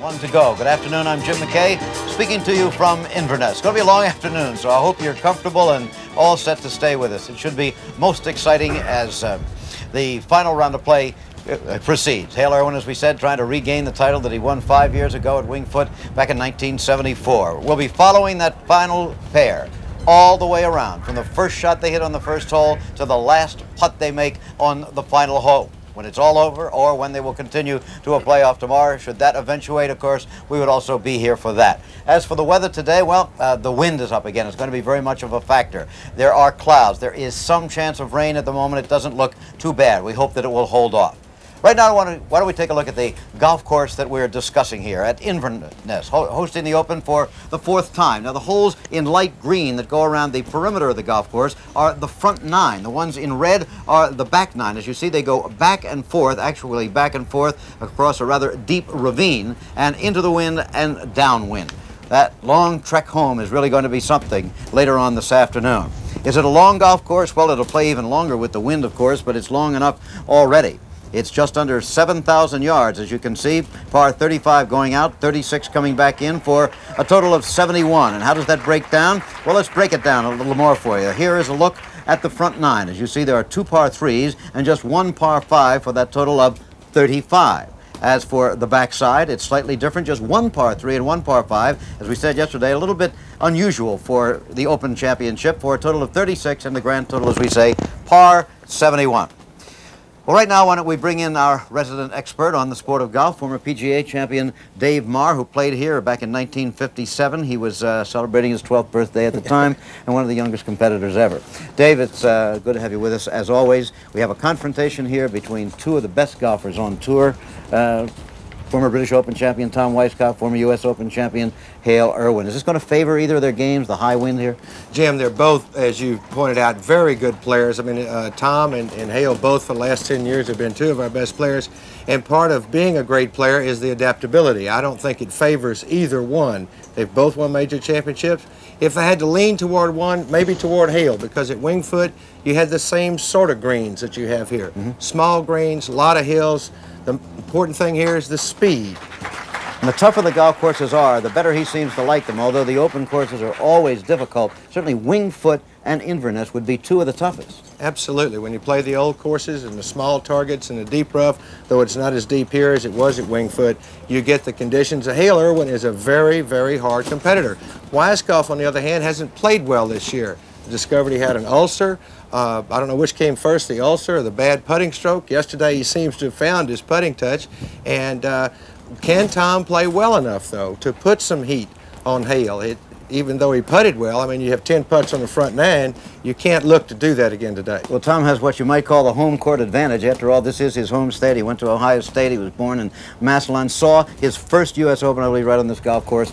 One to go. Good afternoon. I'm Jim McKay, speaking to you from Inverness. It's going to be a long afternoon, so I hope you're comfortable and all set to stay with us. It should be most exciting as uh, the final round of play uh, proceeds. Hale Irwin, as we said, trying to regain the title that he won five years ago at Winged Foot back in 1974. We'll be following that final pair all the way around, from the first shot they hit on the first hole to the last putt they make on the final hole when it's all over or when they will continue to a playoff tomorrow. Should that eventuate, of course, we would also be here for that. As for the weather today, well, uh, the wind is up again. It's going to be very much of a factor. There are clouds. There is some chance of rain at the moment. It doesn't look too bad. We hope that it will hold off. Right now, why don't we take a look at the golf course that we're discussing here at Inverness, ho hosting the Open for the fourth time. Now, the holes in light green that go around the perimeter of the golf course are the front nine. The ones in red are the back nine. As you see, they go back and forth, actually back and forth across a rather deep ravine and into the wind and downwind. That long trek home is really going to be something later on this afternoon. Is it a long golf course? Well, it'll play even longer with the wind, of course, but it's long enough already. It's just under 7,000 yards, as you can see. Par 35 going out, 36 coming back in for a total of 71. And how does that break down? Well, let's break it down a little more for you. Here is a look at the front nine. As you see, there are two par threes and just one par five for that total of 35. As for the backside, it's slightly different, just one par three and one par five. As we said yesterday, a little bit unusual for the Open Championship for a total of 36 and the grand total, as we say, par 71. Well, right now, why don't we bring in our resident expert on the sport of golf, former PGA champion Dave Marr, who played here back in 1957. He was uh, celebrating his 12th birthday at the time and one of the youngest competitors ever. Dave, it's uh, good to have you with us as always. We have a confrontation here between two of the best golfers on tour. Uh, former British Open champion Tom Weiskopf, former U.S. Open champion Hale Irwin. Is this going to favor either of their games, the high wind here? Jim, they're both, as you pointed out, very good players. I mean, uh, Tom and, and Hale both for the last 10 years have been two of our best players. And part of being a great player is the adaptability. I don't think it favors either one. They've both won major championships. If I had to lean toward one, maybe toward Hale, because at Winged Foot, you had the same sort of greens that you have here. Mm -hmm. Small greens, a lot of hills, the important thing here is the speed. And the tougher the golf courses are, the better he seems to like them, although the open courses are always difficult. Certainly Winged Foot and Inverness would be two of the toughest. Absolutely. When you play the old courses and the small targets and the deep rough, though it's not as deep here as it was at Winged Foot, you get the conditions. Hale Irwin is a very, very hard competitor. Weiskopf, on the other hand, hasn't played well this year. Discovered he had an ulcer. Uh, I don't know which came first, the ulcer or the bad putting stroke. Yesterday he seems to have found his putting touch. And uh, can Tom play well enough, though, to put some heat on Hale? It, even though he putted well, I mean, you have 10 putts on the front nine, you can't look to do that again today. Well, Tom has what you might call the home court advantage. After all, this is his home state. He went to Ohio State. He was born in Massillon. Saw his first U.S. Open, I believe, right on this golf course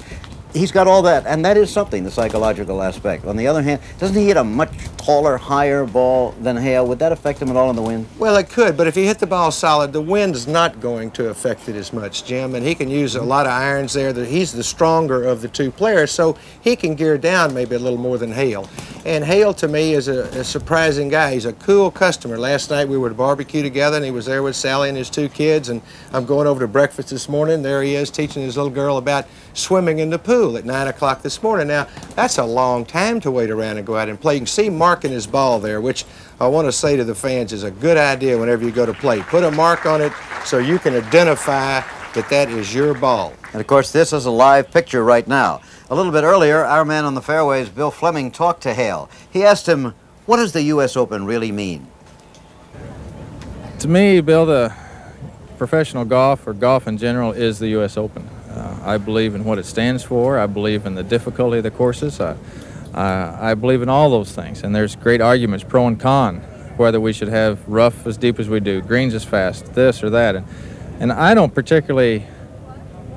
he's got all that, and that is something, the psychological aspect. On the other hand, doesn't he hit a much taller, higher ball than Hale? Would that affect him at all in the wind? Well, it could, but if he hit the ball solid, the wind is not going to affect it as much, Jim, and he can use a lot of irons there. He's the stronger of the two players, so he can gear down maybe a little more than Hale. And Hale, to me, is a, a surprising guy. He's a cool customer. Last night we were at barbecue together, and he was there with Sally and his two kids, and I'm going over to breakfast this morning. There he is teaching his little girl about swimming in the pool at 9 o'clock this morning. Now, that's a long time to wait around and go out and play. You can see marking his ball there, which I want to say to the fans is a good idea whenever you go to play. Put a mark on it so you can identify that that is your ball. And of course, this is a live picture right now. A little bit earlier, our man on the fairways, Bill Fleming, talked to Hale. He asked him, what does the U.S. Open really mean? To me, Bill, the professional golf or golf in general is the U.S. Open. Uh, I believe in what it stands for. I believe in the difficulty of the courses. I, I, believe in all those things. And there's great arguments, pro and con, whether we should have rough as deep as we do, greens as fast, this or that. And, and I don't particularly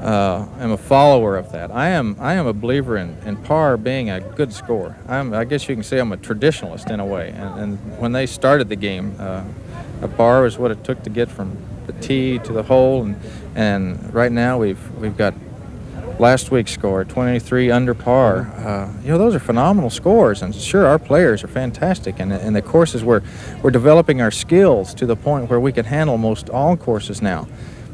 uh, am a follower of that. I am I am a believer in, in par being a good score. I'm, I guess you can say I'm a traditionalist in a way. And, and when they started the game, uh, a par was what it took to get from the tee to the hole, and and right now we've we've got last week's score 23 under par. Uh, you know those are phenomenal scores, and sure our players are fantastic, and and the courses we're we're developing our skills to the point where we can handle most all courses now.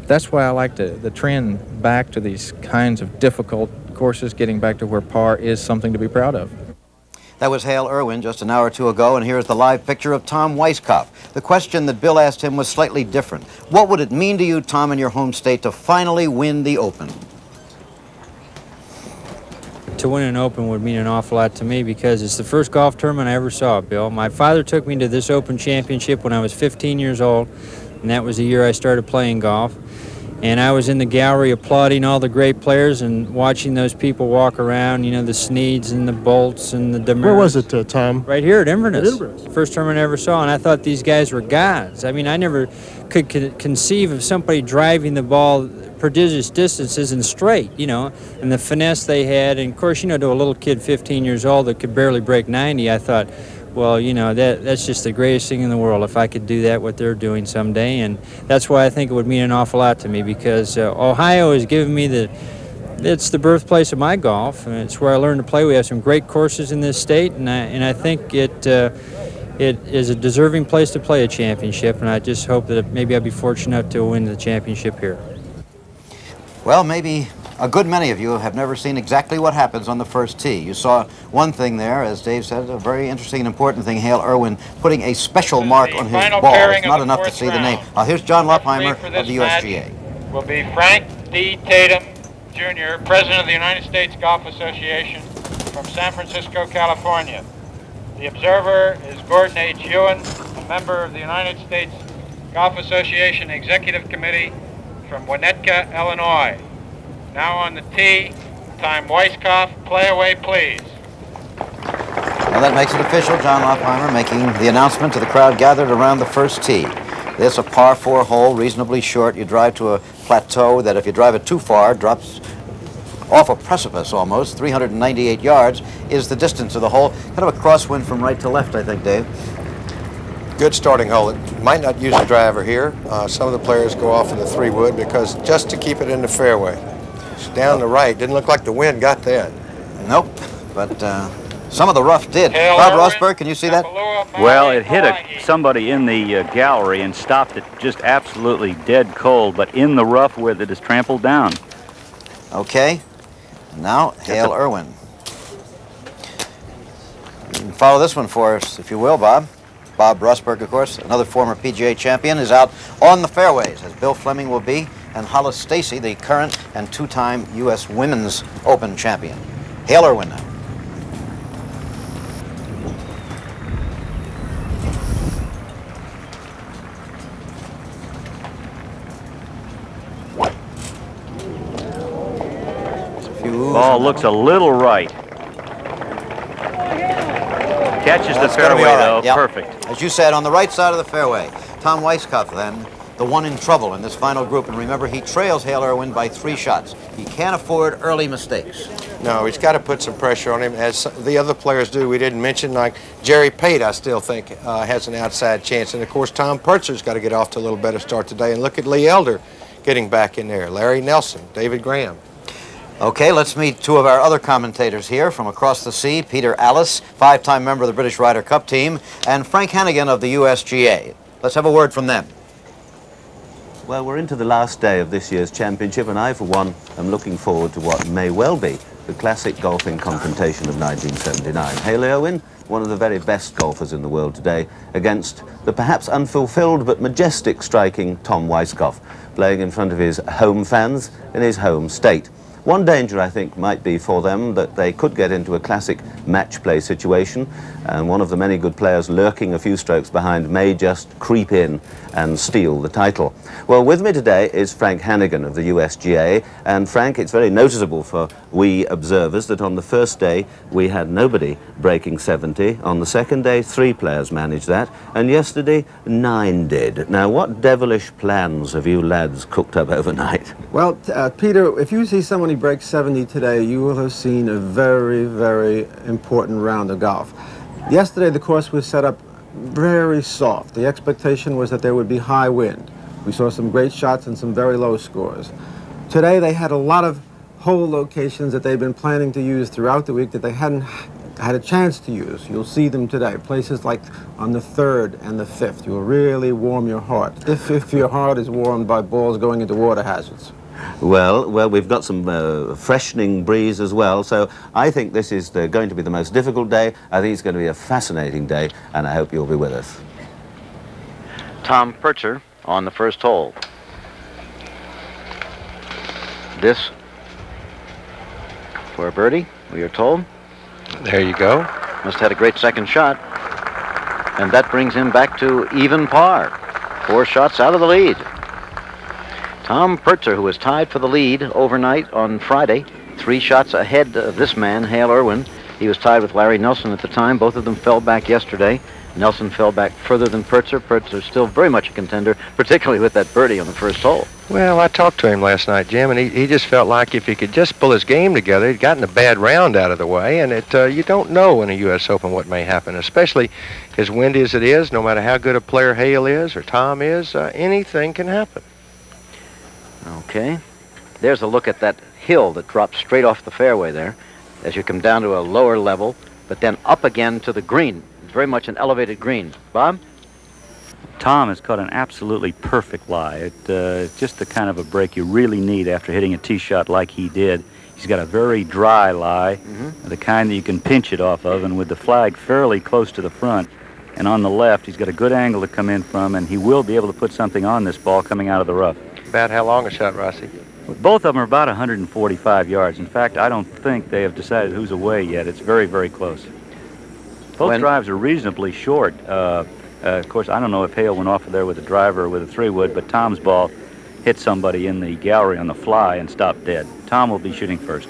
that's why I like to, the trend back to these kinds of difficult courses, getting back to where par is something to be proud of. That was Hale Irwin just an hour or two ago, and here's the live picture of Tom Weiskopf. The question that Bill asked him was slightly different. What would it mean to you, Tom, in your home state to finally win the Open? To win an Open would mean an awful lot to me because it's the first golf tournament I ever saw, Bill. My father took me to this Open Championship when I was 15 years old, and that was the year I started playing golf and I was in the gallery applauding all the great players and watching those people walk around, you know, the Sneads and the Bolts and the Demers. Where was it, uh, Tom? Right here at Inverness. At Inverness. First tournament I ever saw, and I thought these guys were gods. I mean, I never could con conceive of somebody driving the ball prodigious distances and straight, you know, and the finesse they had. And of course, you know, to a little kid 15 years old that could barely break 90, I thought, well, you know, that that's just the greatest thing in the world. If I could do that, what they're doing someday, and that's why I think it would mean an awful lot to me because uh, Ohio has given me the. It's the birthplace of my golf, and it's where I learned to play. We have some great courses in this state, and I and I think it. Uh, it is a deserving place to play a championship, and I just hope that maybe I'll be fortunate enough to win the championship here. Well, maybe a good many of you have never seen exactly what happens on the first tee. You saw one thing there, as Dave said, a very interesting and important thing, Hale Irwin putting a special mark on his ball. It's not enough to see round. the name. Uh, here's John Laupheimer of the USGA. Will be Frank D. Tatum, Jr., President of the United States Golf Association from San Francisco, California. The observer is Gordon H. Ewan, a member of the United States Golf Association Executive Committee from Winnetka, Illinois. Now on the tee, time Weiskopf, play away please. Well, that makes it official. John Laupheimer making the announcement to the crowd gathered around the first tee. This a par four hole, reasonably short. You drive to a plateau that if you drive it too far, drops off a precipice almost, 398 yards is the distance of the hole. Kind of a crosswind from right to left, I think, Dave. Good starting hole. It might not use a driver here. Uh, some of the players go off in the three wood because just to keep it in the fairway down the right. Didn't look like the wind got that. Nope, but uh, some of the rough did. Bob Rosburg, can you see that? Well, it hit a, somebody in the uh, gallery and stopped it just absolutely dead cold, but in the rough where it is trampled down. Okay. Now, Hale Irwin. follow this one for us, if you will, Bob. Bob Rosburg, of course, another former PGA champion, is out on the fairways, as Bill Fleming will be and Hollis Stacy, the current and two-time U.S. Women's Open champion. Hale Irwin now. Ball looks a little right. Catches the fairway, right. though. Yep. Perfect. As you said, on the right side of the fairway. Tom Weiskopf, then, the one in trouble in this final group. And remember, he trails Hale Irwin by three shots. He can't afford early mistakes. No, he's got to put some pressure on him, as the other players do. We didn't mention, like Jerry Pate, I still think uh, has an outside chance. And, of course, Tom Purtzer's got to get off to a little better start today. And look at Lee Elder getting back in there. Larry Nelson, David Graham. Okay, let's meet two of our other commentators here from across the sea. Peter Alliss, five-time member of the British Ryder Cup team, and Frank Hannigan of the USGA. Let's have a word from them. Well, we're into the last day of this year's championship, and I, for one, am looking forward to what may well be the classic golfing confrontation of 1979. Hale Irwin, one of the very best golfers in the world today, against the perhaps unfulfilled but majestic striking Tom Weiskopf, playing in front of his home fans in his home state. One danger, I think, might be for them that they could get into a classic match play situation, and one of the many good players lurking a few strokes behind may just creep in and steal the title. Well, with me today is Frank Hannigan of the USGA, and Frank, it's very noticeable for we observers that on the first day we had nobody breaking 70. On the second day, three players managed that, and yesterday, nine did. Now, what devilish plans have you lads cooked up overnight? Well, uh, Peter, if you see somebody break 70 today, you will have seen a very, very important round of golf. Yesterday, the course was set up very soft. The expectation was that there would be high wind. We saw some great shots and some very low scores. Today, they had a lot of hole locations that they've been planning to use throughout the week that they hadn't had a chance to use. You'll see them today. Places like on the third and the fifth. You'll really warm your heart. If, if your heart is warmed by balls going into water hazards. Well, well, we've got some uh, freshening breeze as well, so I think this is the, going to be the most difficult day. I think it's going to be a fascinating day, and I hope you'll be with us. Tom Purtzer on the first hole. This for a birdie, we are told. There you go. Must have had a great second shot. And that brings him back to even par. Four shots out of the lead. Tom Purtzer, who was tied for the lead overnight on Friday, three shots ahead of this man, Hale Irwin. He was tied with Larry Nelson at the time. Both of them fell back yesterday. Nelson fell back further than Purtzer. Purtzer still very much a contender, particularly with that birdie on the first hole. Well, I talked to him last night, Jim, and he, he just felt like if he could just pull his game together, he'd gotten a bad round out of the way, and it uh, you don't know in a U.S. Open what may happen, especially as windy as it is. No matter how good a player Hale is or Tom is, uh, anything can happen. Okay. There's a look at that hill that drops straight off the fairway there as you come down to a lower level, but then up again to the green. It's very much an elevated green. Bob? Tom has caught an absolutely perfect lie. It, uh, it's just the kind of a break you really need after hitting a tee shot like he did. He's got a very dry lie, Mhm. the kind that you can pinch it off of, and with the flag fairly close to the front and on the left, he's got a good angle to come in from, and he will be able to put something on this ball coming out of the rough. About how long a shot, Rossi? Both of them are about 145 yards. In fact, I don't think they have decided who's away yet. It's very, very close. Both When- drives are reasonably short. Uh, uh, of course, I don't know if Hale went off of there with a driver or with a three-wood, but Tom's ball hit somebody in the gallery on the fly and stopped dead. Tom will be shooting first.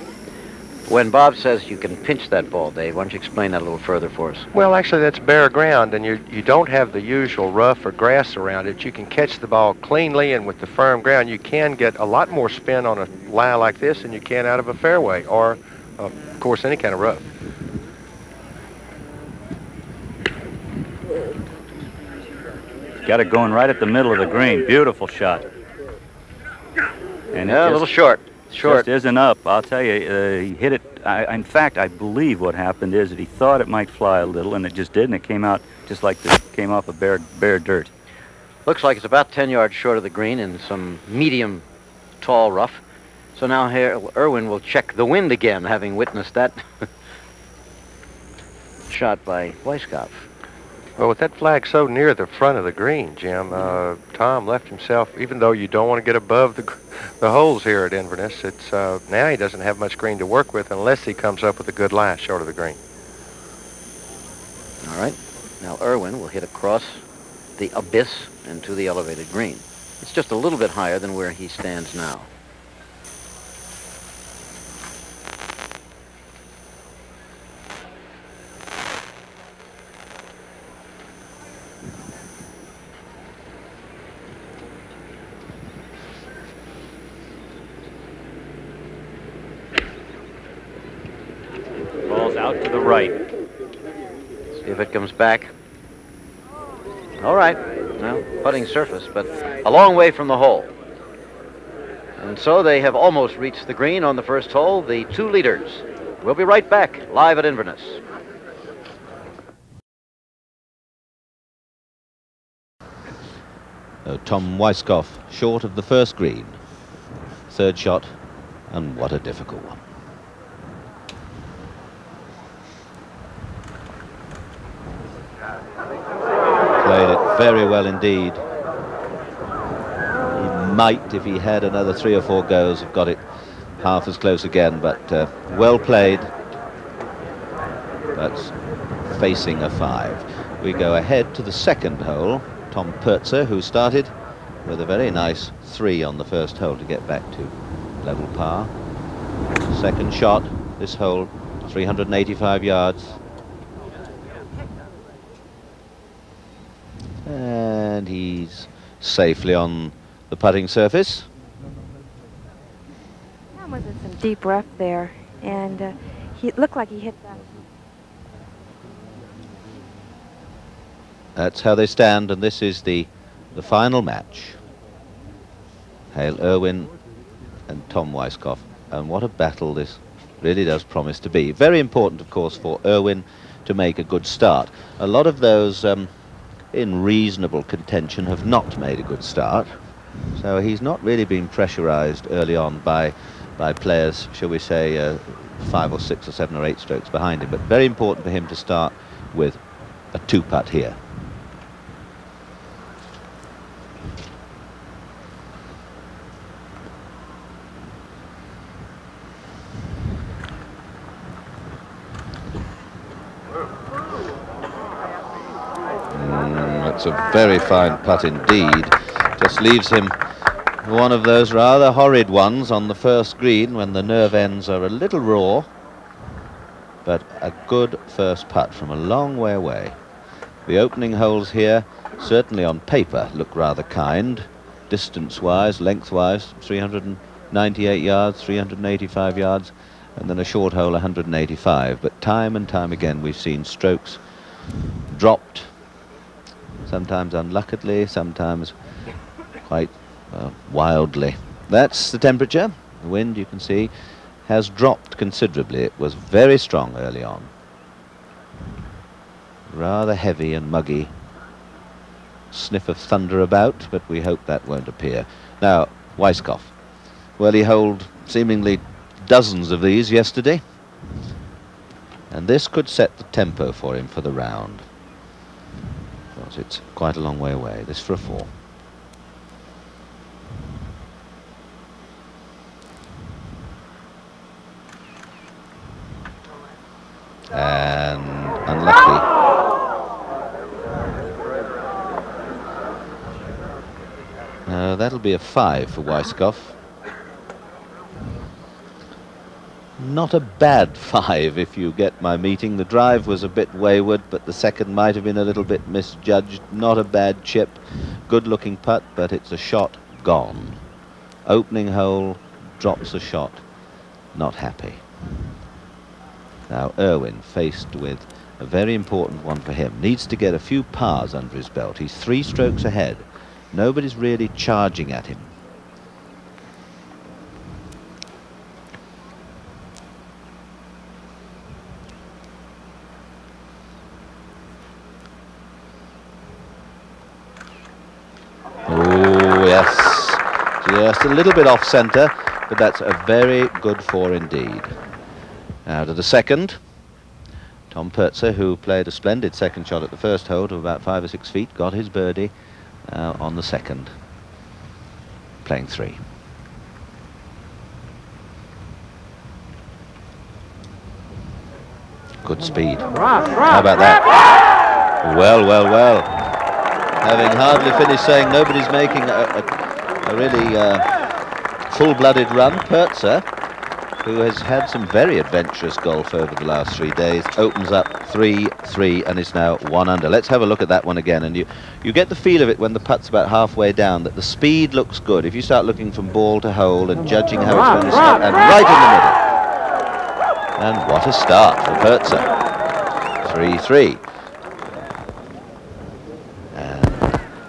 When Bob says you can pinch that ball, Dave, why don't you explain that a little further for us? Well, actually, that's bare ground, and you you don't have the usual rough or grass around it. You can catch the ball cleanly, and with the firm ground, you can get a lot more spin on a lie like this than you can out of a fairway, or, uh, of course, any kind of rough. Got it going right at the middle of the green. Beautiful shot. And it Yeah, a little short. Short. Just isn't up. I'll tell you, uh, he hit it. I, in fact, I believe what happened is that he thought it might fly a little, and it just didn't. It came out just like it came off of bare, bare dirt. Looks like it's about 10 yards short of the green in some medium tall rough. So now here Irwin will check the wind again, having witnessed that shot by Weiskopf. Well, with that flag so near the front of the green, Jim, uh, Tom left himself. Even though you don't want to get above the the holes here at Inverness, it's uh, now he doesn't have much green to work with unless he comes up with a good lie short of the green. All right. Now Irwin will hit across the abyss into the elevated green. It's just a little bit higher than where he stands now. Ball's out to the right. See if it comes back. All right. Well, putting surface, but a long way from the hole. And so they have almost reached the green on the first hole, the two leaders. We'll be right back, live at Inverness. Uh, Tom Weiskopf short of the first green. Third shot, and what a difficult one. Played it very well indeed. He might, if he had another three or four goes, have got it half as close again, but uh, well played. That's facing a five. We go ahead to the second hole. Tom Purtzer, who started with a very nice three on the first hole to get back to level par. Second shot, this hole, 385 yards. And he's safely on the putting surface. Tom was in some deep rough there, and uh, he looked like he hit that. That's how they stand, and this is the, the final match. Hale Irwin and Tom Weiskopf. And what a battle this really does promise to be. Very important, of course, for Irwin to make a good start. A lot of those um, in reasonable contention have not made a good start. So he's not really been pressurized early on by by players, shall we say, uh, five or six or seven or eight strokes behind him. But very important for him to start with a two putt here. A very fine putt indeed. Just leaves him one of those rather horrid ones on the first green when the nerve ends are a little raw. But a good first putt from a long way away. The opening holes here, certainly on paper, look rather kind. Distance-wise, length-wise, 398 yards, 385 yards, and then a short hole, 185. But time and time again, we've seen strokes dropped, sometimes unluckily, sometimes quite uh, wildly. That's the temperature. The wind, you can see, has dropped considerably. It was very strong early on. Rather heavy and muggy. Sniff of thunder about, but we hope that won't appear. Now, Weiskopf. Well, he held seemingly dozens of these yesterday. And this could set the tempo for him for the round. It's quite a long way away. This for a four. and unlucky. Uh, that'll be a five for Weiskopf. Not a bad five, if you get my meaning. The drive was a bit wayward, but the second might have been a little bit misjudged. Not a bad chip. Good-looking putt, but it's a shot gone. Opening hole, drops a shot. Not happy. Now Irwin faced with a very important one for him. Needs to get a few pars under his belt. He's three strokes ahead. Nobody's really charging at him. Oh, yes. Just a little bit off centre, but that's a very good four indeed. Now to the second. Tom Purtzer, who played a splendid second shot at the first hole to about five or six feet, got his birdie uh, on the second, playing three. Good speed. How about that? Well, well, well. Having hardly finished saying nobody's making a, a, a really uh, full-blooded run, Purtzer who has had some very adventurous golf over the last three days, opens up 3-3 and is now one under. Let's have a look at that one again. And you, you get the feel of it when the putt's about halfway down, that the speed looks good. If you start looking from ball to hole and judging how it's going to start, and right in the middle. And what a start for Purtzer. 3-3. And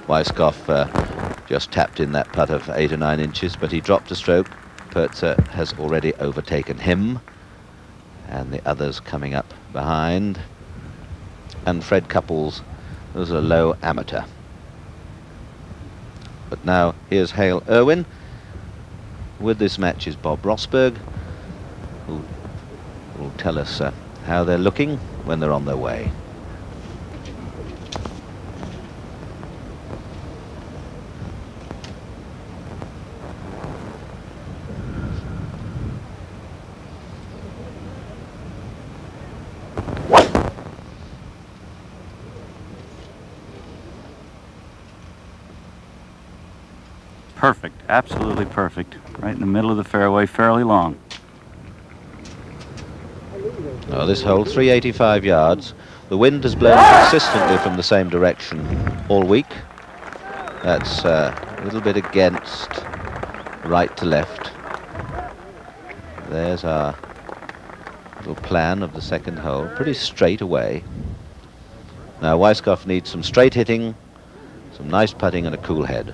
Weiskopf uh, just tapped in that putt of eight or nine inches, but he dropped a stroke. Purtzer has already overtaken him. And the others coming up behind. And Fred Couples was a low amateur. But now here's Hale Irwin. With this match is Bob Rosburg who will tell us uh, how they're looking when they're on their way Perfect, absolutely perfect. Right in the middle of the fairway, fairly long. Oh, this hole, 385 yards. The wind has blown consistently from the same direction all week. That's uh, a little bit against right to left. There's our little plan of the second hole, pretty straight away. Now Weiskopf needs some straight hitting, some nice putting and a cool head.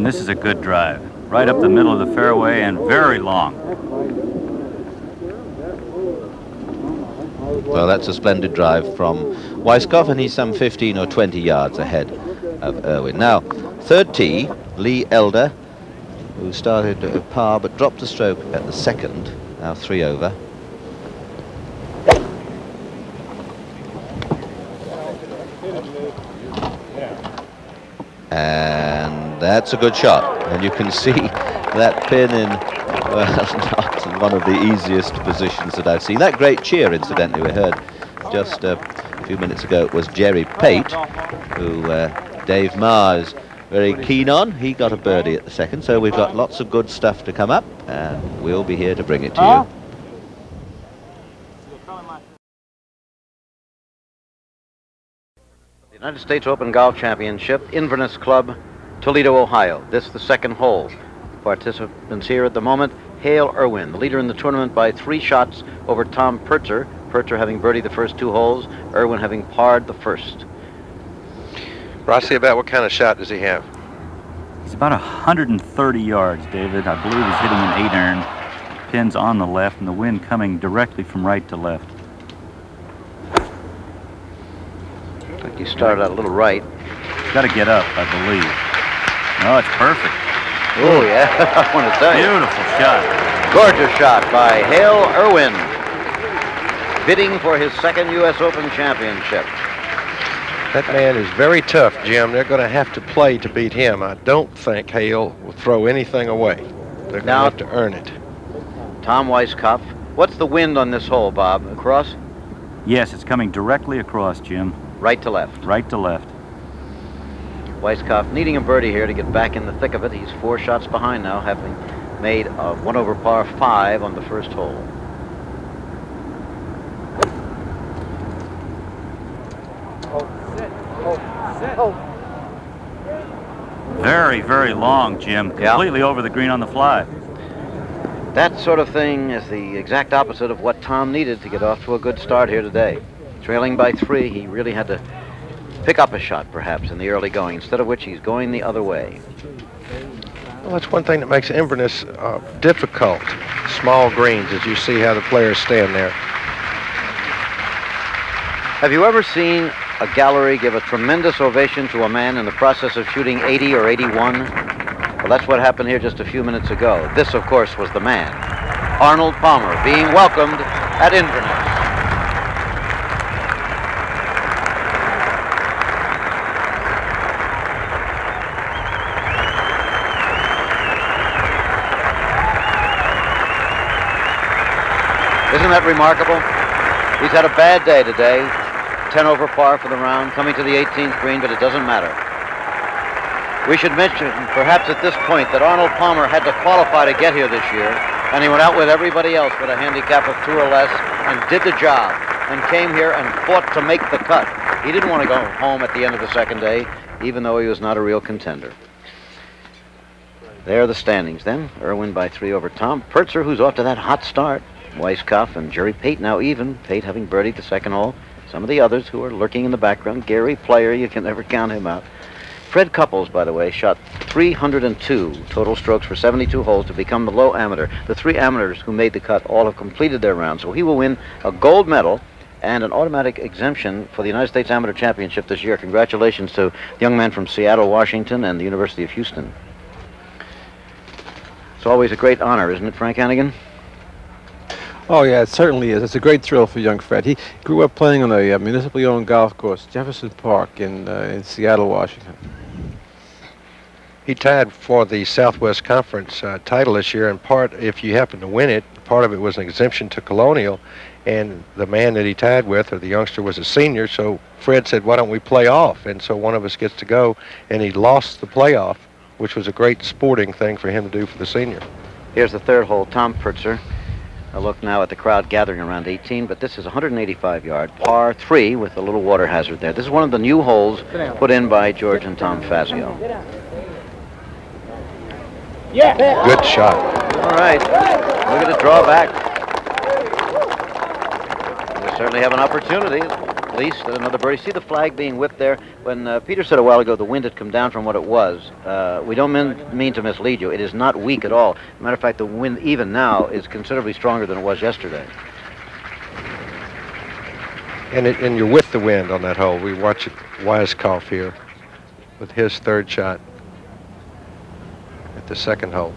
Man, this is a good drive. Right up the middle of the fairway and very long. Well, that's a splendid drive from Weiskopf, and he's some 15 or 20 yards ahead of Irwin. Now, third tee, Lee Elder, who started at par but dropped a stroke at the second, now three over. And that's a good shot. And you can see that pin in, not one of the easiest positions that I've seen. That great cheer, incidentally, we heard just uh, a few minutes ago was Jerry Pate, who uh, Dave Marr is very keen on. He got a birdie at the second, so we've got lots of good stuff to come up, and we'll be here to bring it to you. The United States Open Golf Championship, Inverness Club, Toledo, Ohio. This the second hole. Participants here at the moment, Hale Irwin, the leader in the tournament by three shots over Tom Purtzer. Purtzer having birdied the first two holes, Irwin having parred the first. Rossi, about what kind of shot does he have? He's about 130 yards, David. I believe he's hitting an eight iron. Pins on the left and the wind coming directly from right to left. I think he started out a little right. Got to get up, I believe. No, it's perfect. Oh, yeah, I want to tell you. Beautiful shot. Gorgeous shot by Hale Irwin, bidding for his second U.S. Open championship. That man is very tough, Jim. They're going to have to play to beat him. I don't think Hale will throw anything away. They're going to have to earn it. Tom Weiskopf. What's the wind on this hole, Bob? Across? Yes, it's coming directly across, Jim. Right to left. Right to left. Weiskopf needing a birdie here to get back in the thick of it. He's four shots behind now, having made a one over par five on the first hole. Very, very long, Jim. Yeah. Completely over the green on the fly. That sort of thing is the exact opposite of what Tom needed to get off to a good start here today. Trailing by three, he really had to pick up a shot, perhaps, in the early going, instead of which he's going the other way. Well, that's one thing that makes Inverness uh, difficult. Small greens, as you see how the players stand there. Have you ever seen a gallery give a tremendous ovation to a man in the process of shooting 80 or 81? Well, that's what happened here just a few minutes ago. This, of course, was the man. Arnold Palmer being welcomed at Inverness. Isn't that remarkable? He's had a bad day today. 10 over par for the round, coming to the 18th green, but it doesn't matter. We should mention, perhaps at this point, that Arnold Palmer had to qualify to get here this year, and he went out with everybody else with a handicap of two or less and did the job and came here and fought to make the cut. He didn't want to go home at the end of the second day, even though he was not a real contender. There are the standings then. Irwin by three over Tom. Purtzer, who's off to that hot start. Weiskopf and Jerry Pate now even. Pate having birdied the second hole. Some of the others who are lurking in the background. Gary Player, you can never count him out. Fred Couples, by the way, shot 302 total strokes for 72 holes to become the low amateur. The three amateurs who made the cut all have completed their round, so he will win a gold medal and an automatic exemption for the United States Amateur Championship this year. Congratulations to the young man from Seattle, Washington, and the University of Houston. It's always a great honor, isn't it, Frank Hannigan? Oh yeah, it certainly is. It's a great thrill for young Fred. He grew up playing on a uh, municipally owned golf course, Jefferson Park in uh, in Seattle, Washington. He tied for the Southwest Conference uh, title this year, and part, if you happen to win it, part of it was an exemption to Colonial, and the man that he tied with, or the youngster, was a senior, so Fred said, why don't we play off? And so one of us gets to go, and he lost the playoff, which was a great sporting thing for him to do for the senior. Here's the third hole, Tom Purtzer. A look now at the crowd gathering around 18, but this is 185 yard par three with a little water hazard there. This is one of the new holes put in by George and Tom Fazio. Yeah. Good shot. All right, look at it draw back. We certainly have an opportunity. Least, another birdie. See the flag being whipped there? When uh, Peter said a while ago the wind had come down from what it was, uh, we don't mean, mean to mislead you. It is not weak at all. Matter of fact, the wind even now is considerably stronger than it was yesterday. And, it, and you're with the wind on that hole. We watch it, Weiskopf here with his third shot at the second hole.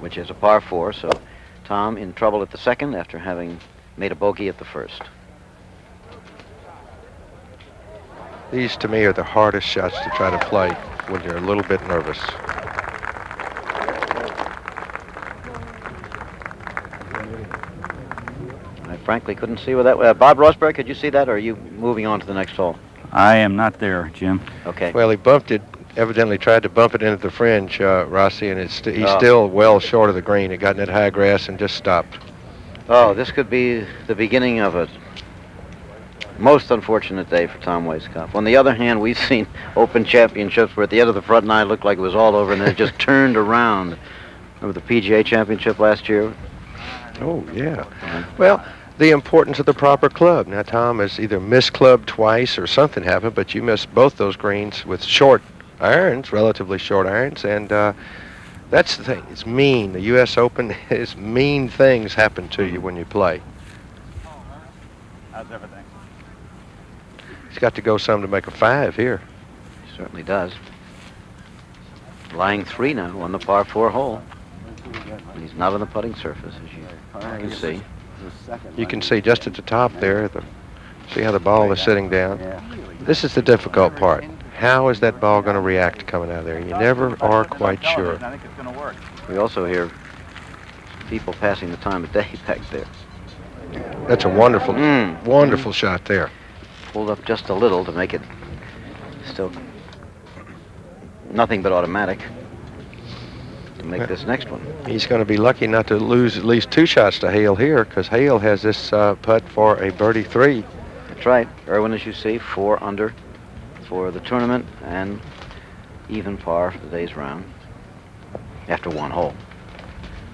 Which is a par four, so Tom in trouble at the second after having made a bogey at the first. These, to me, are the hardest shots to try to play when you're a little bit nervous. I frankly couldn't see where that. Uh, Bob Rosburg, could you see that, or are you moving on to the next hole? I am not there, Jim. Okay. Well, he bumped it, evidently tried to bump it into the fringe, uh, Rossi, and it's st- he's Oh. still well short of the green. It got in that high grass and just stopped. Oh, this could be the beginning of a most unfortunate day for Tom Weiskopf. On the other hand, we've seen Open Championships where at the end of the front nine it looked like it was all over, and then it just turned around. Remember the PGA Championship last year? Oh, yeah. Well, the importance of the proper club. Now, Tom has either missed club twice or something happened, but you missed both those greens with short irons, relatively short irons, and uh, that's the thing. It's mean. The U.S. Open is mean things happen to you when you play. How's everything? He's got to go some to make a five here. He certainly does. Lying three now on the par four hole. And he's not on the putting surface, as you can see. You can see just at the top there, the, see how the ball is sitting down. This is the difficult part. How is that ball going to react coming out of there? You never are quite sure. I think it's going to work. We also hear people passing the time of day back there. That's a wonderful, Mm. wonderful shot there. Pulled up just a little to make it still nothing but automatic to make this next one. He's going to be lucky not to lose at least two shots to Hale here because Hale has this uh, putt for a birdie three. That's right. Irwin, as you see, four under for the tournament and even par for the day's round after one hole.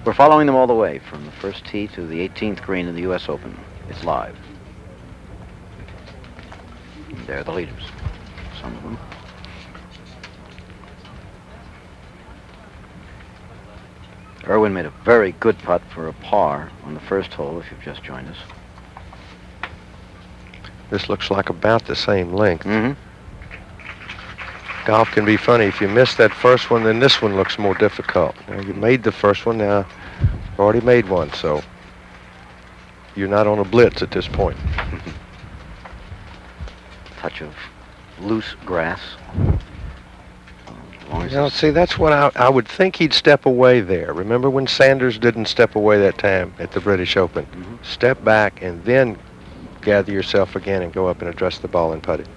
We're following them all the way from the first tee to the 18th green in the U.S. Open. It's live. They're the leaders, some of them. Irwin made a very good putt for a par on the first hole, if you've just joined us. This looks like about the same length. Mm-hmm. Golf can be funny. If you miss that first one, then this one looks more difficult. Now, you made the first one, now you've already made one, so you're not on a blitz at this point. Touch of loose grass. Um, as You know, see, that's what I, I would think he'd step away there. Remember when Sanders didn't step away that time at the British Open? Mm-hmm. Step back and then gather yourself again and go up and address the ball and putt it.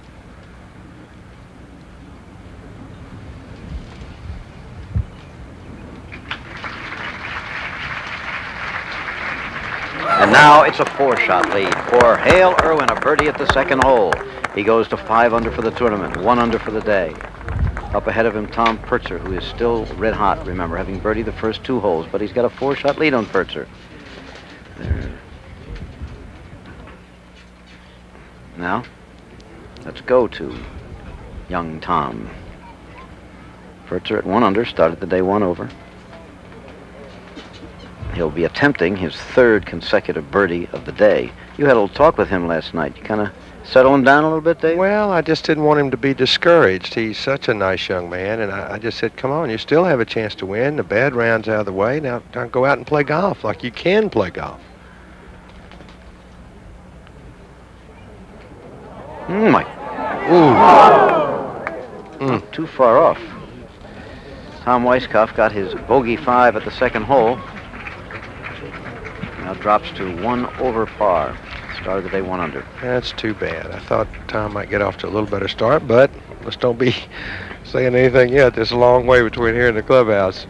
And now it's a four-shot lead for Hale Irwin, a birdie at the second hole. He goes to five under for the tournament, one under for the day. Up ahead of him, Tom Purtzer, who is still red hot, remember, having birdied the first two holes, but he's got a four-shot lead on Purtzer. There. Now, let's go to young Tom. Purtzer at one under, started the day one over. He'll be attempting his third consecutive birdie of the day. You had a little talk with him last night. You kind of settle him down a little bit, Dave? Well, I just didn't want him to be discouraged. He's such a nice young man, and I, I just said, come on, you still have a chance to win. The bad round's out of the way. Now, now go out and play golf like you can play golf. Mm, my. Ooh. Not too far off. Tom Weiskopf got his bogey five at the second hole. Now drops to one over par. Started the day one under. That's too bad. I thought Tom might get off to a little better start, but let's don't be saying anything yet. There's a long way between here and the clubhouse.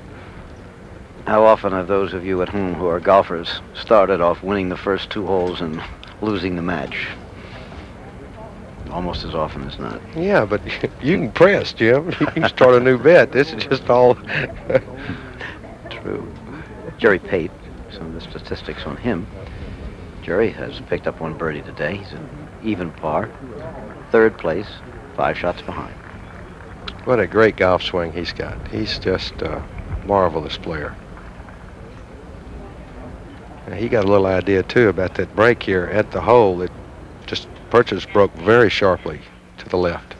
How often have those of you at home who are golfers started off winning the first two holes and losing the match? Almost as often as not. Yeah, but you can press, Jim. You can start a new bet. This is just all. True. Jerry Pate, some of the statistics on him. Jerry has picked up one birdie today. He's an even par. Third place, five shots behind. What a great golf swing he's got. He's just a marvelous player. And he got a little idea too about that break here at the hole. It just Purchase broke very sharply to the left.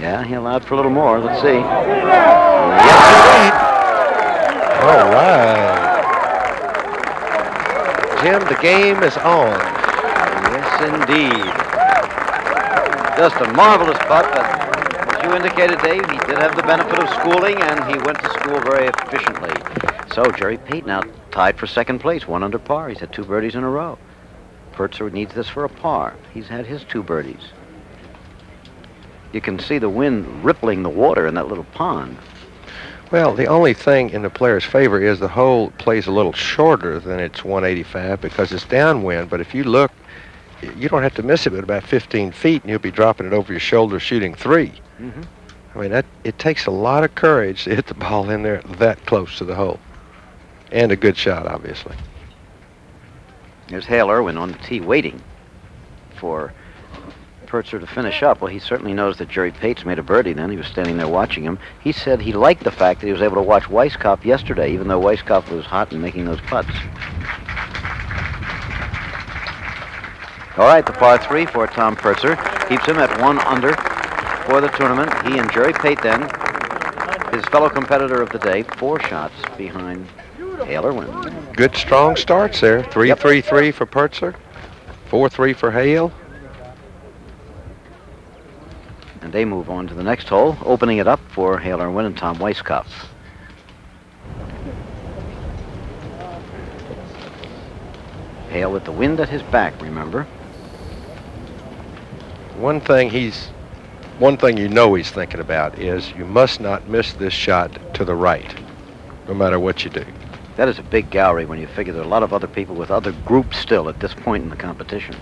Yeah, he allowed for a little more. Let's see. Yes, indeed. All right. Jim, the game is on. Yes, indeed. Just a marvelous putt, but as you indicated, Dave, he did have the benefit of schooling, and he went to school very efficiently. So Jerry Pate now tied for second place, one under par. He's had two birdies in a row. Purtzer needs this for a par. He's had his two birdies. You can see the wind rippling the water in that little pond. Well, the only thing in the player's favor is the hole plays a little shorter than its 185 because it's downwind. But if you look, you don't have to miss it but about 15 feet, and you'll be dropping it over your shoulder shooting 3 Mm-hmm. I mean, that it takes a lot of courage to hit the ball in there that close to the hole, and a good shot, obviously. There's Hale Irwin on the tee waiting for Purtzer to finish up. Well, he certainly knows that Jerry Pates made a birdie then. He was standing there watching him. He said he liked the fact that he was able to watch Weiskopf yesterday, even though Weiskopf was hot and making those putts. All right, the par three for Tom Purtzer keeps him at one under for the tournament. He and Jerry Pate then, his fellow competitor of the day, four shots behind Hale Irwin. Good strong starts there. Three three three for Purtzer, four three for Hale. And they move on to the next hole, opening it up for Hale Irwin and Tom Weiskopf. Hale with the wind at his back, remember? One thing he's, one thing you know he's thinking about is you must not miss this shot to the right, no matter what you do. That is a big gallery when you figure there are a lot of other people with other groups still at this point in the competition.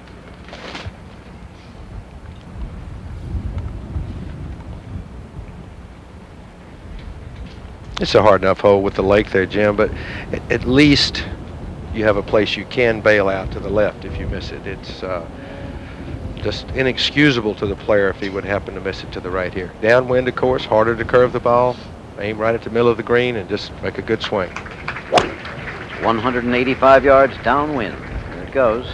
It's a hard enough hole with the lake there, Jim, but at, least you have a place you can bail out to the left if you miss it. It's uh, just inexcusable to the player if he would happen to miss it to the right here. Downwind, of course, harder to curve the ball. Aim right at the middle of the green and just make a good swing. 185 yards downwind. There it goes.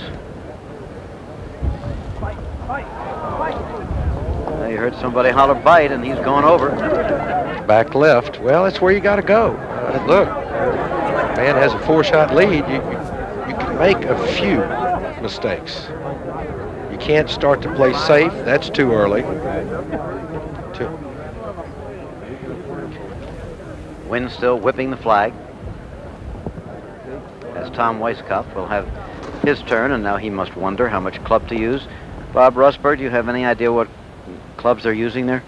I heard somebody holler bite, and he's going over. Back left. Well, that's where you got to go. Uh, look, man has a four-shot lead. You, you, you can make a few mistakes. You can't start to play safe. That's too early. Too, Wind still whipping the flag. As Tom Weiskopf will have his turn, and now he must wonder how much club to use. Bob Rosburg, do you have any idea what clubs they're using there?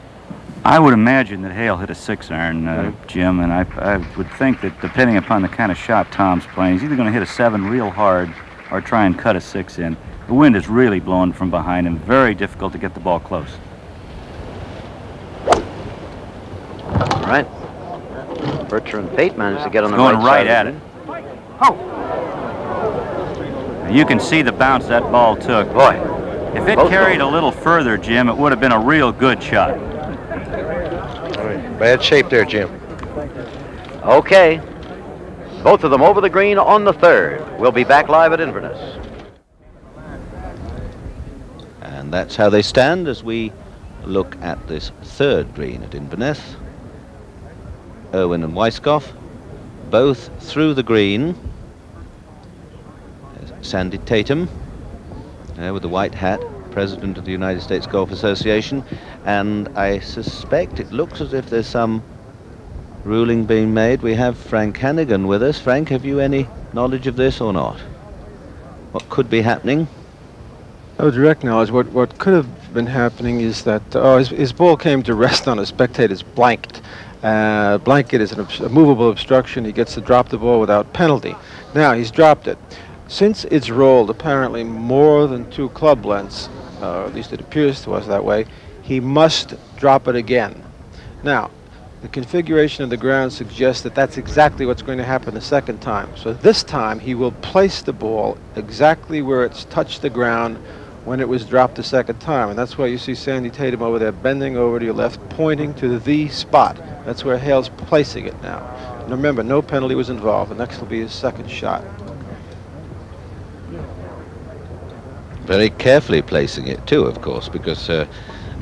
I would imagine that Hale hit a six iron, uh, Jim, and I, I would think that depending upon the kind of shot Tom's playing, he's either going to hit a seven real hard or try and cut a six in. The wind is really blowing from behind him. Very difficult to get the ball close. All right. Purtzer and Pate managed to get on the going right, right side at it. You can see the bounce that ball took. Boy. If it carried a little further, Jim, it would have been a real good shot. bad shape there, Jim. Okay. Both of them over the green on the third. We'll be back live at Inverness. And that's how they stand as we look at this third green at Inverness. Irwin and Weiskopf, both through the green. There's Sandy Tatum, with the white hat, president of the United States Golf Association. And I suspect it looks as if there's some ruling being made. We have Frank Hannigan with us. Frank, have you any knowledge of this or not? What could be happening? No direct knowledge. What what could have been happening is that oh, his, his ball came to rest on a spectator's blanket. Uh, blanket is an obs- a movable obstruction. He gets to drop the ball without penalty. Now he's dropped it. Since it's rolled apparently more than two club lengths, uh, at least it appears to us that way, he must drop it again. Now, the configuration of the ground suggests that that's exactly what's going to happen the second time. So this time he will place the ball exactly where it's touched the ground when it was dropped the second time. And that's why you see Sandy Tatum over there bending over to your left, pointing to the spot. That's where Hale's placing it now. And remember, no penalty was involved. The next will be his second shot. Very carefully placing it too, of course, because uh,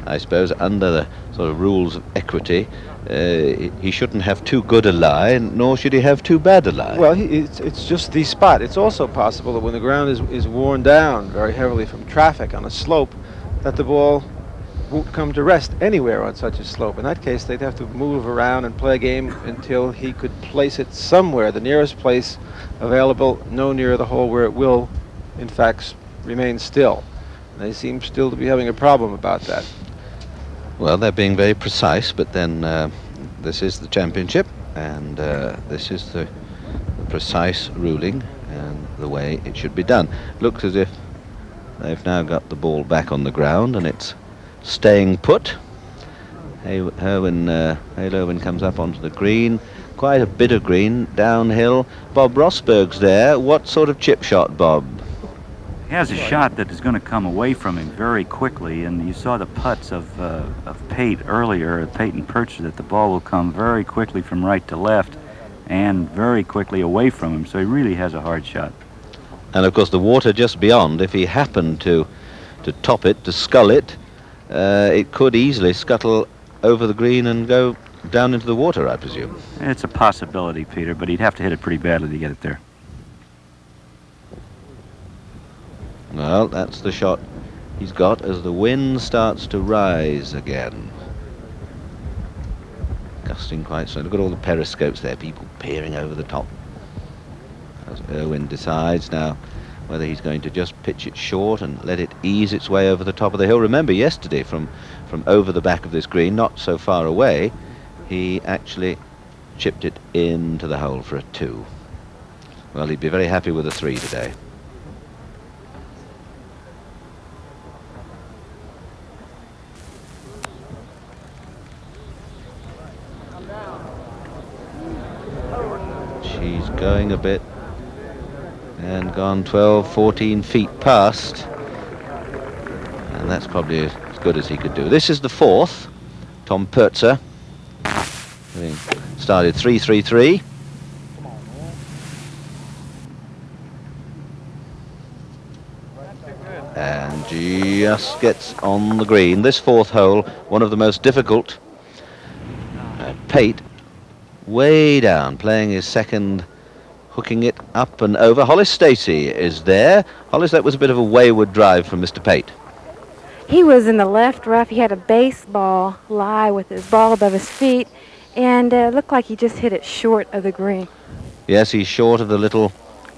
I suppose under the sort of rules of equity, uh, he shouldn't have too good a lie, nor should he have too bad a lie. Well, he, it's, it's just the spot. It's also possible that when the ground is, is worn down very heavily from traffic on a slope, that the ball won't come to rest anywhere on such a slope. In that case, they'd have to move around and play a game until he could place it somewhere, the nearest place available, no nearer the hole where it will, in fact, remain still. And they seem still to be having a problem about that. Well, they're being very precise, but then uh, this is the championship, and uh, this is the, precise ruling and the way it should be done. Looks as if they've now got the ball back on the ground, and it's staying put. Uh, Hale Irwin comes up onto the green, quite a bit of green, downhill. Bob Rosburg's there. What sort of chip shot, Bob? He has a shot that is going to come away from him very quickly, and you saw the putts of, uh, of Pate earlier, Peyton Purtzer, that the ball will come very quickly from right to left and very quickly away from him, so he really has a hard shot. And of course the water just beyond, if he happened to, to top it, to scull it, uh, it could easily scuttle over the green and go down into the water, I presume. It's a possibility, Peter, but he'd have to hit it pretty badly to get it there. Well, that's the shot he's got as the wind starts to rise again. Gusting quite so. Look at all the periscopes there, people peering over the top. As Irwin decides now whether he's going to just pitch it short and let it ease its way over the top of the hill. Remember yesterday from, from over the back of this green, not so far away, he actually chipped it into the hole for a two. Well, he'd be very happy with a three today. She's going a bit and gone 12, 14 feet past. And that's probably as good as he could do. This is the fourth. Tom Purtzer. Started 3-3-3. And just gets on the green. This fourth hole, one of the most difficult. Uh, Pate way down, playing his second, hooking it up and over. Hollis Stacy is there. Hollis, that was a bit of a wayward drive from Mr. Pate. He was in the left rough. He had a baseball lie with his ball above his feet, and uh, looked like he just hit it short of the green. Yes, he's short of the little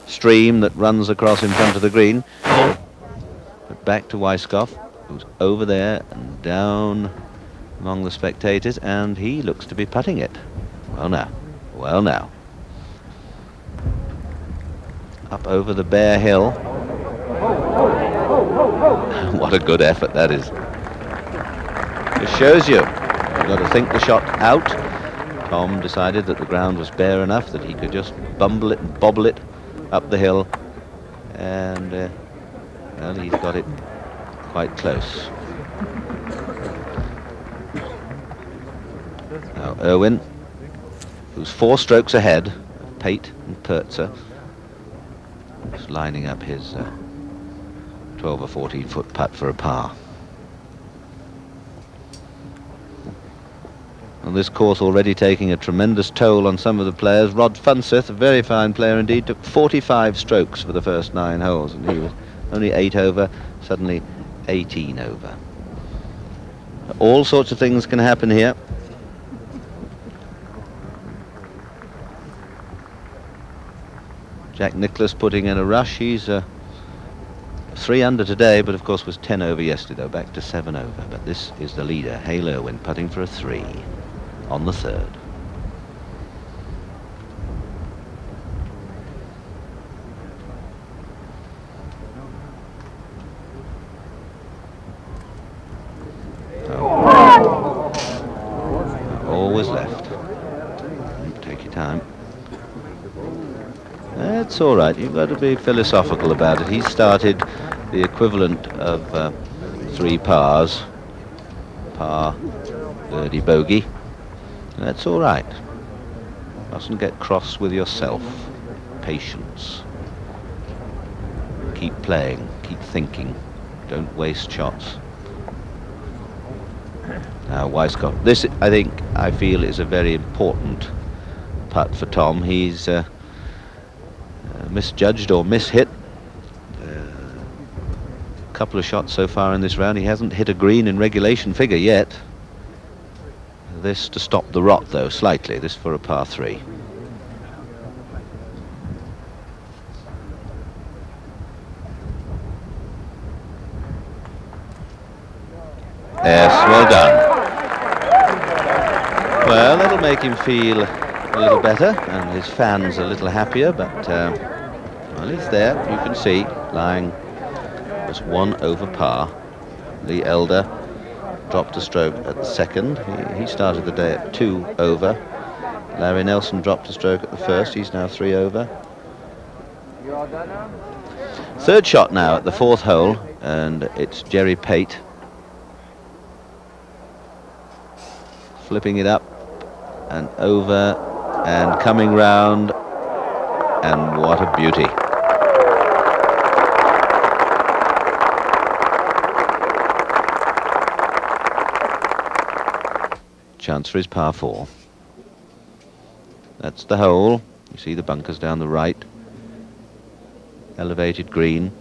stream that runs across in front of the green. But back to Weiskopf, who's over there and down among the spectators, and he looks to be putting it. Well now, well now. Up over the bare hill. what a good effort that is. It shows you, you've got to think the shot out. Tom decided that the ground was bare enough that he could just bumble it and bobble it up the hill. And, uh, well, he's got it quite close. Now, Irwin who's four strokes ahead of Pate and Purtzer. Just lining up his uh, 12 or 14 foot putt for a par. And this course already taking a tremendous toll on some of the players. Rod Funseth, a very fine player indeed, took 45 strokes for the first nine holes, and he was only eight over, suddenly 18 over. All sorts of things can happen here. Jack Nicklaus putting in a rush. He's uh, three under today, but of course was 10 over yesterday, back to seven over. But this is the leader, Hale Irwin, putting for a three on the third. Oh. Always left. That's all right. You've got to be philosophical about it. He started the equivalent of uh, three pars, par, birdie, bogey. That's all right. Mustn't get cross with yourself. Patience. Keep playing. Keep thinking. Don't waste shots. Now, Weiskopf. This, I think, I feel is a very important putt for Tom. He's uh, misjudged or mishit a couple of shots so far in this round. He hasn't hit a green in regulation figure yet. This to stop the rot, though, slightly. This for a par three. Yes, well done. Well, that'll make him feel a little better, and his fans a little happier, but, uh, well, he's there, you can see, lying just one over par. Lee Elder dropped a stroke at the second. He, he started the day at two over. Larry Nelson dropped a stroke at the first. He's now three over. Third shot now at the fourth hole, and it's Jerry Pate flipping it up and over and coming round and what a beauty. Chance for his par four. That's the hole. You see the bunkers down the right. Elevated green.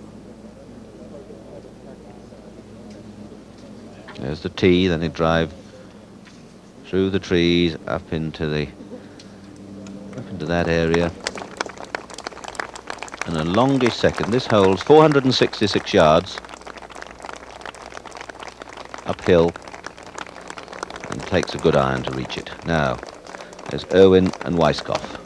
There's the tee then they drive through the trees up into the into that area. And a longish second. This holds 466 yards uphill and takes a good iron to reach it. Now there's Irwin and Weiskopf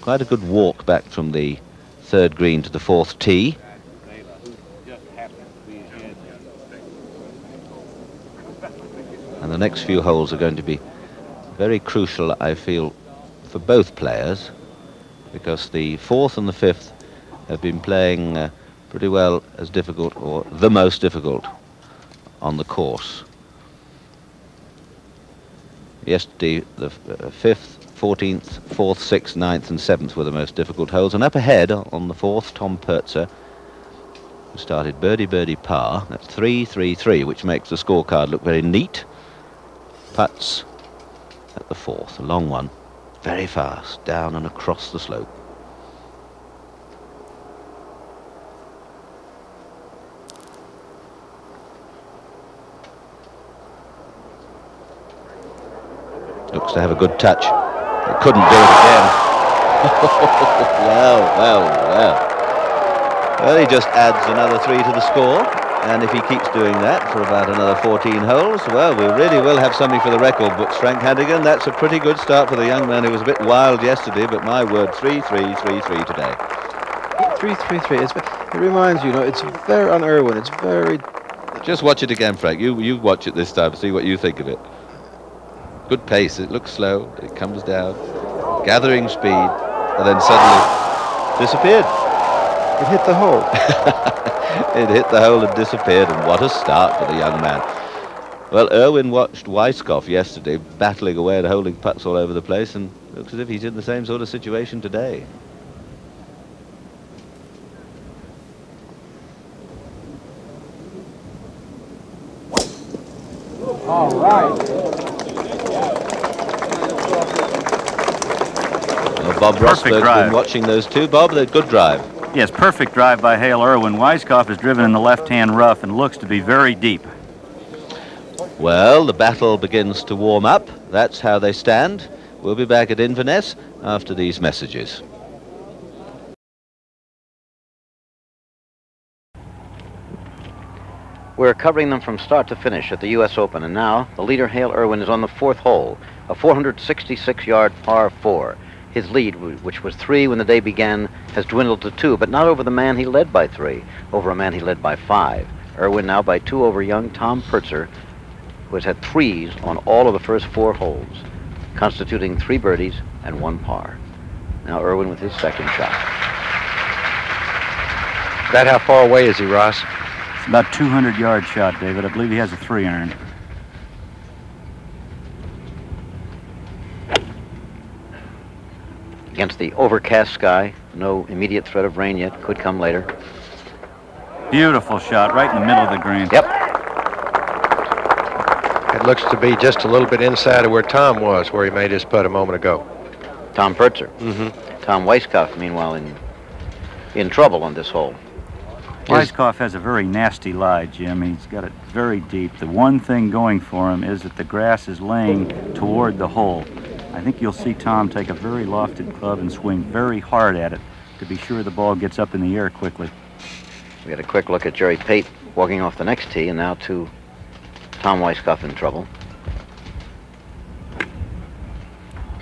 quite a good walk back from the third green to the fourth tee And the next few holes are going to be very crucial, I feel, for both players, because the fourth and the fifth have been playing uh, pretty well as difficult, or the most difficult, on the course. Yesterday, the uh, fifth, 14th, 4th, 6th, 9th and 7th were the most difficult holes. And up ahead on the 4th, Tom Purtzer, who started birdie, birdie, par. That's 3-3-3, which makes the scorecard look very neat putts at the fourth, a long one, very fast, down and across the slope. Looks to have a good touch. He couldn't do it again. well, well, well. Well, he just adds another three to the score. And if he keeps doing that for about another 14 holes, well, we really will have something for the record books, Frank Hannigan. That's a pretty good start for the young man who was a bit wild yesterday, but my word, 3-3-3-3 today. 3-3-3. It reminds you, you know, it's very, on Irwin, it's very... Just watch it again, Frank. You, you watch it this time, see what you think of it. Good pace. It looks slow. It comes down, gathering speed, and then suddenly disappeared. It hit the hole. it hit the hole and disappeared, and what a start for the young man. Well, Irwin watched Weiskopf yesterday battling away and holding putts all over the place, and looks as if he's in the same sort of situation today. All right. Well, Bob Rosburg's been watching those two. Bob, they're good drive. Yes, perfect drive by Hale Irwin. Weiskopf is driven in the left-hand rough and looks to be very deep. Well, the battle begins to warm up. That's how they stand. We'll be back at Inverness after these messages. We're covering them from start to finish at the U.S. Open, and now the leader, Hale Irwin, is on the fourth hole, a 466-yard par four. His lead, which was three when the day began, has dwindled to two, but not over the man he led by three, over a man he led by five. Irwin now by two over young Tom Purtzer, who has had threes on all of the first four holes. constituting three birdies and one par. Now Irwin with his second shot. That how far away is he, Ross? It's about 200 yard shot, David. I believe he has a three iron. Against the overcast sky, no immediate threat of rain yet. Could come later. Beautiful shot, right in the middle of the green. Yep. It looks to be just a little bit inside of where Tom was, where he made his putt a moment ago. Tom Purtzer. Mm-hmm. Tom Weiskopf, meanwhile, in in trouble on this hole. Weiskopf has a very nasty lie, Jim. He's got it very deep. The one thing going for him is that the grass is laying toward the hole. I think you'll see Tom take a very lofted club and swing very hard at it to be sure the ball gets up in the air quickly. We got a quick look at Jerry Pate walking off the next tee, and now to Tom Weiskopf in trouble.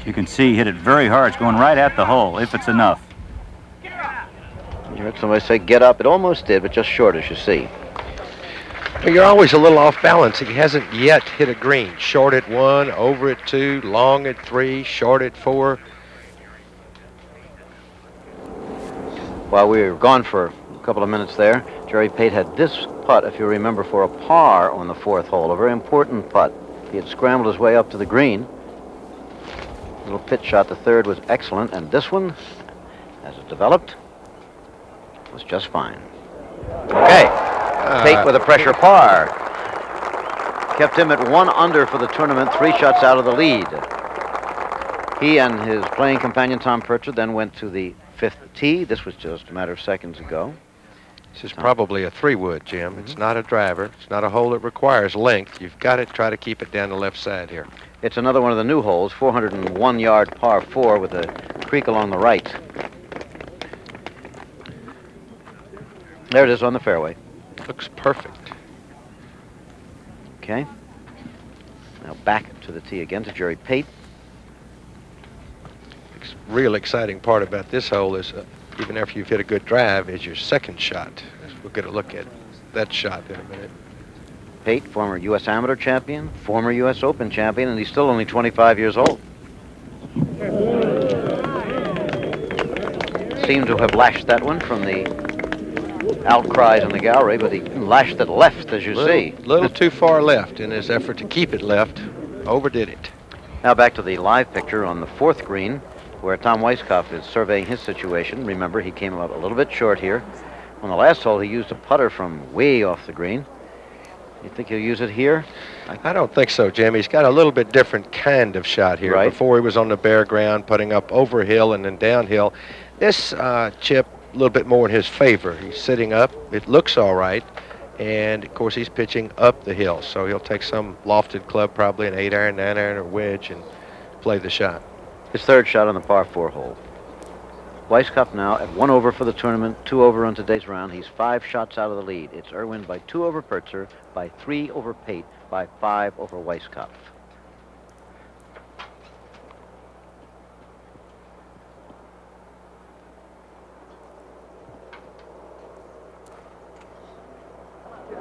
You can see he hit it very hard. It's going right at the hole, if it's enough. You heard somebody say get up. It almost did, but just short, as you see. Well, you're always a little off balance. He hasn't yet hit a green. Short at one, over at two, long at three, short at four. While we were gone for a couple of minutes there, Jerry Pate had this putt, if you remember, for a par on the fourth hole, a very important putt. He had scrambled his way up to the green. Little pitch shot, the third was excellent, and this one, as it developed, was just fine. Okay, Pate uh, with a pressure par. Kept him at one under for the tournament, three shots out of the lead. He and his playing companion Tom Purtzer then went to the fifth tee. This was just a matter of seconds ago. This is probably a three wood, Jim. It's mm-hmm. not a driver. It's not a hole that requires length. You've got to try to keep it down the left side here. It's another one of the new holes, 401 yard par four with a creek along the right. There it is on the fairway. Looks perfect. Okay. Now back to the tee again to Jerry Pate. Ex- Real exciting part about this hole is, uh, even after you've hit a good drive, is your second shot. We'll get a look at that shot in a minute. Pate, former U.S. Amateur champion, former U.S. Open champion, and he's still only 25 years old. Seemed to have lashed that one from the outcries in the gallery, but he lashed it left, as you little, see. little too far left in his effort to keep it left. Overdid it. Now back to the live picture on the fourth green, where Tom Weiskopf is surveying his situation. Remember, he came up a little bit short here. On the last hole, he used a putter from way off the green. You think he'll use it here? I don't think so, Jim. He's got a little bit different kind of shot here. Right. Before he was on the bare ground, putting up over hill and then downhill. This uh, chip, a little bit more in his favor. He's sitting up. It looks all right. And, of course, he's pitching up the hill. So he'll take some lofted club, probably an 8 iron, 9 iron, or wedge, and play the shot. His third shot on the par four hole. Weiskopf now at one over for the tournament, two over on today's round. He's five shots out of the lead. It's Irwin by two over Purtzer, by three over Pate, by five over Weiskopf.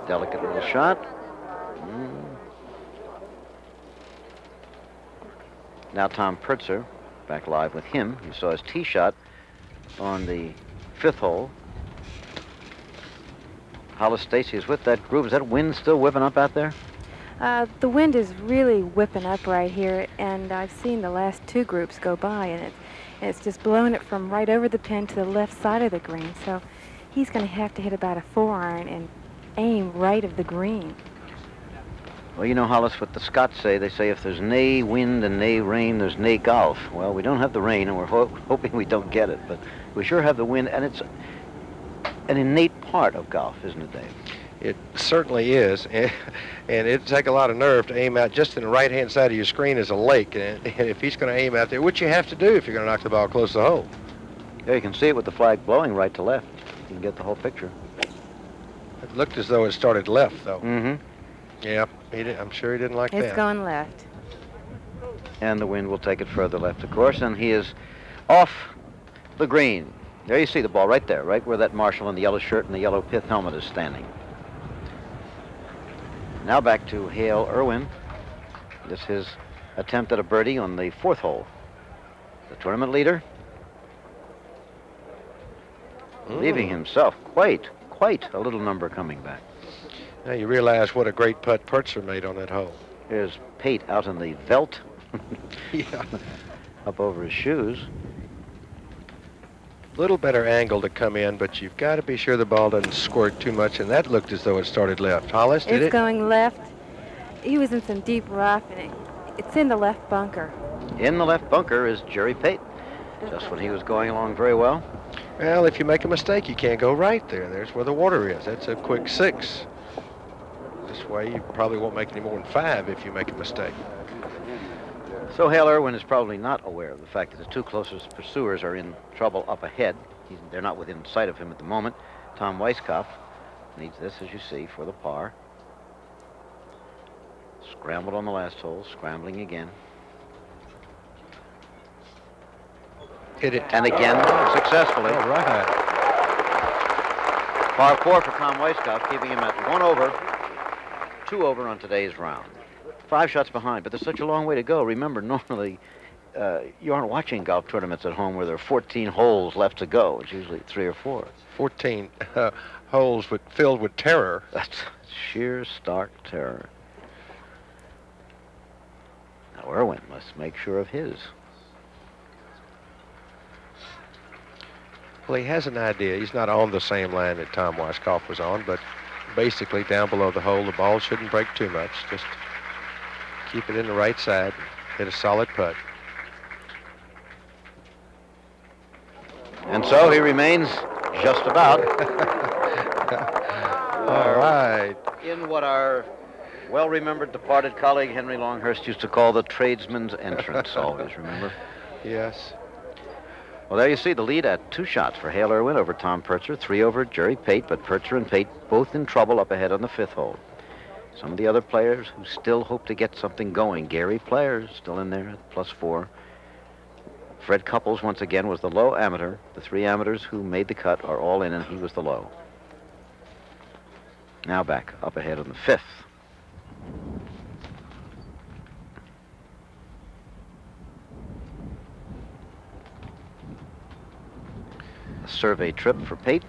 Delicate little shot. Mm. Now Tom Purtzer, back live with him. You saw his tee shot on the fifth hole. Hollis Stacy is with that group. Is that wind still whipping up out there? Uh, the wind is really whipping up right here, and I've seen the last two groups go by, and, it, and it's just blowing it from right over the pin to the left side of the green. So he's going to have to hit about a four iron and aim right of the green. Well, you know, Hollis, what the Scots say. They say if there's nae wind and nae rain, there's nae golf. Well, we don't have the rain, and we're ho hoping we don't get it, but we sure have the wind, and it's an innate part of golf, isn't it, Dave? It certainly is, and, and it'd take a lot of nerve to aim out just in the right-hand side of your screen is a lake, and, and if he's going to aim out there, which you have to do if you're going to knock the ball close to the hole. Yeah, you can see it with the flag blowing right to left. You can get the whole picture. It looked as though it started left, though. Mm-hmm. Yeah, he did, I'm sure he didn't like It's that. going left. And the wind will take it further left, of course, and he is off the green. There you see the ball right there, right where that marshal in the yellow shirt and the yellow pith helmet is standing. Now back to Hale Irwin. This is his attempt at a birdie on the fourth hole. The tournament leader leaving himself quite, quite a little number coming back. Now you realize what a great putt Purtzer made on that hole. Here's Pate out in the velt, Yeah. up over his shoes. Little better angle to come in, but you've got to be sure the ball doesn't squirt too much, and that looked as though it started left. Hollis, did It's it? going left. He was in some deep rough, and it, it's in the left bunker. In the left bunker is Jerry Pate. Just when he was going along very well. Well, if you make a mistake, you can't go right there. There's where the water is. That's a quick six. This way, you probably won't make any more than five if you make a mistake. So Hale Irwin is probably not aware of the fact that the two closest pursuers are in trouble up ahead. He's, they're not within sight of him at the moment. Tom Weiskopf needs this, as you see, for the par. Scrambled on the last hole, scrambling again. Hit it. And again, successfully. All right. Par four for Tom Weiskopf, keeping him at one over, two over on today's round. Five shots behind, but there's such a long way to go. Remember, normally uh, you aren't watching golf tournaments at home where there are 14 holes left to go. It's usually three or four. 14 uh, holes with, filled with terror. That's sheer stark terror. Now Irwin must make sure of his. Well, he has an idea. He's not on the same line that Tom Weiskopf was on, but basically down below the hole, the ball shouldn't break too much. Just keep it in the right side, hit a solid putt. And so he remains just about All right. in what our well-remembered departed colleague Henry Longhurst used to call the tradesman's entrance. always remember. Yes. Well, there you see the lead at two shots for Hale Irwin over Tom Purtzer, three over Jerry Pate, but Purtzer and Pate both in trouble up ahead on the fifth hole. Some of the other players who still hope to get something going. Gary Players still in there at plus four. Fred Couples once again was the low amateur. The three amateurs who made the cut are all in, and he was the low. Now back up ahead on the fifth. A survey trip for Pate.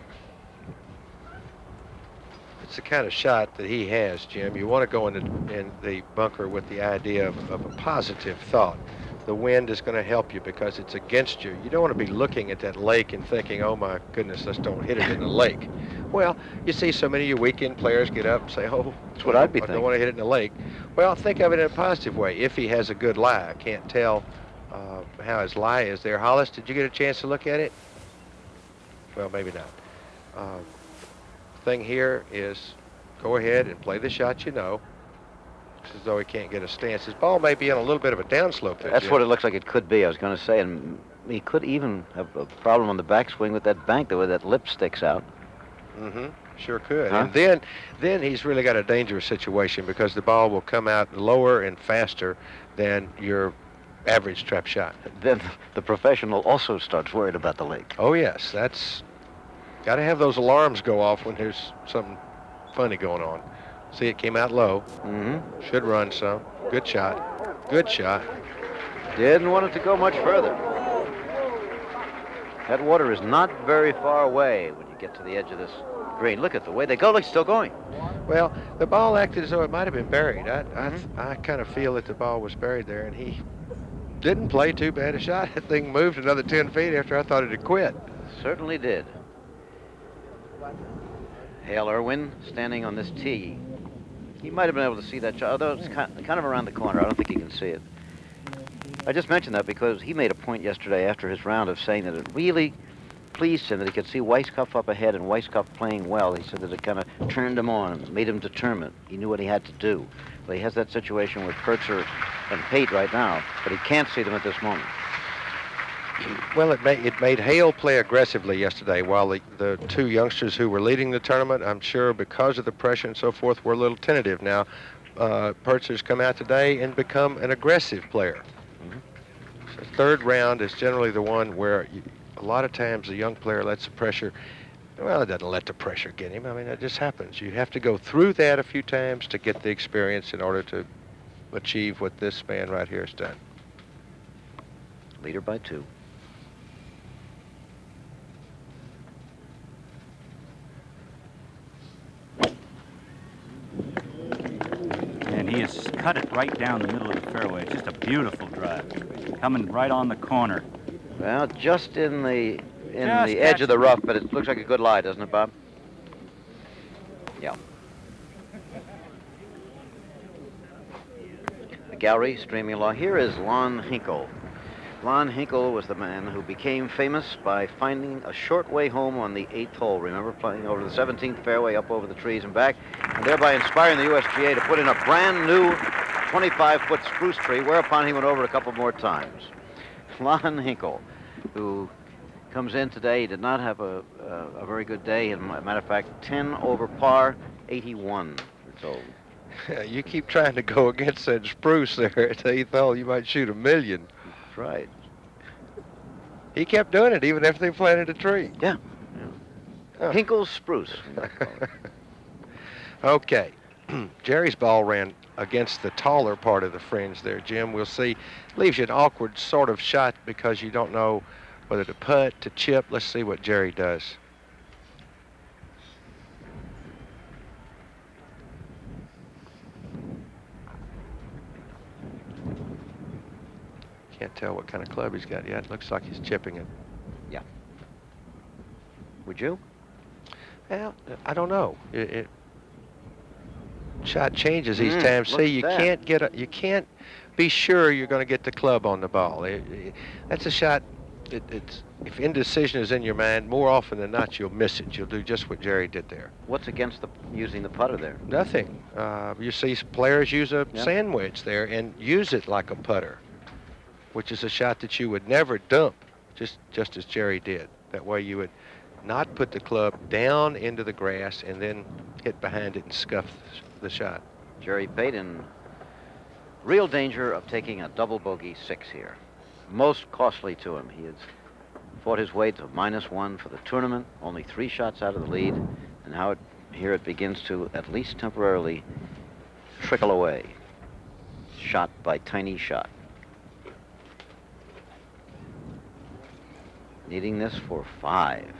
It's the kind of shot that he has, Jim. You want to go in the, in the bunker with the idea of, of a positive thought. The wind is going to help you because it's against you. You don't want to be looking at that lake and thinking, oh my goodness, let's don't hit it in the lake. Well, you see so many of your weekend players get up and say, oh, That's what I'd be I thinking. don't want to hit it in the lake. Well, think of it in a positive way. If he has a good lie, I can't tell uh, how his lie is there. Hollis, did you get a chance to look at it? Well, maybe not. Um, thing here is go ahead and play the shot you know. As though he can't get a stance. His ball may be on a little bit of a downslope there. That's Jim. what it looks like it could be. I was going to say, and he could even have a problem on the backswing with that bank, the way that lip sticks out. Mm-hmm. Sure could. Huh? And then, then he's really got a dangerous situation because the ball will come out lower and faster than your average trap shot. Then the professional also starts worried about the lake. Oh yes, that's got to have those alarms go off when there's something funny going on. See, it came out low. Mm-hmm. Should run some. Good shot. Good shot. Didn't want it to go much further. That water is not very far away when you get to the edge of this green. Look at the way they go. Look, still going. Well, the ball acted as though it might have been buried. I, Mm-hmm. I, I kind of feel that the ball was buried there, and he didn't play too bad a shot. That thing moved another 10 feet after I thought it had quit. Certainly did. Hale Irwin standing on this tee. He might have been able to see that shot, although it's kind of around the corner. I don't think he can see it. I just mentioned that because he made a point yesterday after his round of saying that it really pleased him that he could see Weiskopf up ahead and Weiskopf playing well. He said that it kind of turned him on, and made him determined. He knew what he had to do. He has that situation with Purtzer and Pate right now, but he can't see them at this moment. Well, it made it made Hale play aggressively yesterday, while the, the two youngsters who were leading the tournament, I'm sure because of the pressure and so forth, were a little tentative. Now, uh, Purtzer's come out today and become an aggressive player. So third round is generally the one where you, a lot of times the young player lets the pressure. Well, it doesn't let the pressure get him. I mean, it just happens. You have to go through that a few times to get the experience in order to achieve what this man right here has done. Leader by two. And he has cut it right down the middle of the fairway. It's just a beautiful drive. Coming right on the corner. Well, just in the in Just the edge of the rough, but it looks like a good lie, doesn't it, Bob? Yeah. The gallery streaming along. Here is Lon Hinkle. Lon Hinkle was the man who became famous by finding a short way home on the eighth hole. Remember playing over the 17th fairway up over the trees and back, and thereby inspiring the USGA to put in a brand new 25-foot spruce tree, whereupon he went over a couple more times. Lon Hinkle, who comes in today. He did not have a, a, a very good day. As a matter of fact, 10 over par, 81, we're told. you keep trying to go against that spruce there at the eighth hole, you might shoot a million. That's right. He kept doing it even after they planted a tree. Yeah. Huh. Hinkle's spruce. Okay. Jerry's ball ran against the taller part of the fringe there, Jim. We'll see. Leaves you an awkward sort of shot because you don't know whether to putt, to chip. Let's see what Jerry does. Can't tell what kind of club he's got yet. Looks like he's chipping it. Yeah. Would you? Well, I don't know. It, it shot changes these Mm, times. See, you that. can't get a, you can't be sure you're going to get the club on the ball. It- it- that's a shot. It, it's if indecision is in your mind, more often than not, you'll miss it. You'll do just what Jerry did there. What's against the using the putter there? Nothing. Uh, you see players use a Yeah. sand wedge there and use it like a putter, which is a shot that you would never dump, just just as Jerry did. That way you would not put the club down into the grass and then hit behind it and scuff the shot. Jerry Payton, real danger of taking a double bogey six here. Most costly to him. He had fought his way to minus one for the tournament, only three shots out of the lead, and now it, here it begins to, at least temporarily, trickle away. Shot by tiny shot. Needing this for five.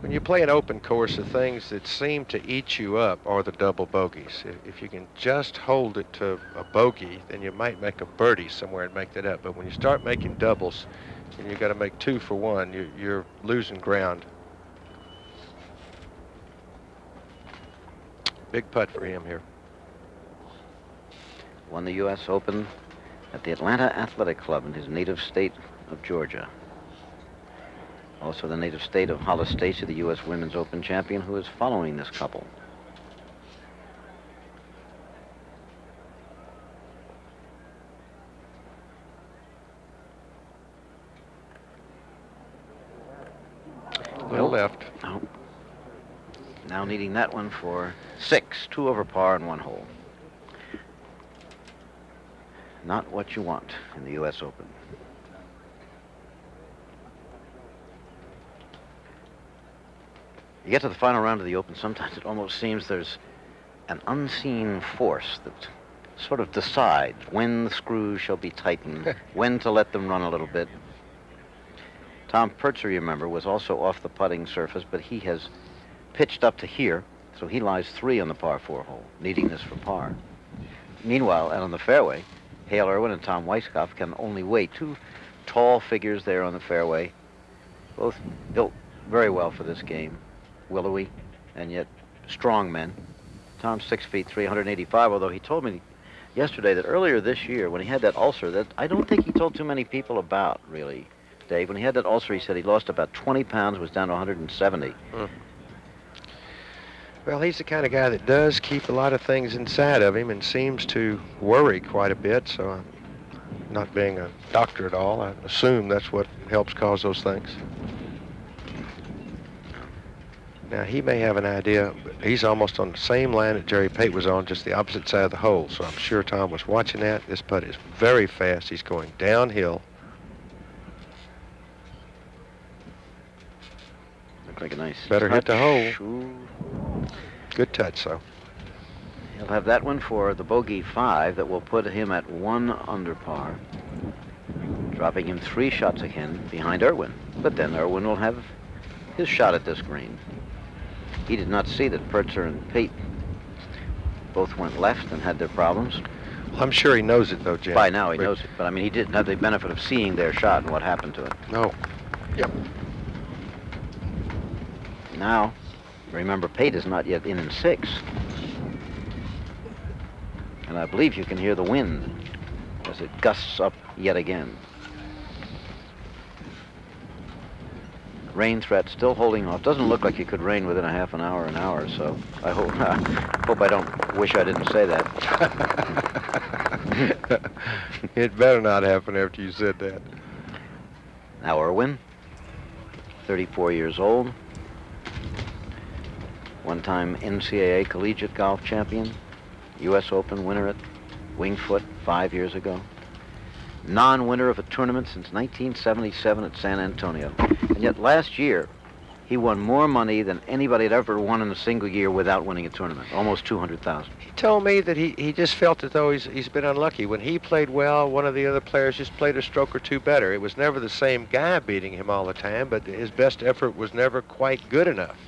When you play an open course, the things that seem to eat you up are the double bogeys. If, you can just hold it to a bogey, then you might make a birdie somewhere and make that up. But when you start making doubles, and you've got to make two for one, you, you're losing ground. Big putt for him here. won the U.S. Open at the Atlanta Athletic Club in his native state of Georgia. Also the native state of Hollis Stacy, the U.S. Women's Open champion, who is following this couple. Little left. Oh. Now needing that one for six, two over par in one hole. Not what you want in the U.S. Open. You get to the final round of the Open, sometimes it almost seems there's an unseen force that sort of decides when the screws shall be tightened, when to let them run a little bit. Tom Purtzer, you remember, was also off the putting surface, but he has pitched up to here, so he lies three on the par four hole, needing this for par. Meanwhile, out on the fairway, Hale Irwin and Tom Weiskopf can only wait. Two tall figures there on the fairway, both built very well for this game, willowy and yet strong men. Tom's six feet, 385, although he told me yesterday that earlier this year, when he had that ulcer, that I don't think he told too many people about, really, Dave. When he had that ulcer, he said he lost about 20 pounds, was down to 170. Hmm. Well, he's the kind of guy that does keep a lot of things inside of him and seems to worry quite a bit. So, I'm not being a doctor at all, I assume that's what helps cause those things. Now, he may have an idea. But he's almost on the same line that Jerry Pate was on, just the opposite side of the hole. So I'm sure Tom was watching that. This putt is very fast. He's going downhill. Looked like a nice Better hit the hole. Good touch, though. He'll have that one for the bogey five that will put him at one under par, dropping him three shots again behind Irwin. But then Irwin will have his shot at this green. He did not see that Purtzer and Pate both went left and had their problems. Well, I'm sure he knows it, though, Jim. By now he knows it, but I mean, he didn't have the benefit of seeing their shot and what happened to it. No. Yep. Now, remember, Pate is not yet in in six. And I believe you can hear the wind as it gusts up yet again. Rain threat still holding off. Doesn't look like it could rain within a half an hour, an hour or so. I hope. I hope I don't wish I didn't say that. it better not happen after you said that. Now Irwin, 34 years old, one-time NCAA collegiate golf champion, U.S. Open winner at Winged Foot five years ago, non-winner of a tournament since 1977 at San Antonio, and yet last year he won more money than anybody had ever won in a single year without winning a tournament, almost 200,000. He told me that he, he just felt as though he's, he's been unlucky. When he played well, one of the other players just played a stroke or two better. It was never the same guy beating him all the time, but his best effort was never quite good enough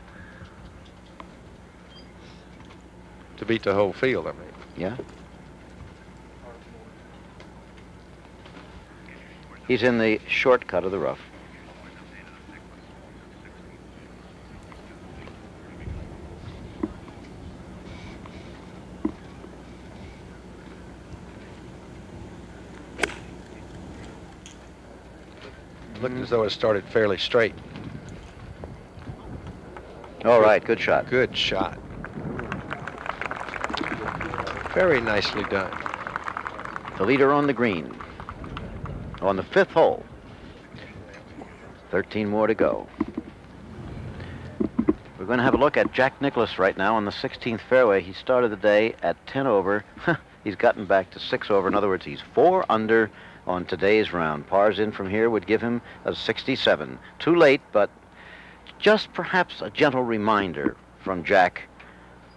to beat the whole field, I mean. Yeah? He's in the shortcut of the rough. Looked as though it started fairly straight. All right, good shot. Good shot. Very nicely done. The leader on the green. On the fifth hole. 13 more to go. We're going to have a look at Jack Nicklaus right now on the 16th fairway. He started the day at 10 over. he's gotten back to 6 over. In other words, he's 4 under on today's round. Pars in from here would give him a 67. Too late, but just perhaps a gentle reminder from Jack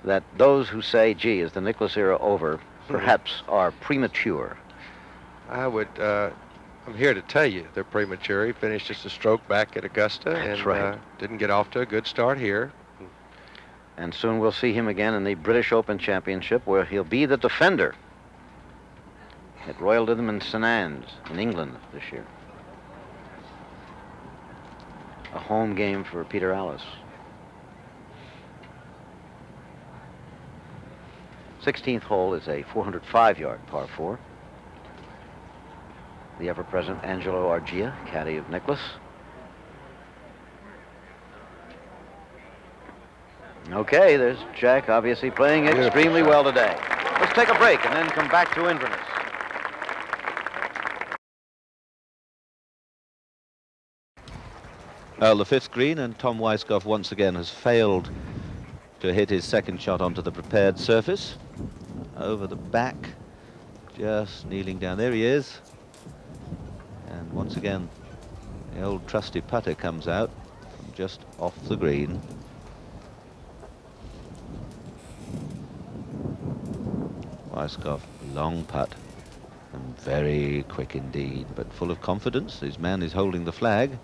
that those who say, gee, is the Nicklaus era over, perhaps are premature. I would, uh, I'm here to tell you they're premature. He finished just a stroke back at Augusta That's and right. uh, didn't get off to a good start here. And soon we'll see him again in the British Open Championship, where he'll be the defender at Royal Lytham and St Anne's in England this year. A home game for Peter Alliss. 16th hole is a 405-yard par 4. The ever-present Angelo Argea, caddy of Nicklaus. Okay, there's Jack obviously playing Beautiful extremely shot. well today. Let's take a break and then come back to Inverness. Well, the fifth green, and Tom Weiskopf once again has failed to hit his second shot onto the prepared surface. Over the back, just kneeling down. There he is. And once again, the old trusty putter comes out from just off the green. Weiskopf, long putt. And very quick indeed, but full of confidence. His man is holding the flag.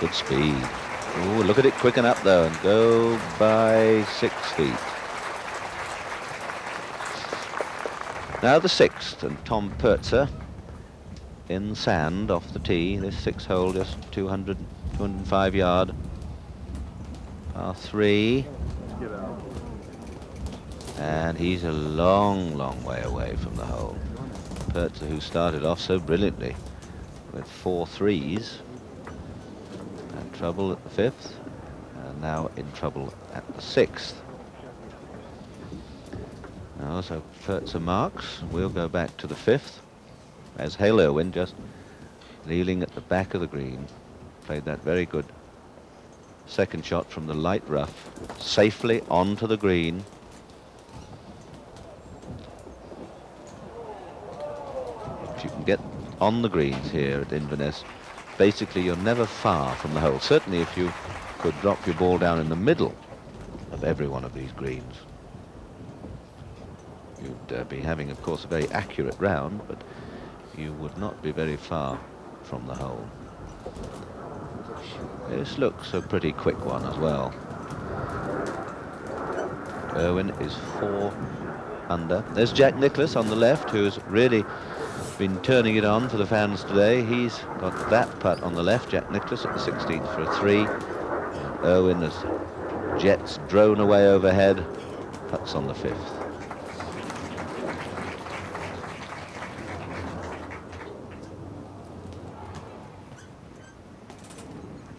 Good speed. Oh, look at it quicken up though and go by six feet. Now the sixth and Tom Purtzer in sand off the tee. This six hole just 200, 205 yard. Par three. And he's a long, long way away from the hole. Purtzer who started off so brilliantly with four threes. Trouble at the fifth, and now in trouble at the sixth. Now, so Purtzer marks. We'll go back to the fifth, as Hale Irwin just kneeling at the back of the green. Played that very good second shot from the light rough, safely onto the green. If you can get on the greens here at Inverness, basically you're never far from the hole. Certainly if you could drop your ball down in the middle of every one of these greens. You'd uh, be having, of course, a very accurate round, but you would not be very far from the hole. This looks a pretty quick one as well. Irwin is four under. There's Jack Nicklaus on the left, who's really been turning it on for the fans today. He's got that putt on the left, Jack Nicklaus at the 16th for a three. Irwin as jets drone away overhead, putts on the fifth.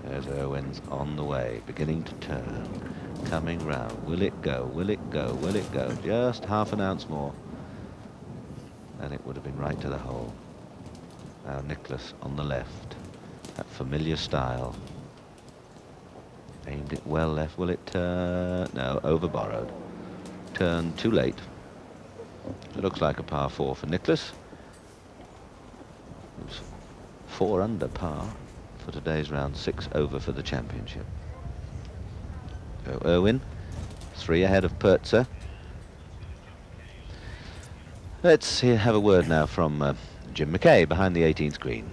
There's Irwin's on the way, beginning to turn, coming round. Will it go? Will it go? Will it go? Just half an ounce more. And it would have been right to the hole. Now Nicklaus on the left. That familiar style. Aimed it well left. Will it turn? No, overborrowed. Turn too late. It looks like a par four for. It's four under par for today's round, six over for the championship. So Irwin, three ahead of Purtzer. Let's hear, have a word now from uh, Jim McKay behind the 18th green.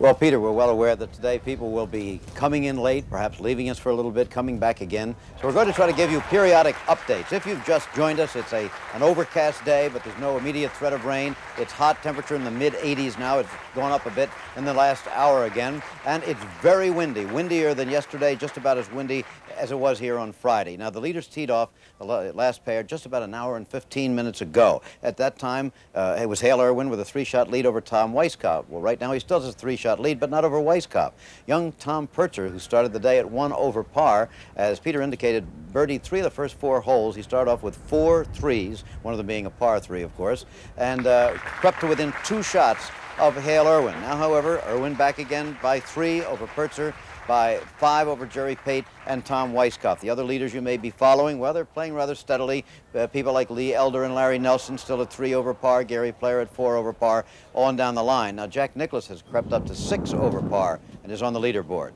Well, Peter, we're well aware that today people will be coming in late, perhaps leaving us for a little bit, coming back again. So we're going to try to give you periodic updates. If you've just joined us, it's a, an overcast day, but there's no immediate threat of rain. It's hot temperature in the mid-80s now. It's gone up a bit in the last hour again. And it's very windy, windier than yesterday, just about as windy as it was here on Friday. Now, the leaders teed off the last pair just about an hour and 15 minutes ago. At that time, uh, it was Hale Irwin with a three-shot lead over Tom Weiskopf. Well, right now he still has a three-shot lead, but not over Weiskopf. Young Tom Purtzer, who started the day at one over par, as Peter indicated, birdied three of the first four holes. He started off with four threes, one of them being a par three, of course, and uh, crept to within two shots of Hale Irwin. Now, however, Irwin back again by three over Purtzer by five over Jerry Pate and Tom Weiskopf. The other leaders you may be following, well, they're playing rather steadily. Uh, people like Lee Elder and Larry Nelson still at three over par, Gary Player at four over par, on down the line. Now, Jack Nicklaus has crept up to six over par and is on the leaderboard.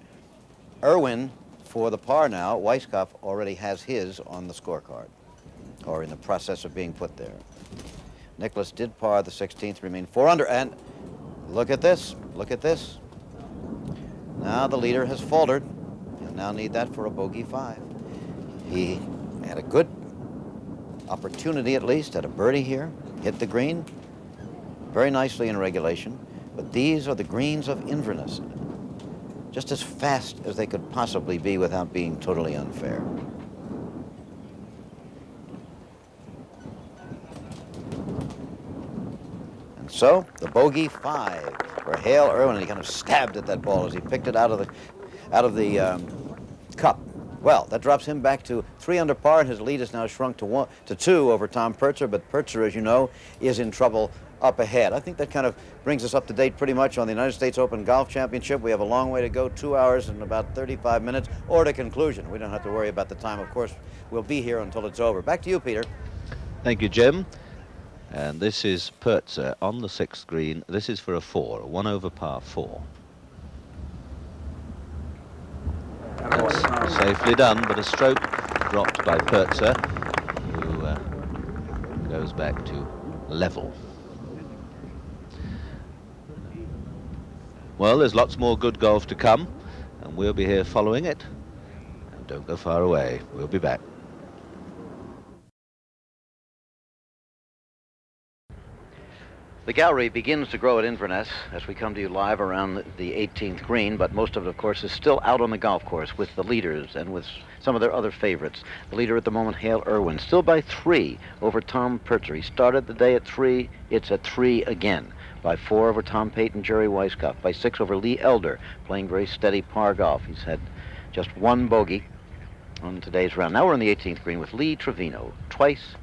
Irwin for the par now. Weiskopf already has his on the scorecard, or in the process of being put there. Nicklaus did par the 16th, remain four under, and look at this, look at this. Now the leader has faltered. He'll now need that for a bogey five. He had a good opportunity at least, at a birdie here, hit the green very nicely in regulation. But these are the greens of Inverness, just as fast as they could possibly be without being totally unfair. And so, the bogey five for Hale Irwin. He kind of stabbed at that ball as he picked it out of the, out of the um, cup. Well, that drops him back to three under par, and his lead has now shrunk to one to two over Tom Purtzer. But Purtzer, as you know, is in trouble up ahead. I think that kind of brings us up to date pretty much on the United States Open Golf Championship. We have a long way to go, two hours and about 35 minutes, or to conclusion. We don't have to worry about the time. Of course, we'll be here until it's over. Back to you, Peter. Thank you, Jim. And this is Purtzer on the sixth green. This is for a four, a one over par four. That's safely done, but a stroke dropped by Purtzer, who uh, goes back to level. Well, there's lots more good golf to come, and we'll be here following it. And don't go far away. We'll be back. The gallery begins to grow at Inverness as we come to you live around the 18th green, but most of it, of course, is still out on the golf course with the leaders and with some of their other favorites. The leader at the moment, Hale Irwin, still by three over Tom Purtzer. He started the day at three. It's at three again. By four over Tom Payton, Jerry Weiskopf. By six over Lee Elder, playing very steady par golf. He's had just one bogey on today's round. Now we're on the 18th green with Lee Trevino, twice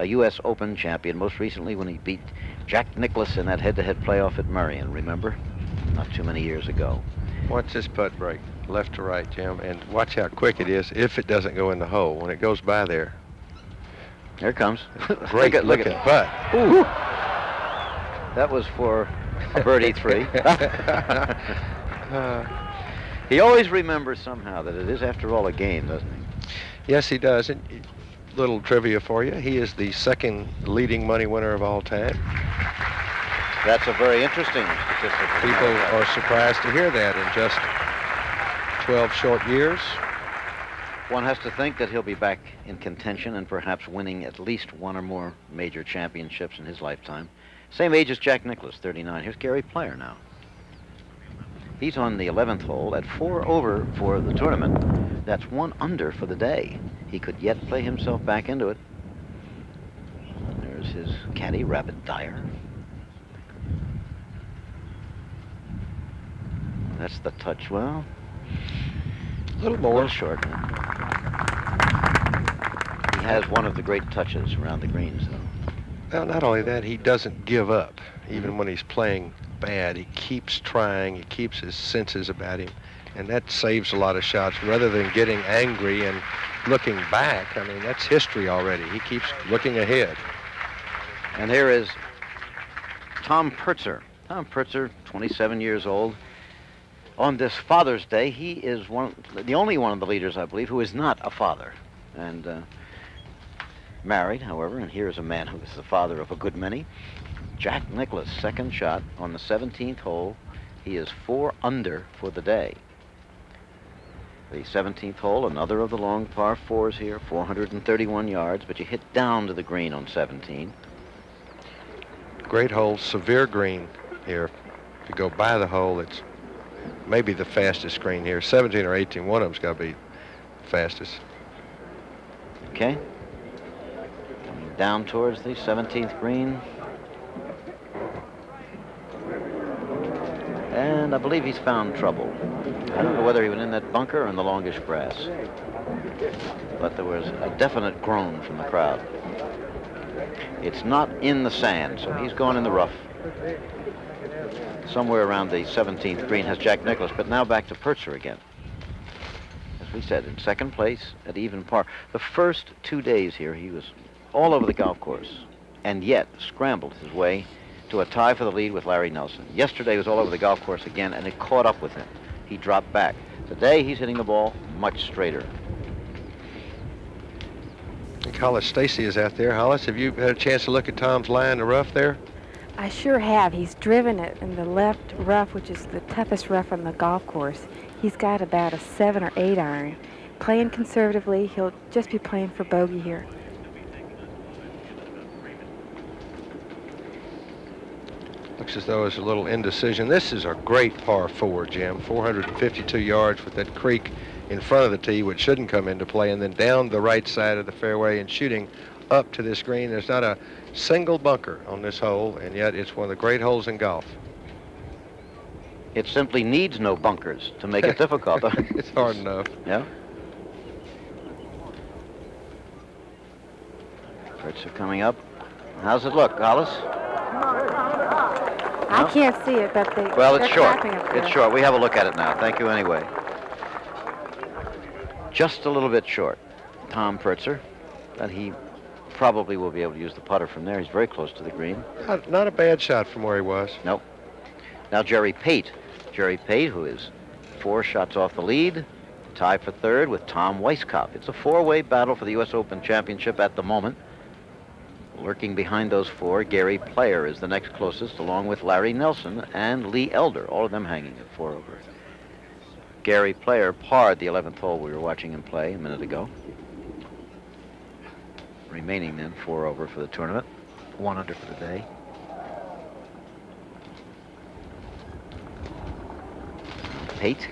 a U.S. Open champion, most recently when he beat Jack Nicklaus in that head-to-head playoff at Merion, remember? Not too many years ago. Watch this putt break, left to right, Jim, and watch how quick it is if it doesn't go in the hole. When it goes by there. Here it comes. Great look at, look looking at putt. Ooh. That was for A birdie three. Uh, he always remembers somehow that it is, after all, a game, doesn't he? Yes, he does. And little trivia for you. He is the second leading money winner of all time. That's a very interesting statistic. People are surprised to hear that in just 12 short years. One has to think that he'll be back in contention and perhaps winning at least one or more major championships in his lifetime. Same age as Jack Nicklaus, 39. Here's Gary Player now. He's on the 11th hole at four over for the tournament. That's one under for the day. He could yet play himself back into it. There's his caddy, Rabbit Dyer. That's the touch. Well, a little a more. little short. He has one of the great touches around the greens, though. Well, not only that, he doesn't give up. Even mm-hmm. when he's playing bad, he keeps trying. He keeps his senses about him. And that saves a lot of shots rather than getting angry and looking back. I mean, that's history already. He keeps looking ahead. And here is Tom Purtzer. Tom Purtzer, 27 years old. On this Father's Day, he is one, the only one of the leaders, I believe, who is not a father. And uh, married, however, and here is a man who is the father of a good many. Jack Nicklaus, second shot on the 17th hole. He is four under for the day. The 17th hole, another of the long par fours here, 431 yards, but you hit down to the green on 17. Great hole, severe green here. If you go by the hole, it's maybe the fastest green here. 17 or 18, one of them's got to be fastest. Okay. Coming down towards the 17th green. And I believe he's found trouble. I don't know whether he went in that bunker or in the longish grass. But there was a definite groan from the crowd. It's not in the sand, so he's gone in the rough. Somewhere around the 17th green has Jack Nicklaus, but now back to Purtzer again. As we said, in second place at even par. The first two days here, he was all over the golf course, and yet scrambled his way to a tie for the lead with Larry Nelson. Yesterday was all over the golf course again, and it caught up with him. He dropped back. Today, he's hitting the ball much straighter. I think Hollis Stacy is out there. Hollis, have you had a chance to look at Tom's line in the rough there? I sure have. He's driven it in the left rough, which is the toughest rough on the golf course. He's got about a seven or eight iron. Playing conservatively, he'll just be playing for bogey here. Looks as though it's a little indecision. This is a great par four, Jim. 452 yards with that creek in front of the tee, which shouldn't come into play, and then down the right side of the fairway and shooting up to this green. There's not a single bunker on this hole, and yet it's one of the great holes in golf. It simply needs no bunkers to make it difficult. it's hard enough. Yeah. Purtzer coming up. How's it look, Hollis? I can't see it, but they, Well, it's they're short. clapping up It's there. short. We have a look at it now. Thank you anyway. Just a little bit short. Tom Purtzer. And he probably will be able to use the putter from there. He's very close to the green. Not, not a bad shot from where he was. Nope. Now Jerry Pate. Jerry Pate, who is four shots off the lead, tie for third with Tom Weiskopf. It's a four-way battle for the U.S. Open Championship at the moment. Lurking behind those four, Gary Player is the next closest, along with Larry Nelson and Lee Elder, all of them hanging at four over. Gary Player parred the 11th hole we were watching him play a minute ago. Remaining then four over for the tournament, one under for the day. Pate.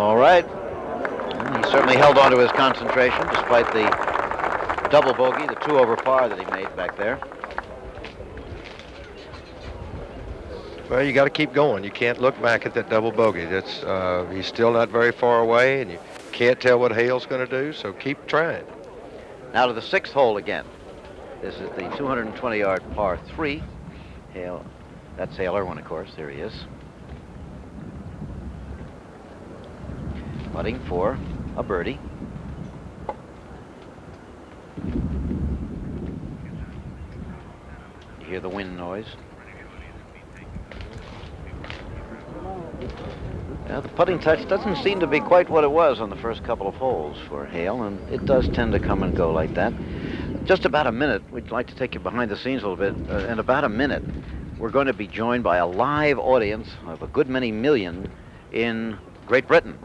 All right. He certainly held on to his concentration despite the double bogey, the two over par that he made back there. Well, you got to keep going. You can't look back at that double bogey. That's uh, he's still not very far away, and you can't tell what Hale's going to do. So keep trying. Now to the sixth hole again. This is the 220-yard par three. Hale, that's Hale Irwin, of course. There he is. putting for a birdie. You hear the wind noise. Now, the putting touch doesn't seem to be quite what it was on the first couple of holes for Hale, and it does tend to come and go like that. Just about a minute, we'd like to take you behind the scenes a little bit. Uh, in about a minute, we're going to be joined by a live audience of a good many million in Great Britain.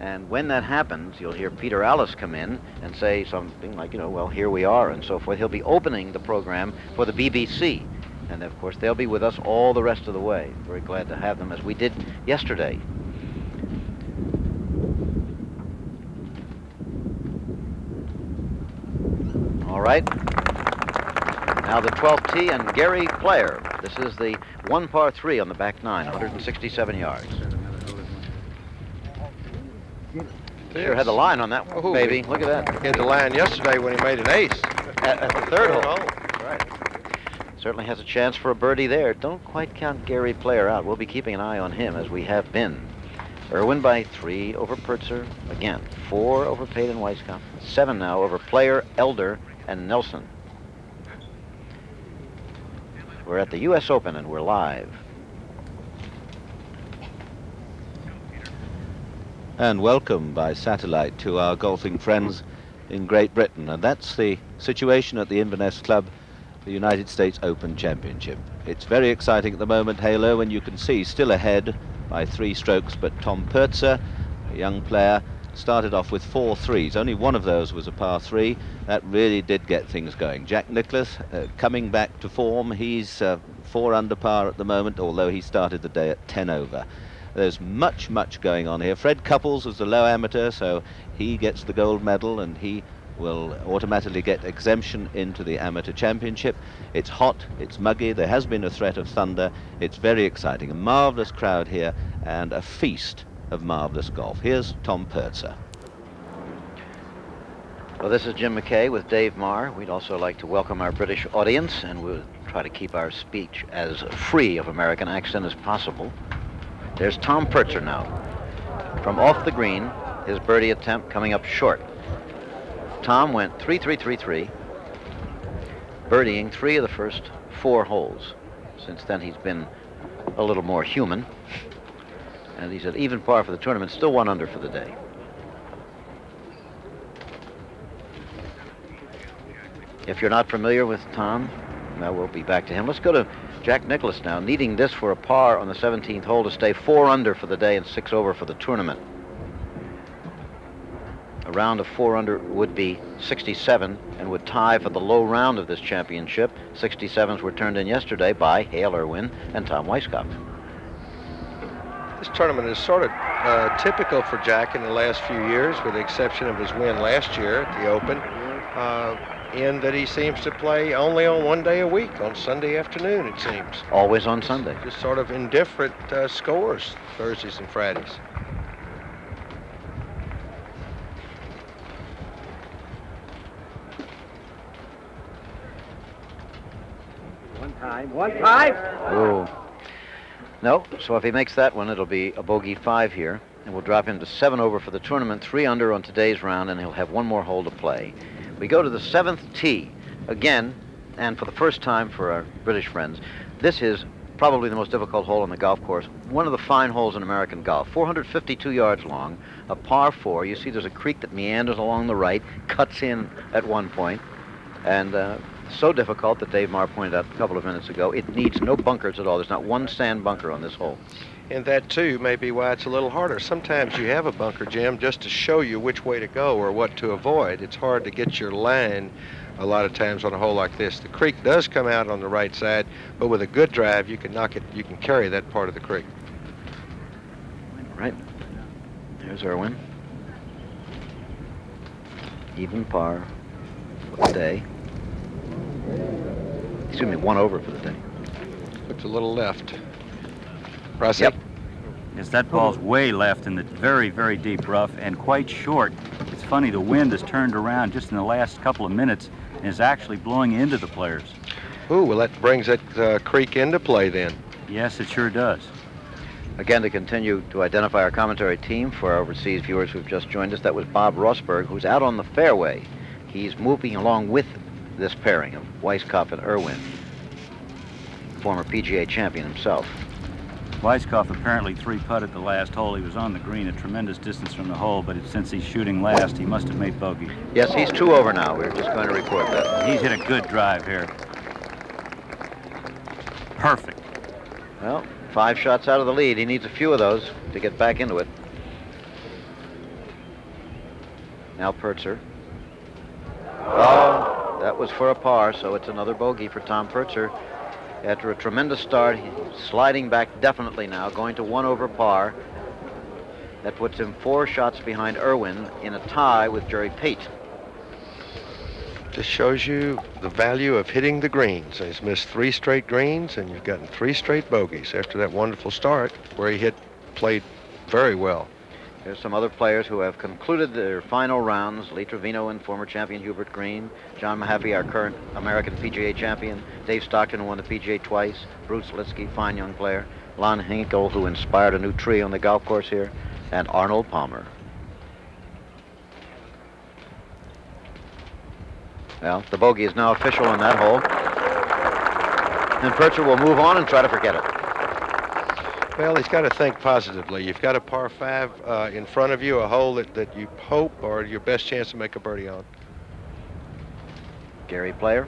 And when that happens, you'll hear Peter Alliss come in and say something like, you know, well, here we are, and so forth. He'll be opening the program for the BBC. And of course, they'll be with us all the rest of the way. Very glad to have them, as we did yesterday. All right. Now the 12th tee and Gary Player. This is the one par three on the back nine, 167 yards. Sure had the line on that one, Ooh, baby. Look at that. He had the line yesterday when he made an ace. At, at the third hole. hole. Right. Certainly has a chance for a birdie there. Don't quite count Gary Player out. We'll be keeping an eye on him as we have been. Irwin by three over Purtzer. Again, four over Peyton Weiskopf. Seven now over Player, Elder, and Nelson. We're at the U.S. Open and we're live. And welcome by satellite to our golfing friends in Great Britain. And that's the situation at the Inverness Club, the United States Open Championship. It's very exciting at the moment, Halo, and you can see still ahead by three strokes, but Tom Purtzer, a young player, started off with four threes. Only one of those was a par three. That really did get things going. Jack Nicklaus uh, coming back to form. He's uh, four under par at the moment, although he started the day at 10 over. There's much, much going on here. Fred Couples was the low amateur, so he gets the gold medal and he will automatically get exemption into the amateur championship. It's hot, it's muggy, there has been a threat of thunder. It's very exciting. A marvellous crowd here and a feast of marvellous golf. Here's Tom Purtzer. Well, this is Jim McKay with Dave Marr. We'd also like to welcome our British audience, and we'll try to keep our speech as free of American accent as possible. There's Tom Purtzer now. From off the green, his birdie attempt coming up short. Tom went 3-3-3-3, birdieing three of the first four holes. Since then, he's been a little more human. And he's at even par for the tournament, still one under for the day. If you're not familiar with Tom, now we'll be back to him. Let's go to Jack Nicklaus now, needing this for a par on the 17th hole to stay four under for the day and six over for the tournament. A round of four under would be 67 and would tie for the low round of this championship. 67s were turned in yesterday by Hale Irwin and Tom Weiskopf. This tournament is sort of uh, typical for Jack in the last few years, with the exception of his win last year at the Open, uh, in that he seems to play only on one day a week, on Sunday afternoon, it seems. Always on Sunday. Just sort of indifferent uh, scores, Thursdays and Fridays. One time, one time. Oh. No, so if he makes that one, it'll be a bogey five here, and we'll drop him to seven over for the tournament, three under on today's round, and he'll have one more hole to play. We go to the seventh tee again, and for the first time for our British friends, this is probably the most difficult hole on the golf course. One of the fine holes in American golf, 452 yards long, a par four. You see there's a creek that meanders along the right, cuts in at one point, and uh, so difficult that Dave Marr pointed out a couple of minutes ago, it needs no bunkers at all. There's not one sand bunker on this hole. And that, too, may be why it's a little harder. Sometimes you have a bunker, Jim, just to show you which way to go or what to avoid. It's hard to get your line a lot of times on a hole like this. The creek does come out on the right side, but with a good drive, you can knock it, you can carry that part of the creek. Right. There's Irwin. Even par for the day. Excuse me, one over for the day. Looks a little left. Rossi? Yep. Yes, that ball's way left in the very, very deep rough and quite short. It's funny, the wind has turned around just in the last couple of minutes and is actually blowing into the players. Ooh, well, that brings that uh, creek into play then. Yes, it sure does. Again, to continue to identify our commentary team for our overseas viewers who've just joined us, that was Bob Rosburg, who's out on the fairway. He's moving along with this pairing of Weiskopf and Irwin. former PGA champion himself. Weiskopf apparently three putted the last hole. He was on the green a tremendous distance from the hole, but since he's shooting last, he must have made bogey. Yes, he's two over now. We are just going to report that. He's hit a good drive here. Perfect. Well, five shots out of the lead. He needs a few of those to get back into it. Now Purtzer. Oh, that was for a par, so it's another bogey for Tom Purtzer. After a tremendous start, he's sliding back definitely now, going to one over par. That puts him four shots behind Irwin in a tie with Jerry Pate. This shows you the value of hitting the greens. He's missed three straight greens, and you've gotten three straight bogeys after that wonderful start where he hit, played very well. There's some other players who have concluded their final rounds. Lee Trevino and former champion Hubert Green. John Mahaffey, our current American PGA champion. Dave Stockton, who won the PGA twice. Bruce Lietzke, fine young player. Lon Hinkle, who inspired a new tree on the golf course here. And Arnold Palmer. Well, the bogey is now official on that hole. And Purtzer will move on and try to forget it. Well, he's got to think positively. You've got a par five uh, in front of you, a hole that, that you hope are your best chance to make a birdie on. Gary Player.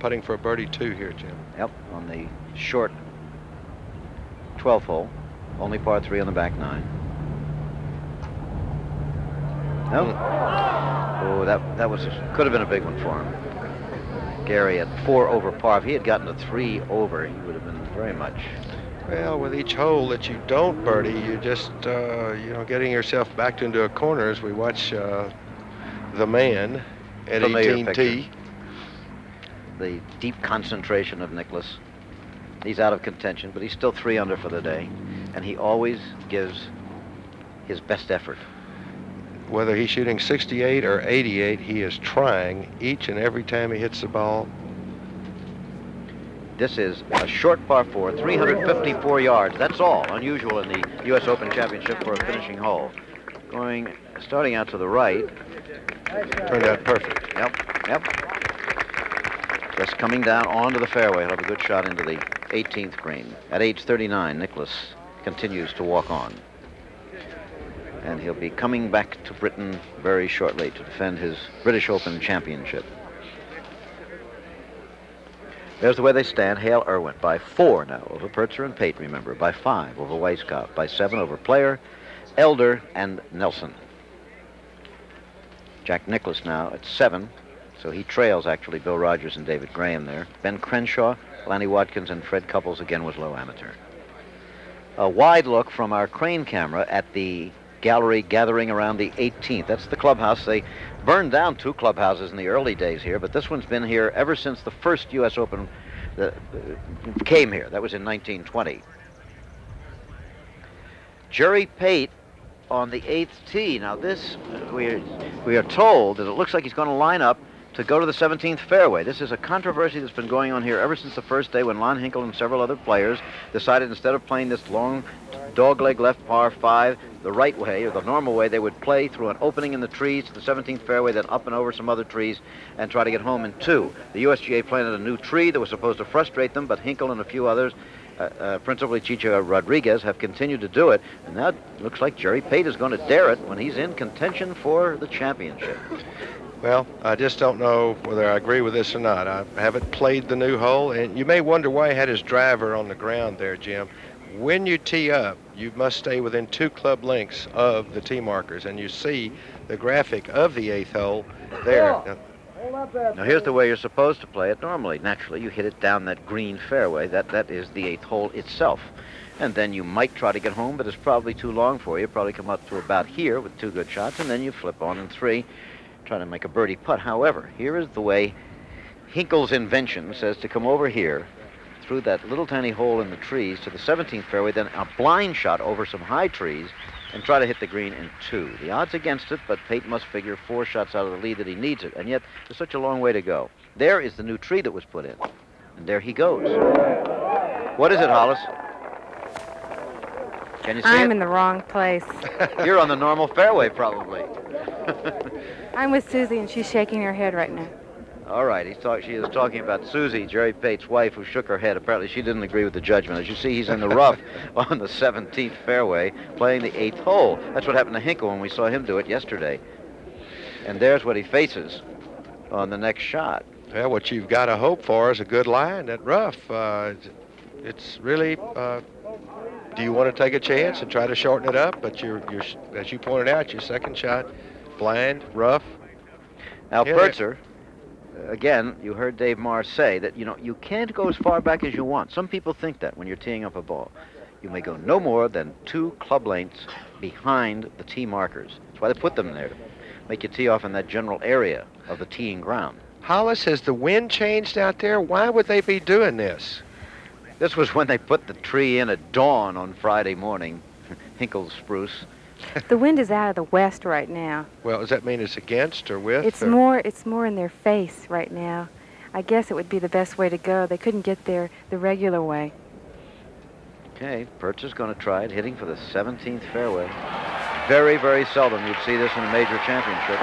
Putting for a birdie two here, Jim. Yep, on the short 12th hole. Only par three on the back nine. No. Oh, that that was could have been a big one for him. Gary at four over par. If he had gotten to three over, he would have been very much well, with each hole that you don't birdie, you're just, uh, you know, getting yourself backed into a corner as we watch uh, the man at Familiar 18T. The deep concentration of Nicklaus. He's out of contention, but he's still three under for the day, and he always gives his best effort. Whether he's shooting 68 or 88, he is trying each and every time he hits the ball this is a short par four, 354 yards. That's all. Unusual in the U.S. Open Championship for a finishing hole. Going, starting out to the right. Turned out perfect. Yep, yep. Just coming down onto the fairway. He'll have a good shot into the 18th green. At age 39, Nicklaus continues to walk on. And he'll be coming back to Britain very shortly to defend his British Open Championship. There's the way they stand. Hale Irwin by four now over Purtzer and Pate, remember. By five over Weiskopf. By seven over Player, Elder, and Nelson. Jack Nicklaus now at seven. So he trails actually Bill Rogers and David Graham there. Ben Crenshaw, Lanny Wadkins, and Fred Couples again was low amateur. A wide look from our crane camera at the gallery gathering around the 18th. That's the clubhouse. They burned down two clubhouses in the early days here, but this one's been here ever since the first U.S. Open uh, came here. That was in 1920. Jerry Pate on the eighth tee. Now this, we are, we are told that it looks like he's going to line up to go to the 17th fairway. This is a controversy that's been going on here ever since the first day when Lon Hinkle and several other players decided instead of playing this long dogleg left par five the right way or the normal way, they would play through an opening in the trees to the 17th fairway, then up and over some other trees and try to get home in two. The USGA planted a new tree that was supposed to frustrate them, but Hinkle and a few others uh, uh, principally Chi Chi Rodriguez, have continued to do it. And now it looks like Jerry Pate is going to dare it when he's in contention for the championship. Well, I just don't know whether I agree with this or not. I haven't played the new hole, and you may wonder why he had his driver on the ground there, Jim. When you tee up, you must stay within two club lengths of the tee markers, and you see the graphic of the eighth hole there. Now, now here's the way you're supposed to play it normally. Naturally, you hit it down that green fairway. That that is the eighth hole itself. And then you might try to get home, but it's probably too long for you. Probably come up to about here with two good shots, and then you flip on in three, trying to make a birdie putt. However, here is the way Hinkle's invention says to come over here through that little tiny hole in the trees to the 17th fairway, then a blind shot over some high trees and try to hit the green in two. The odds against it, but Pate must figure four shots out of the lead that he needs it, and yet there's such a long way to go. There is the new tree that was put in, and there he goes. What is it, Hollis? Can you see I'm it? in the wrong place. You're on the normal fairway, probably. I'm with Susie, and she's shaking her head right now. All right, he's talk, she was talking about Susie, Jerry Pate's wife, who shook her head. Apparently, she didn't agree with the judgment. As you see, he's in the rough on the 17th fairway, playing the eighth hole. That's what happened to Hinkle when we saw him do it yesterday. And there's what he faces on the next shot. Well, what you've got to hope for is a good line at rough. Uh, it's really. Uh, do you want to take a chance and try to shorten it up? But you're, you're, as you pointed out, your second shot, blind, rough. Now, Yeah, Purtzer, again, you heard Dave Marr say that, you know, you can't go as far back as you want. Some people think that when you're teeing up a ball. You may go no more than two club lengths behind the tee markers. That's why they put them there, to make you tee off in that general area of the teeing ground. Hollis, has the wind changed out there? Why would they be doing this? This was when they put the tree in at dawn on Friday morning, Hinkle spruce. The wind is out of the west right now. Well, does that mean it's against or with? It's or- more it's more in their face right now. I guess it would be the best way to go. They couldn't get there the regular way. Okay, Purtzer's going to try it, hitting for the 17th fairway. Very, very seldom you'd see this in a major championship.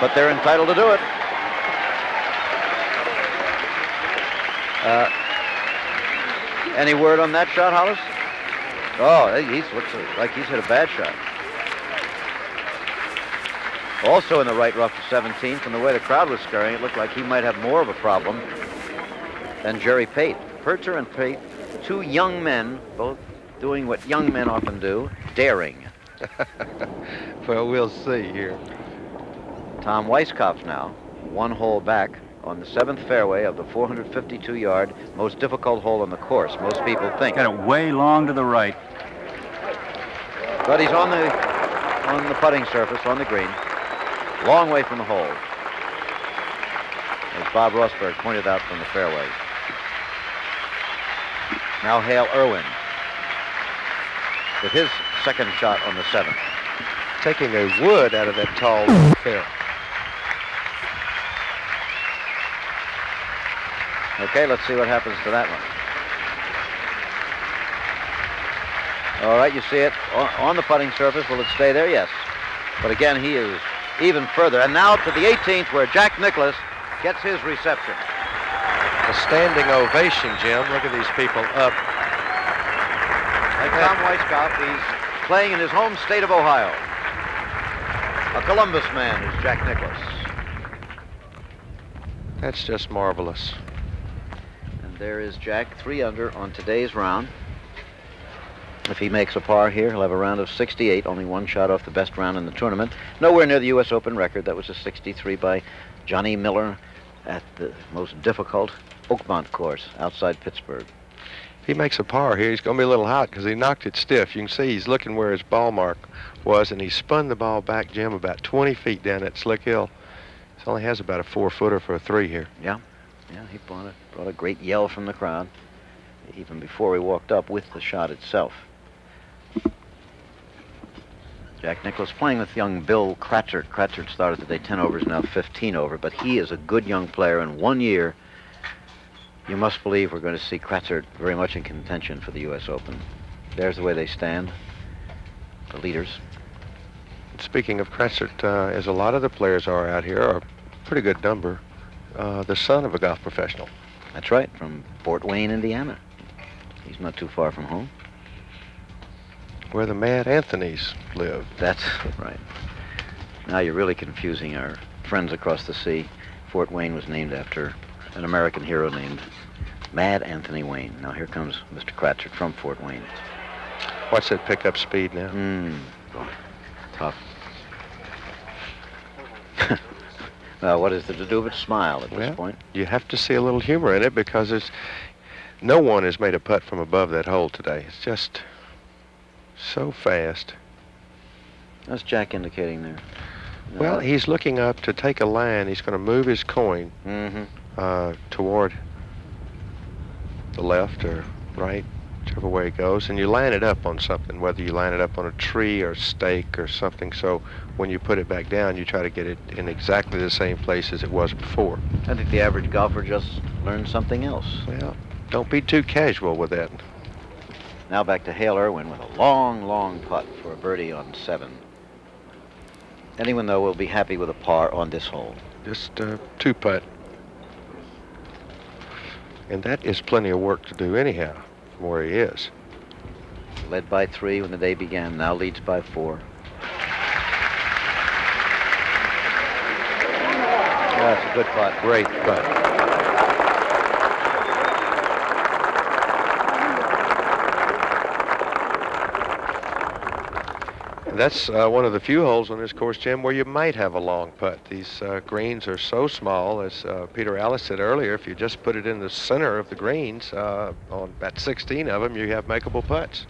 But they're entitled to do it. Uh, any word on that shot, Hollis? Oh, he he's, looks like he's hit a bad shot. Also in the right rough of 17th, and the way the crowd was scurrying, it looked like he might have more of a problem than Jerry Pate. Purtzer and Pate, two young men, both doing what young men often do, daring. well, we'll see here. Tom Weiskopf now, one hole back on the seventh fairway of the 452-yard most difficult hole on the course. Most people think. Got it way long to the right. But he's on the on the putting surface on the green, long way from the hole, as Bob Rosburg pointed out from the fairway. Now Hale Irwin with his second shot on the seventh. Taking a wood out of that tall fair. Okay, let's see what happens to that one. All right, you see it on, on the putting surface. Will it stay there? Yes. But again, he is even further. And now to the 18th, where Jack Nicklaus gets his reception. A standing ovation, Jim. Look at these people up. Like Tom Weiskopf, he's playing in his home state of Ohio. A Columbus man is Jack Nicklaus. That's just marvelous. And there is Jack, three under on today's round. If he makes a par here, he'll have a round of 68, only one shot off the best round in the tournament. Nowhere near the U.S. Open record. That was a 63 by Johnny Miller at the most difficult Oakmont course outside Pittsburgh. If he makes a par here, he's going to be a little hot because he knocked it stiff. You can see he's looking where his ball mark was, and he spun the ball back, Jim, about 20 feet down that slick hill. He only has about a four-footer for a three here. Yeah, yeah, he brought a, brought a great yell from the crowd, even before he walked up with the shot itself. Jack Nicklaus playing with young Bill Kratzert. Kratzert started today 10 overs, now 15 over, but he is a good young player. In one year, you must believe we're going to see Kratzert very much in contention for the U.S. Open. There's the way they stand, the leaders. Speaking of Kratzert, uh, as a lot of the players are out here, are a pretty good number, uh, the son of a golf professional. That's right, from Fort Wayne, Indiana. He's not too far from home. Where the Mad Anthonys live. That's right. Now you're really confusing our friends across the sea. Fort Wayne was named after an American hero named Mad Anthony Wayne. Now here comes Mr. Kratzert from Fort Wayne. Watch that pickup speed now. Hmm. Tough. well, what is there to do but smile at this point? You have to see a little humor in it because it's no one has made a putt from above that hole today. It's just so fast. That's Jack indicating there. Well, he's looking up to take a line. He's going to move his coin Mm-hmm. uh, toward the left or right, whichever way it goes, and you line it up on something, whether you line it up on a tree or a stake or something. So when you put it back down, you try to get it in exactly the same place as it was before. I think the average golfer just learned something else. Well, don't be too casual with that. Now back to Hale Irwin with a long, long putt for a birdie on seven. Anyone, though, will be happy with a par on this hole. Just uh, two putt. And that is plenty of work to do anyhow, from where he is. Led by three when the day began, now leads by four. That's a good putt. Great putt. That's uh, one of the few holes on this course, Jim, where you might have a long putt. These uh, greens are so small, as uh, Peter Alliss said earlier, if you just put it in the center of the greens, uh, on about 16 of them, you have makeable putts.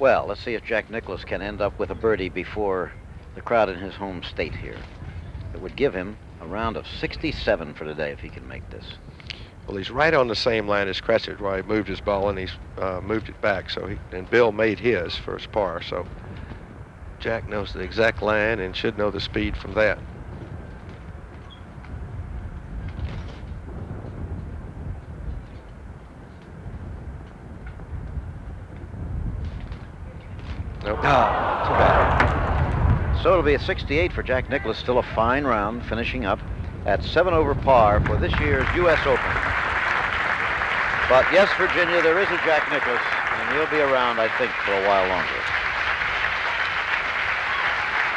Well, let's see if Jack Nicklaus can end up with a birdie before the crowd in his home state here. It would give him a round of 67 for today if he can make this. Well, he's right on the same line as Kratzert, where he moved his ball and he's uh, moved it back. So he and Bill made his first par. So Jack knows the exact line and should know the speed from that. Nope. Ah, too bad. So it'll be a 68 for Jack Nicklaus. Still a fine round, finishing up at seven over par for this year's U.S. Open. But yes, Virginia, there is a Jack Nicklaus, and he'll be around, I think, for a while longer.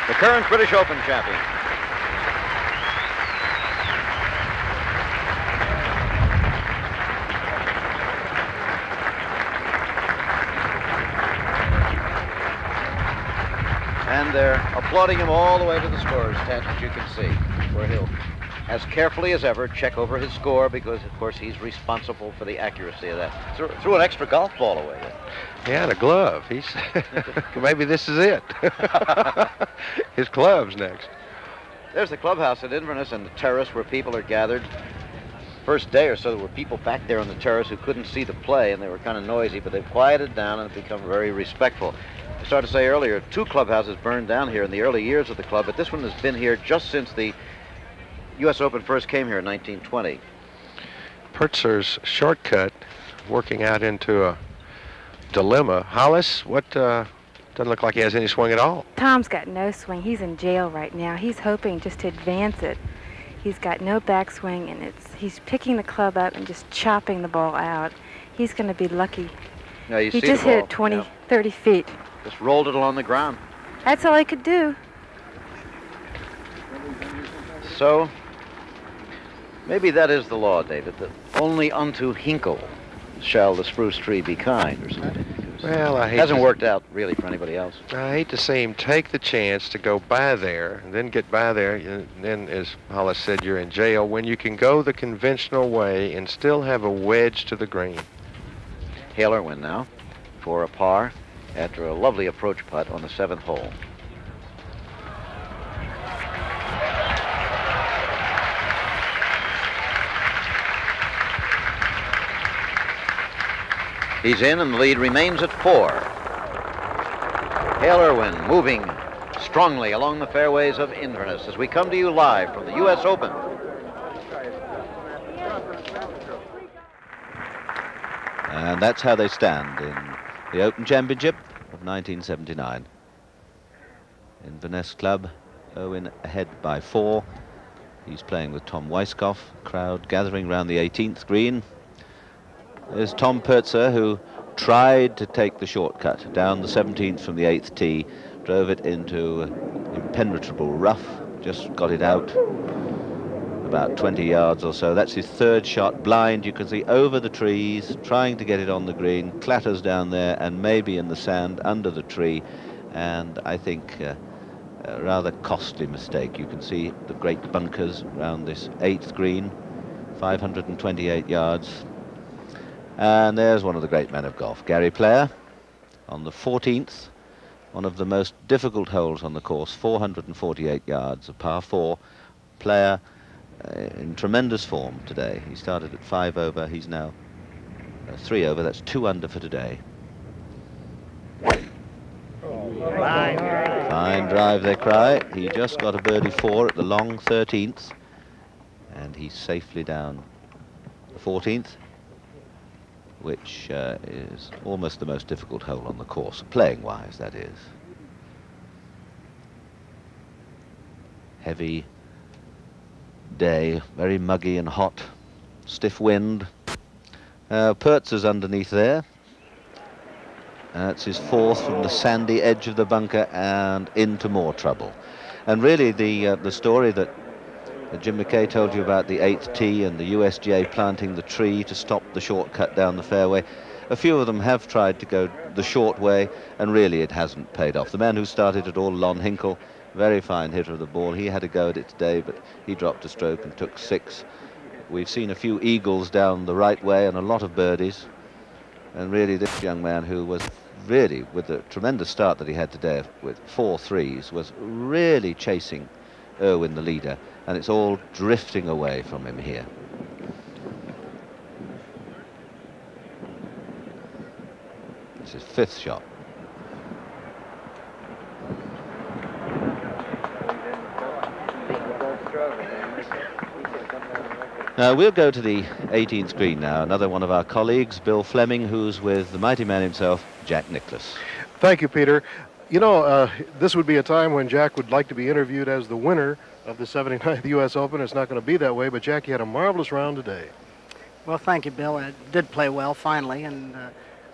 The current British Open champion. And they're applauding him all the way to the scorer's tent, as you can see, where he'll, as carefully as ever, check over his score because, of course, he's responsible for the accuracy of that. Threw, threw an extra golf ball away there. Yeah, and a glove. He's maybe this is it. His club's next. There's the clubhouse at Inverness and the terrace where people are gathered. First day or so, there were people back there on the terrace who couldn't see the play, and they were kind of noisy, but they've quieted down and become very respectful. I started to say earlier, two clubhouses burned down here in the early years of the club, but this one has been here just since the U.S. Open first came here in 1920. Purtzer's shortcut working out into a dilemma. Hollis, what uh, doesn't look like he has any swing at all. Tom's got no swing. He's in jail right now. He's hoping just to advance it. He's got no backswing, and it's he's picking the club up and just chopping the ball out. He's going to be lucky. Now you he just hit it 20, Yeah. 30 feet. Just rolled it along the ground. That's all he could do. So, maybe that is the law, David, that only unto Hinkle shall the spruce tree be kind, or something. Well, I It hate hasn't to, worked out really for anybody else. I hate to see him take the chance to go by there and then get by there. And then, as Hollis said, you're in jail when you can go the conventional way and still have a wedge to the green. Hale Irwin now for a par after a lovely approach putt on the seventh hole. He's in and the lead remains at four. Hale Irwin moving strongly along the fairways of Inverness as we come to you live from the U.S. Open. And that's how they stand in the Open Championship of 1979. Inverness Club, Irwin ahead by four. He's playing with Tom Weiskopf. Crowd gathering round the 18th green. There's Tom Purtzer, who tried to take the shortcut down the 17th from the 8th tee, drove it into impenetrable rough, just got it out about 20 yards or so. That's his third shot, blind. You can see over the trees, trying to get it on the green, clatters down there and maybe in the sand under the tree. And I think uh, a rather costly mistake. You can see the great bunkers around this eighth green, 528 yards. And there's one of the great men of golf, Gary Player, on the 14th, one of the most difficult holes on the course, 448 yards, a par four. Player uh, in tremendous form today. He started at five over, he's now uh, three over, that's two under for today. Fine drive, they cry. He just got a birdie four at the long 13th, and he's safely down the 14th, which uh, is almost the most difficult hole on the course, playing-wise, that is. heavy day, very muggy and hot, stiff wind. Uh, is underneath there. That's his fourth from the sandy edge of the bunker and into more trouble. And really the, uh, the story that Uh, Jim McKay told you about the eighth tee and the USGA planting the tree to stop the shortcut down the fairway. A few of them have tried to go the short way, and really it hasn't paid off. The man who started it all, Lon Hinkle, very fine hitter of the ball. He had a go at it today, but he dropped a stroke and took six. We've seen a few eagles down the right way and a lot of birdies. And really this young man who was really, with the tremendous start that he had today with four threes, was really chasing Irwin, the leader, and it's all drifting away from him here. It's his fifth shot. Now we'll go to the 18th green now. Another one of our colleagues, Bill Fleming, who's with the mighty man himself, Jack Nicklaus. Thank you, Peter. You know, uh, this would be a time when Jack would like to be interviewed as the winner of the 79th U.S. Open. It's not going to be that way, but Jackie had a marvelous round today. Well, thank you, Bill. I did play well finally, and uh,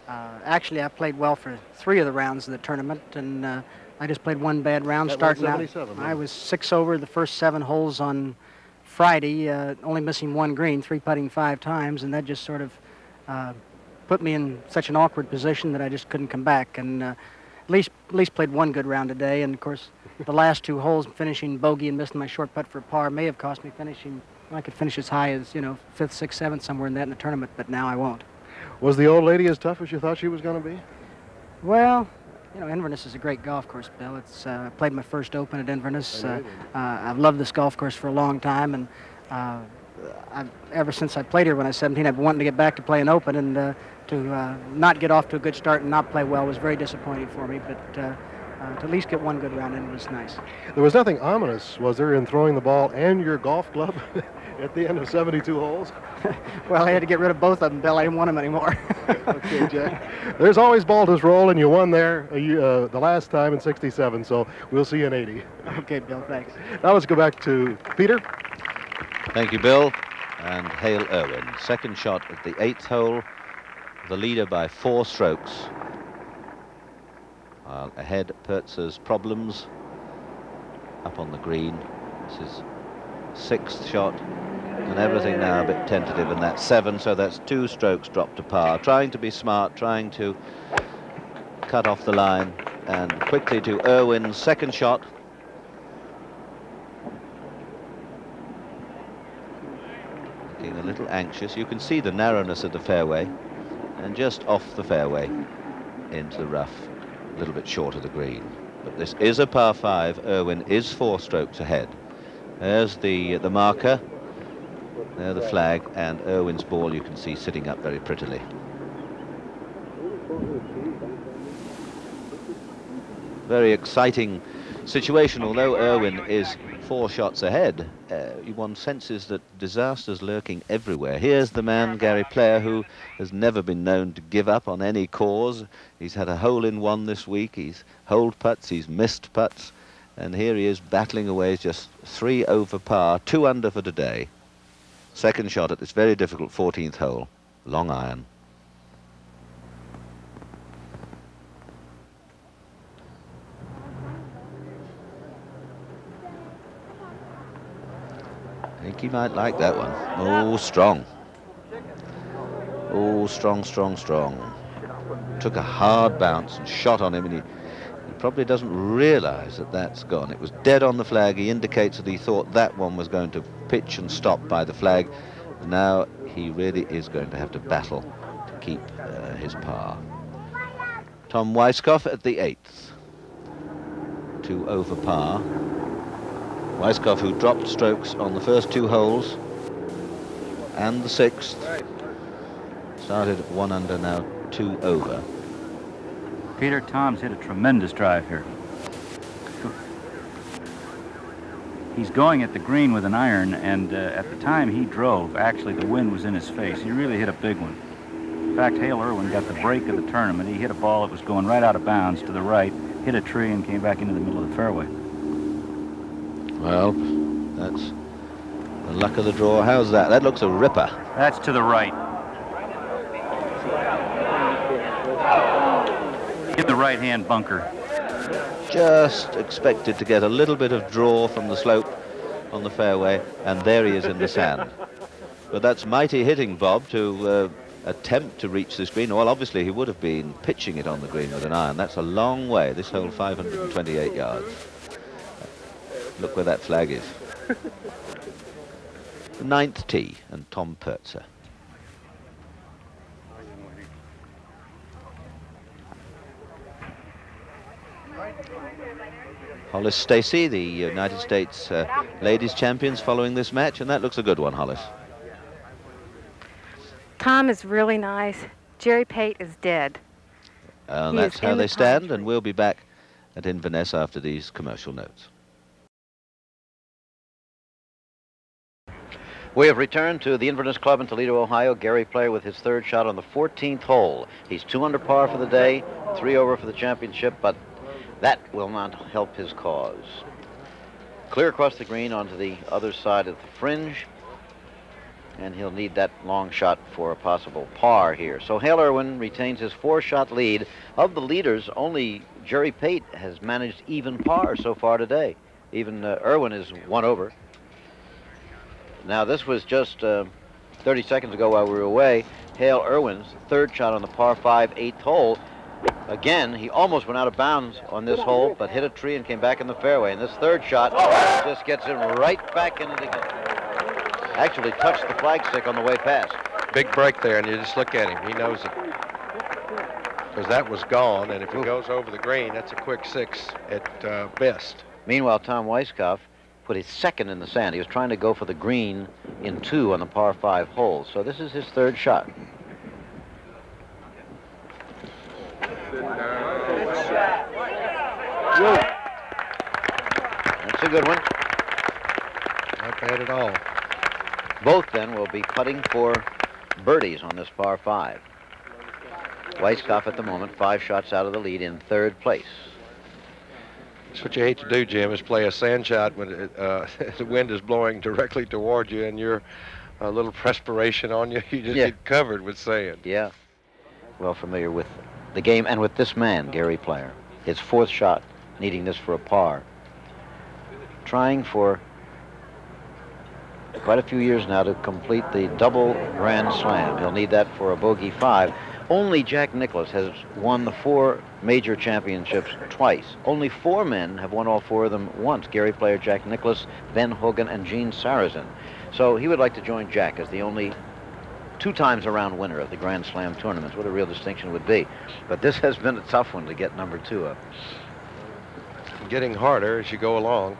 uh, actually I played well for three of the rounds of the tournament, and uh, I just played one bad round At starting out. 177, I was six over the first seven holes on Friday, uh, only missing one green, three putting five times, and that just sort of uh, put me in such an awkward position that I just couldn't come back. And uh, at least at least played one good round today, and of course the last two holes, finishing bogey and missing my short putt for par, may have cost me finishing. I could finish as high as you know fifth, sixth, seventh, somewhere in that in the tournament, but now I won't. Was the old lady as tough as you thought she was going to be? Well, you know, Inverness is a great golf course, Bill. It's uh, I played my first Open at Inverness. Uh, uh, I've loved this golf course for a long time, and uh, I've, ever since I played here when I was 17, I've been wanting to get back to play an Open, and uh, to uh, not get off to a good start and not play well was very disappointing for me. But uh, uh, to at least get one good round in it was nice. There was nothing ominous, was there, in throwing the ball and your golf club at the end of 72 holes? well, I had to get rid of both of them, Bill. I didn't want them anymore. okay, Jack. There's always ball to roll, and you won there uh, the last time in 67, so we'll see you in 80. Okay, Bill, thanks. Now let's go back to Peter. Thank you, Bill. And Hale Irwin, second shot at the eighth hole, the leader by four strokes. While ahead, Purtzer's problems up on the green. This is sixth shot, and everything now a bit tentative, and that's seven, so that's two strokes dropped to par. Trying to be smart, trying to cut off the line, and quickly to Irwin's second shot. Looking a little anxious. You can see the narrowness of the fairway, and just off the fairway into the rough, a little bit short of the green. But this is a par five. Irwin is four strokes ahead. There's the uh, the marker. There the flag and Irwin's ball you can see sitting up very prettily. Very exciting situation, although Irwin is four shots ahead. Uh, one senses that disaster's lurking everywhere. Here's the man, Gary Player, who has never been known to give up on any cause. He's had a hole in one this week. He's holed putts, he's missed putts. And here he is battling away just three over par, two under for today. Second shot at this very difficult 14th hole, long iron. Think he might like that one. Oh, strong. Oh, strong, strong, strong. Took a hard bounce and shot on him, and he, he probably doesn't realize that that's gone. It was dead on the flag. He indicates that he thought that one was going to pitch and stop by the flag. Now he really is going to have to battle to keep uh, his par. Tom Weiskopf at the eighth. Two over par. Weiskopf, who dropped strokes on the first two holes and the sixth, started one under, now two over. Peter Tom's hit a tremendous drive here. He's going at the green with an iron, and uh, at the time he drove, actually the wind was in his face. He really hit a big one. In fact, Hale Irwin got the break of the tournament. He hit a ball that was going right out of bounds to the right, hit a tree, and came back into the middle of the fairway. Well, that's the luck of the draw. How's that? That looks a ripper. That's to the right. In the right-hand bunker. Just expected to get a little bit of draw from the slope on the fairway, and there he is in the sand. But that's mighty hitting, Bob, to uh, attempt to reach this green. Well, obviously he would have been pitching it on the green with an iron. That's a long way. This hole 528 yards. Look where that flag is. the ninth tee and Tom Purtzer. Hollis Stacy, the United States uh, ladies champions following this match, and that looks a good one, Hollis. Tom is really nice. Jerry Pate is dead. And He that's how they the stand, and we'll be back at Inverness after these commercial notes. We have returned to the Inverness Club in Toledo, Ohio. Gary Player with his third shot on the 14th hole. He's two under par for the day, three over for the championship, but that will not help his cause. Clear across the green onto the other side of the fringe, and he'll need that long shot for a possible par here. So Hale Irwin retains his four-shot lead. Of the leaders, only Jerry Pate has managed even par so far today. Even uh, Irwin is one over. Now, this was just uh, 30 seconds ago while we were away. Hale Irwin's third shot on the par 5 eighth hole. Again, he almost went out of bounds on this hole, but hit a tree and came back in the fairway. And this third shot just gets him right back in it again. Actually touched the flagstick on the way past. Big break there, and you just look at him. He knows it. Because that was gone, and if it goes over the green, that's a quick six at uh, best. Meanwhile, Tom Weiskopf put his second in the sand. He was trying to go for the green in two on the par five hole. So this is his third shot. That's a good one. Not bad at all. Both then will be putting for birdies on this par five. Weiskopf at the moment five shots out of the lead in third place. That's what you hate to do, Jim, is play a sand shot when it, uh, the wind is blowing directly toward you and you're a little perspiration on you. You just Yeah. get covered with sand. Yeah. Well familiar with the game and with this man, Gary Player. His fourth shot, needing this for a par. Trying for quite a few years now to complete the double grand slam. He'll need that for a bogey five. Only Jack Nicklaus has won the four major championships twice. Only four men have won all four of them once. Gary Player, Jack Nicklaus, Ben Hogan, and Gene Sarazen. So he would like to join Jack as the only two times around winner of the Grand Slam tournaments. What a real distinction would be. But this has been a tough one to get number two up. Getting harder as you go along.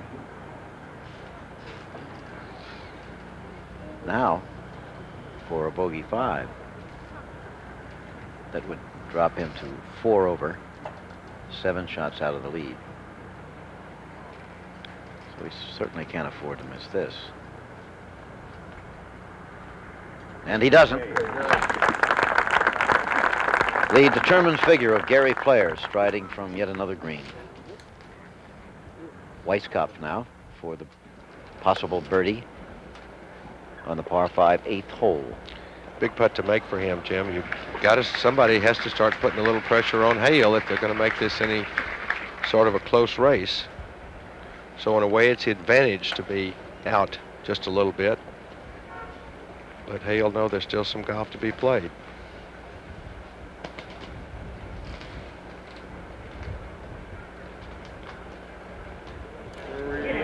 Now, for a bogey five, that would drop him to four over, seven shots out of the lead. So he certainly can't afford to miss this. And he doesn't. The determined figure of Gary Player striding from yet another green. Weiskopf now for the possible birdie on the par five eighth hole. Big putt to make for him, Jim. You got to. Somebody has to start putting a little pressure on Hale if they're going to make this any sort of a close race. So in a way, it's the advantage to be out just a little bit. Let Hale know there's still some golf to be played.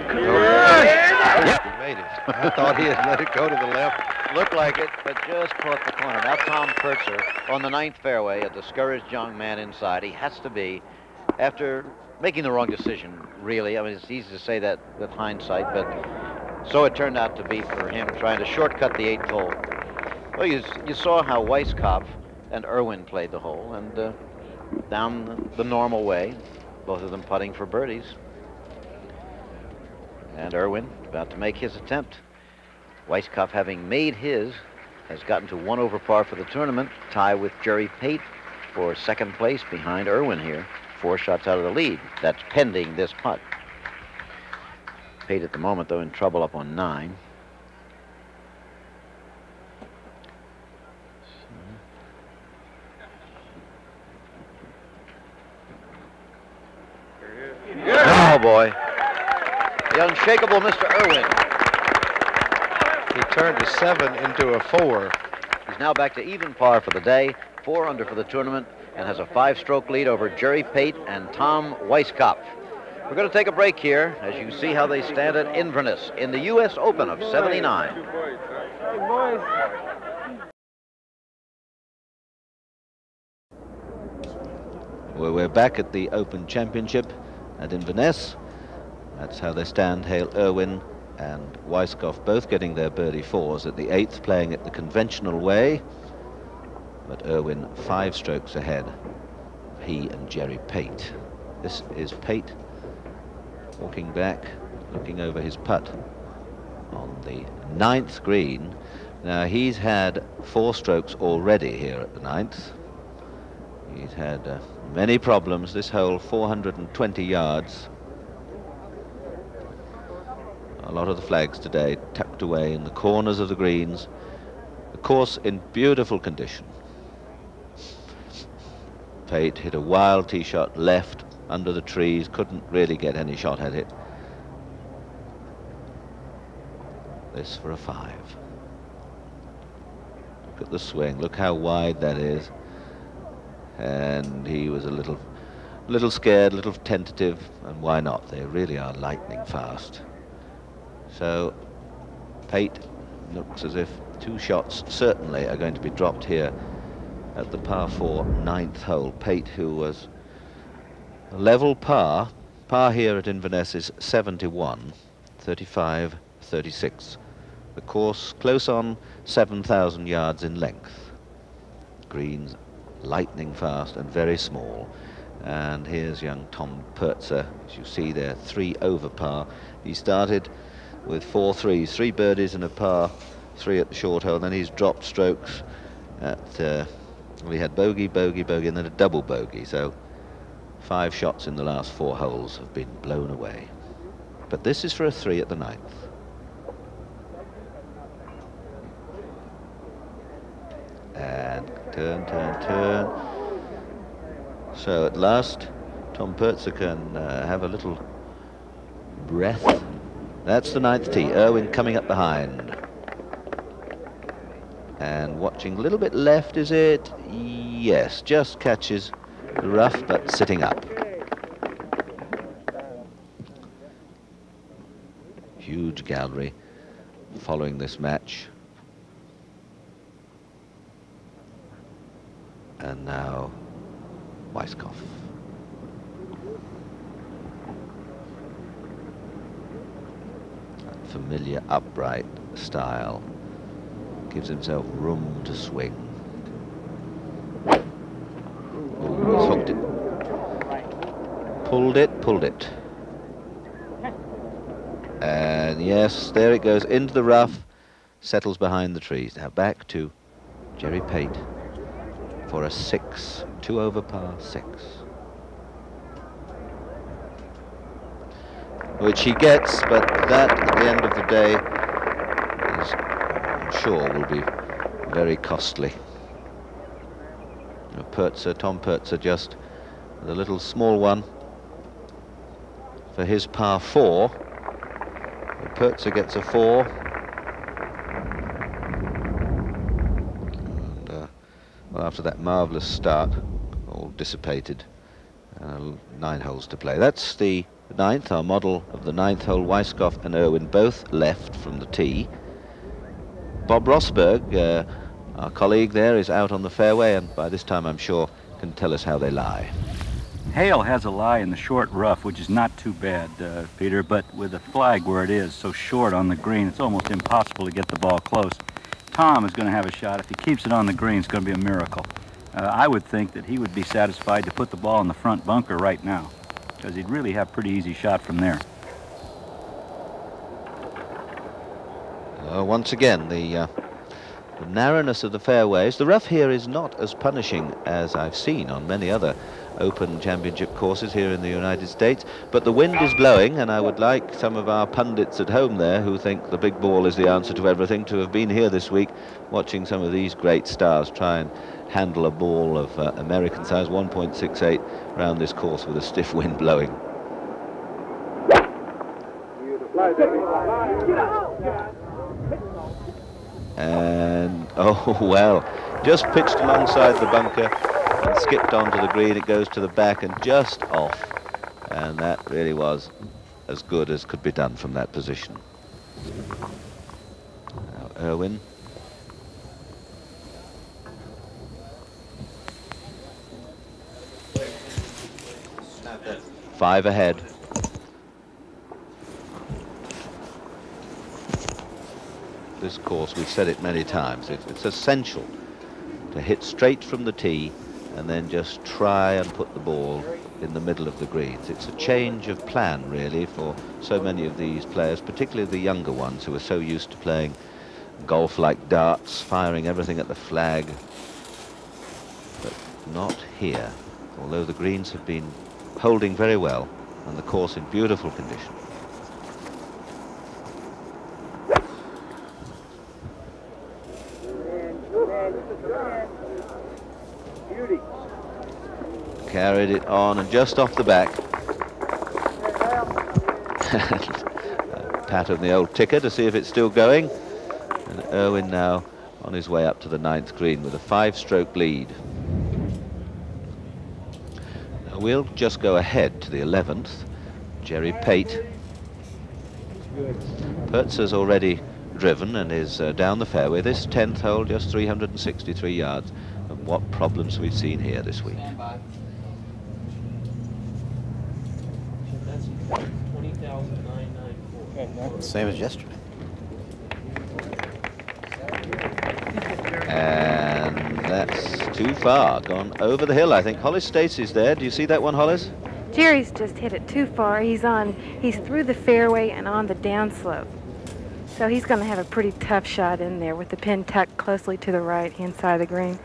He made it. I thought he had let it go to the left. Looked like it, but just caught the corner. Now Tom Purtzer on the ninth fairway, a discouraged young man inside. He has to be, after making the wrong decision, really. I mean, it's easy to say that with hindsight, but so it turned out to be for him, trying to shortcut the eighth hole. Well, you, you saw how Weiskopf and Irwin played the hole, and uh, down the, the normal way, both of them putting for birdies. And Irwin about to make his attempt. Weiskopf, having made his, has gotten to one over par for the tournament, tie with Jerry Pate for second place behind Irwin here. Four shots out of the lead. That's pending this putt. Pate at the moment, though, in trouble up on nine. Oh, boy. The unshakable Mr. Irwin. Turned a seven into a four. He's now back to even par for the day, four under for the tournament, and has a five-stroke lead over Jerry Pate and Tom Weiskopf. We're going to take a break here as you see how they stand at Inverness in the U.S. Open of 79. Well, we're back at the Open Championship at Inverness. That's how they stand. Hale Irwin and Weiskopf both getting their birdie fours at the eighth, playing it the conventional way. But Irwin five strokes ahead. He and Jerry Pate. This is Pate walking back, looking over his putt on the ninth green. Now he's had four strokes already here at the ninth. He's had uh, many problems. This hole, 420 yards. A lot of the flags today tucked away in the corners of the greens. The course in beautiful condition. Pate hit a wild tee shot left under the trees, couldn't really get any shot at it. This for a five. Look at the swing, look how wide that is. And he was a little, little scared, a little tentative, and why not? They really are lightning fast. So Pate looks as if two shots certainly are going to be dropped here at the par four ninth hole. Pate, who was level par, par here at Inverness is 71, 35, 36. The course close on 7,000 yards in length. Greens lightning fast and very small. And here's young Tom Purtzer, as you see there, three over par. He started with four threes, three birdies and a par, three at the short hole. Then he's dropped strokes at, uh, he had bogey, bogey, bogey, and then a double bogey. So five shots in the last four holes have been blown away. But this is for a three at the ninth. And turn, turn, turn. So at last, Tom Purtzer can uh, have a little breath. That's the ninth tee. Irwin coming up behind. And watching a little bit left, is it? Yes, just catches the rough, but sitting up. Huge gallery following this match. And now Weiskopf. That familiar upright style gives himself room to swing. Oh, he's hooked it. Pulled it, pulled it. And yes, there it goes into the rough, settles behind the trees. Now back to Jerry Pate for a six, two over par six. Which he gets, but that at the end of the day is, I'm sure, will be very costly. Purtzer, Tom Purtzer just the little small one for his par four. Purtzer gets a four. And, uh, well, after that marvellous start, all dissipated. Uh, nine holes to play. That's the ninth, our model of the ninth hole. Weiskopf and Irwin both left from the tee. Bob Rosburg, uh, our colleague there, is out on the fairway, and by this time I'm sure can tell us how they lie. Hale has a lie in the short rough, which is not too bad, uh, Peter, but with the flag where it is so short on the green, it's almost impossible to get the ball close. Tom is going to have a shot. If he keeps it on the green, it's going to be a miracle. Uh, I would think that he would be satisfied to put the ball in the front bunker right now, because he'd really have pretty easy shot from there. Uh, once again, the uh, the narrowness of the fairways. The rough here is not as punishing as I've seen on many other Open Championship courses here in the United States, but the wind is blowing, and I would like some of our pundits at home there who think the big ball is the answer to everything to have been here this week watching some of these great stars try and handle a ball of uh, American size 1.68 around this course with a stiff wind blowing. And, oh, well, just pitched alongside the bunker and skipped onto the green. It goes to the back and just off. And that really was as good as could be done from that position. Now, Irwin. Five ahead. This course, we've said it many times, it, it's essential to hit straight from the tee and then just try and put the ball in the middle of the greens. It's a change of plan, really, for so many of these players, particularly the younger ones who are so used to playing golf like darts, firing everything at the flag. But not here, although the greens have been holding very well and the course in beautiful condition. Carried it on and just off the back. pat on the old ticker to see if it's still going. And Irwin now on his way up to the ninth green with a five-stroke lead. Now we'll just go ahead to the 11th. Jerry Pate. Purtzer's already driven and is uh, down the fairway. This 10th hole, just 363 yards. And what problems we've seen here this week. Same as yesterday. And that's too far, gone over the hill, I think. Hollis Stacy is there. Do you see that one, Hollis? Jerry's just hit it too far. He's on, he's through the fairway and on the downslope. So he's going to have a pretty tough shot in there with the pin tucked closely to the right hand side of the green.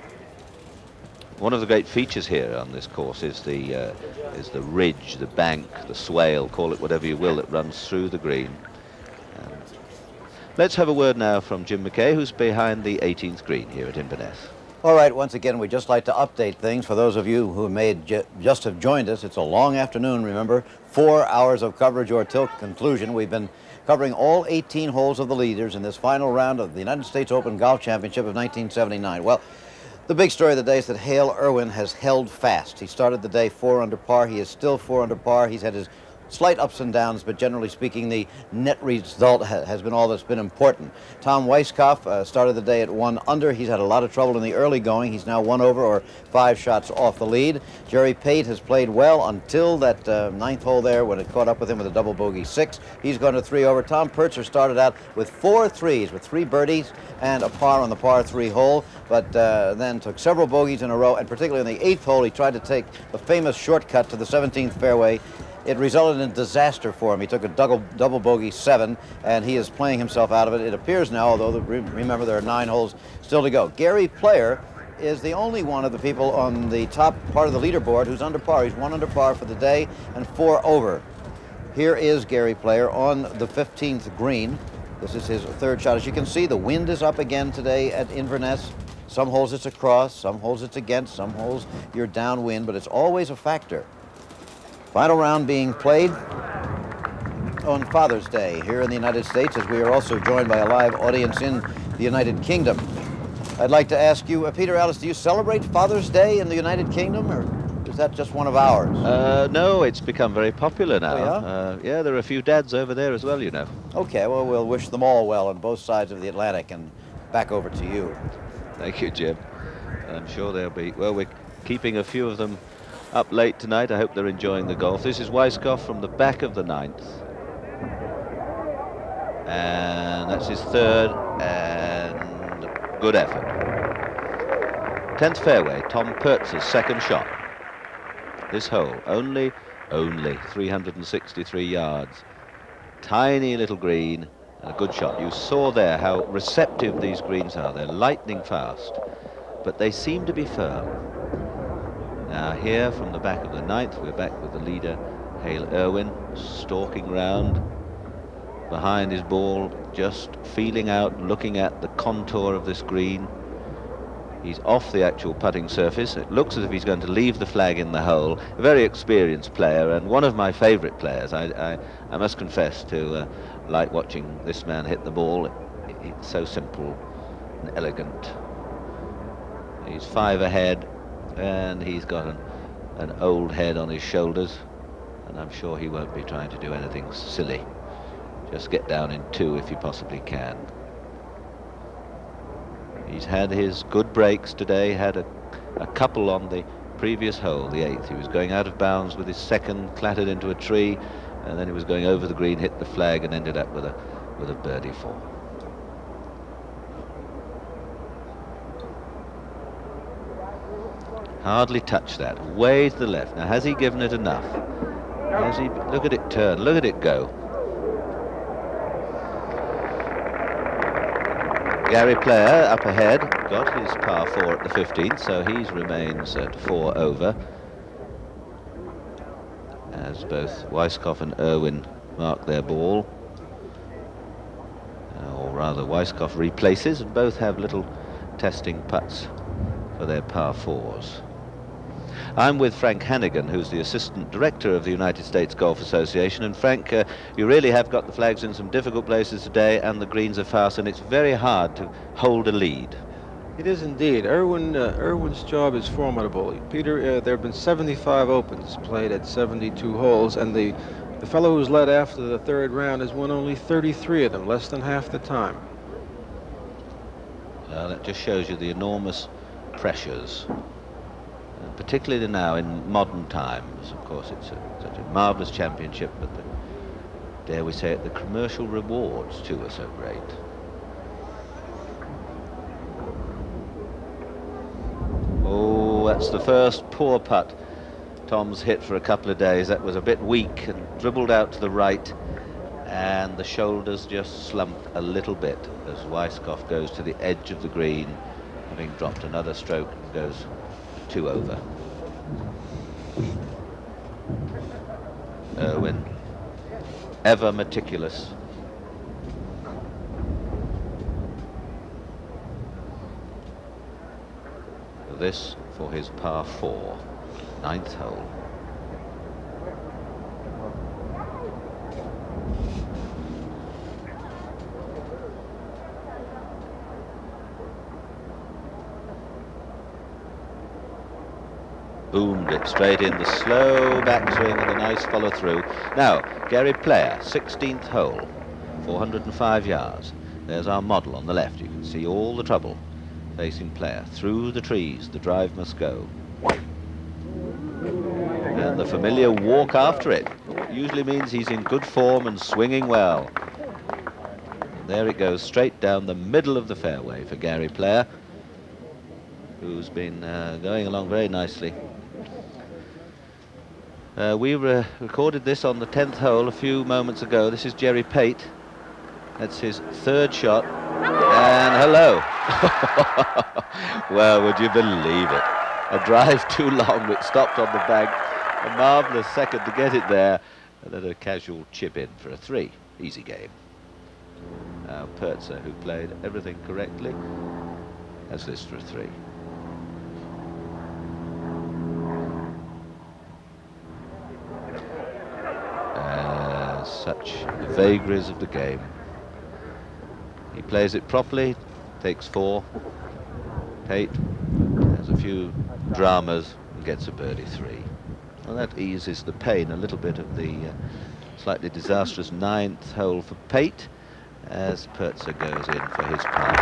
One of the great features here on this course is the uh, is the ridge, the bank, the swale, call it whatever you will, that runs through the green. And let's have a word now from Jim McKay, who's behind the 18th green here at Inverness. All right, once again, we'd just like to update things for those of you who may ju just have joined us. It's a long afternoon, remember. Four hours of coverage or till conclusion. We've been covering all 18 holes of the leaders in this final round of the United States Open Golf Championship of 1979. Well, the big story of the day is that Hale Irwin has held fast. He started the day four under par. He is still four under par. He's had his slight ups and downs, but generally speaking, the net result ha has been all that's been important. Tom Weiskopf uh, started the day at one under. He's had a lot of trouble in the early going. He's now one over or five shots off the lead. Jerry Pate has played well until that uh, ninth hole there when it caught up with him with a double bogey six. He's gone to three over. Tom Purtzer started out with four threes, with three birdies and a par on the par three hole, but uh, then took several bogeys in a row, and particularly in the eighth hole, he tried to take the famous shortcut to the 17th fairway it resulted in disaster for him. He took a double, double bogey seven, and he is playing himself out of it. It appears now, although the, remember there are nine holes still to go. Gary Player is the only one of the people on the top part of the leaderboard who's under par. He's one under par for the day and four over. Here is Gary Player on the 15th green. This is his third shot. As you can see, the wind is up again today at Inverness. Some holes it's across, some holes it's against, some holes you're downwind, but it's always a factor. Final round being played on Father's Day here in the United States as we are also joined by a live audience in the United Kingdom. I'd like to ask you, uh, Peter Alliss, do you celebrate Father's Day in the United Kingdom or is that just one of ours? Uh, no, it's become very popular now. Oh, yeah? Uh, yeah, there are a few dads over there as well, you know. Okay, well, we'll wish them all well on both sides of the Atlantic and back over to you. Thank you, Jim. I'm sure they'll be, well, we're keeping a few of them up late tonight. I hope they're enjoying the golf. This is Weiskopf from the back of the ninth. And that's his third and good effort. 10th fairway, Tom Purtzer's second shot. This hole, only, only 363 yards. Tiny little green And a good shot. You saw there how receptive these greens are. They're lightning fast, but they seem to be firm. Now here from the back of the ninth, we're back with the leader, Hale Irwin, stalking round behind his ball, just feeling out, looking at the contour of this green. He's off the actual putting surface. It looks as if he's going to leave the flag in the hole. A very experienced player and one of my favourite players. I, I, I, must confess to uh, like watching this man hit the ball. It, it's so simple and elegant. He's five ahead and he's got an, an old head on his shoulders and I'm sure he won't be trying to do anything silly. Just get down in two if you possibly can. He's had his good breaks today, had a, a couple on the previous hole, the eighth. He was going out of bounds with his second, clattered into a tree, and then he was going over the green, hit the flag, and ended up with a with a birdie four. Hardly touched that, way to the left. Now, has he given it enough? Has he? Look at it turn. Look at it go. Gary Player up ahead, got his par four at the 15th, so he remains at four over. As both Weiskopf and Irwin mark their ball. Or rather, Weiskopf replaces, and both have little testing putts for their par fours. I'm with Frank Hannigan, who's the Assistant Director of the United States Golf Association. And Frank, uh, you really have got the flags in some difficult places today, and the greens are fast, and it's very hard to hold a lead. It is indeed. Irwin, uh, Irwin's job is formidable. Peter, uh, there have been 75 opens played at 72 holes, and the, the fellow who's led after the third round has won only 33 of them, less than half the time. Well, that just shows you the enormous pressures particularly now in modern times. Of course, it's a, such a marvellous championship, but the, dare we say it, the commercial rewards too are so great. Oh, that's the first poor putt Tom's hit for a couple of days. That was a bit weak and dribbled out to the right and the shoulders just slump a little bit as Weiskopf goes to the edge of the green having dropped another stroke and goes two over. Irwin, ever meticulous. This for his par four, ninth hole. Boomed it straight in the slow backswing and a nice follow through. Now, Gary Player, 16th hole, 405 yards. There's our model on the left. You can see all the trouble facing Player. Through the trees, the drive must go. And the familiar walk after it usually means he's in good form and swinging well. And there it goes, straight down the middle of the fairway for Gary Player, who's been uh, going along very nicely. Uh, we re recorded this on the 10th hole a few moments ago. This is Jerry Pate. That's his third shot. And hello. well, would you believe it? A drive too long, it stopped on the bank. A marvellous second to get it there. And then a casual chip in for a three. Easy game. Now Purtzer, who played everything correctly, has this for a three. Such vagaries of the game. He plays it properly, takes four. Pate has a few dramas and gets a birdie three. Well, that eases the pain a little bit of the uh, slightly disastrous ninth hole for Pate as Purtzer goes in for his par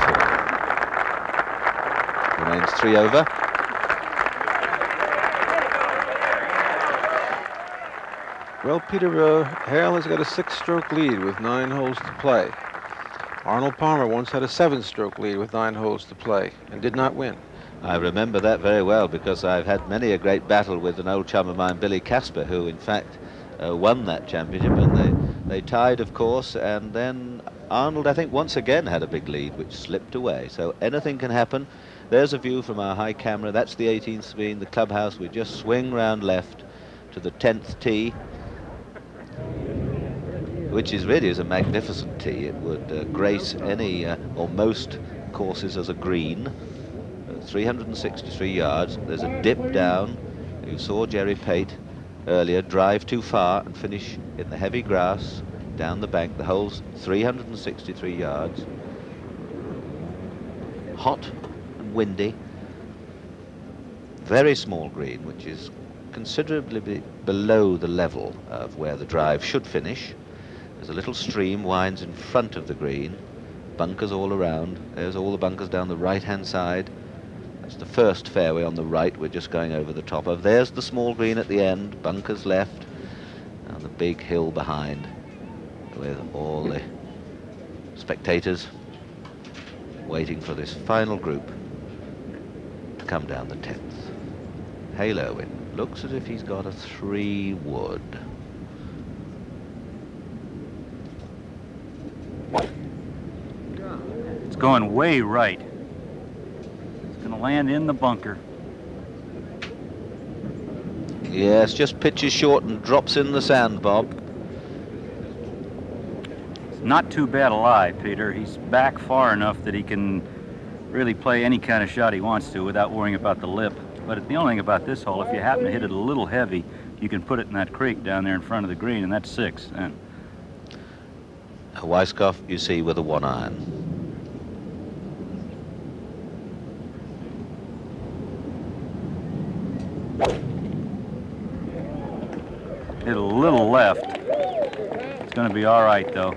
four. Remains three over. Well, Peter, uh, Hale has got a six-stroke lead with nine holes to play. Arnold Palmer once had a seven-stroke lead with nine holes to play and did not win. I remember that very well because I've had many a great battle with an old chum of mine, Billy Casper, who in fact uh, won that championship and they, They tied, of course, and then Arnold, I think, once again had a big lead, which slipped away. So anything can happen. There's a view from our high camera. That's the 18th green, the clubhouse. We just swing round left to the 10th tee, which is really is a magnificent tee. It would uh, grace any uh, or most courses as a green. Uh, 363 yards. There's a dip down. You saw Jerry Pate earlier drive too far and finish in the heavy grass down the bank. The hole's 363 yards. Hot and windy. Very small green, which is considerably below the level of where the drive should finish. There's a little stream winds in front of the green. Bunkers all around. There's all the bunkers down the right-hand side. That's the first fairway on the right we're just going over the top of. There's the small green at the end, bunkers left, and the big hill behind with all the spectators waiting for this final group to come down the 10th. Hale Irwin looks as if he's got a three wood. It's going way right. It's going to land in the bunker. Yes, just pitches short and drops in the sand, Bob. It's not too bad a lie, Peter. He's back far enough that he can really play any kind of shot he wants to without worrying about the lip. But the only thing about this hole, if you happen to hit it a little heavy, you can put it in that creek down there in front of the green, and that's six. And Weiskopf, you see, with a one iron. hit a little left. It's going to be all right, though.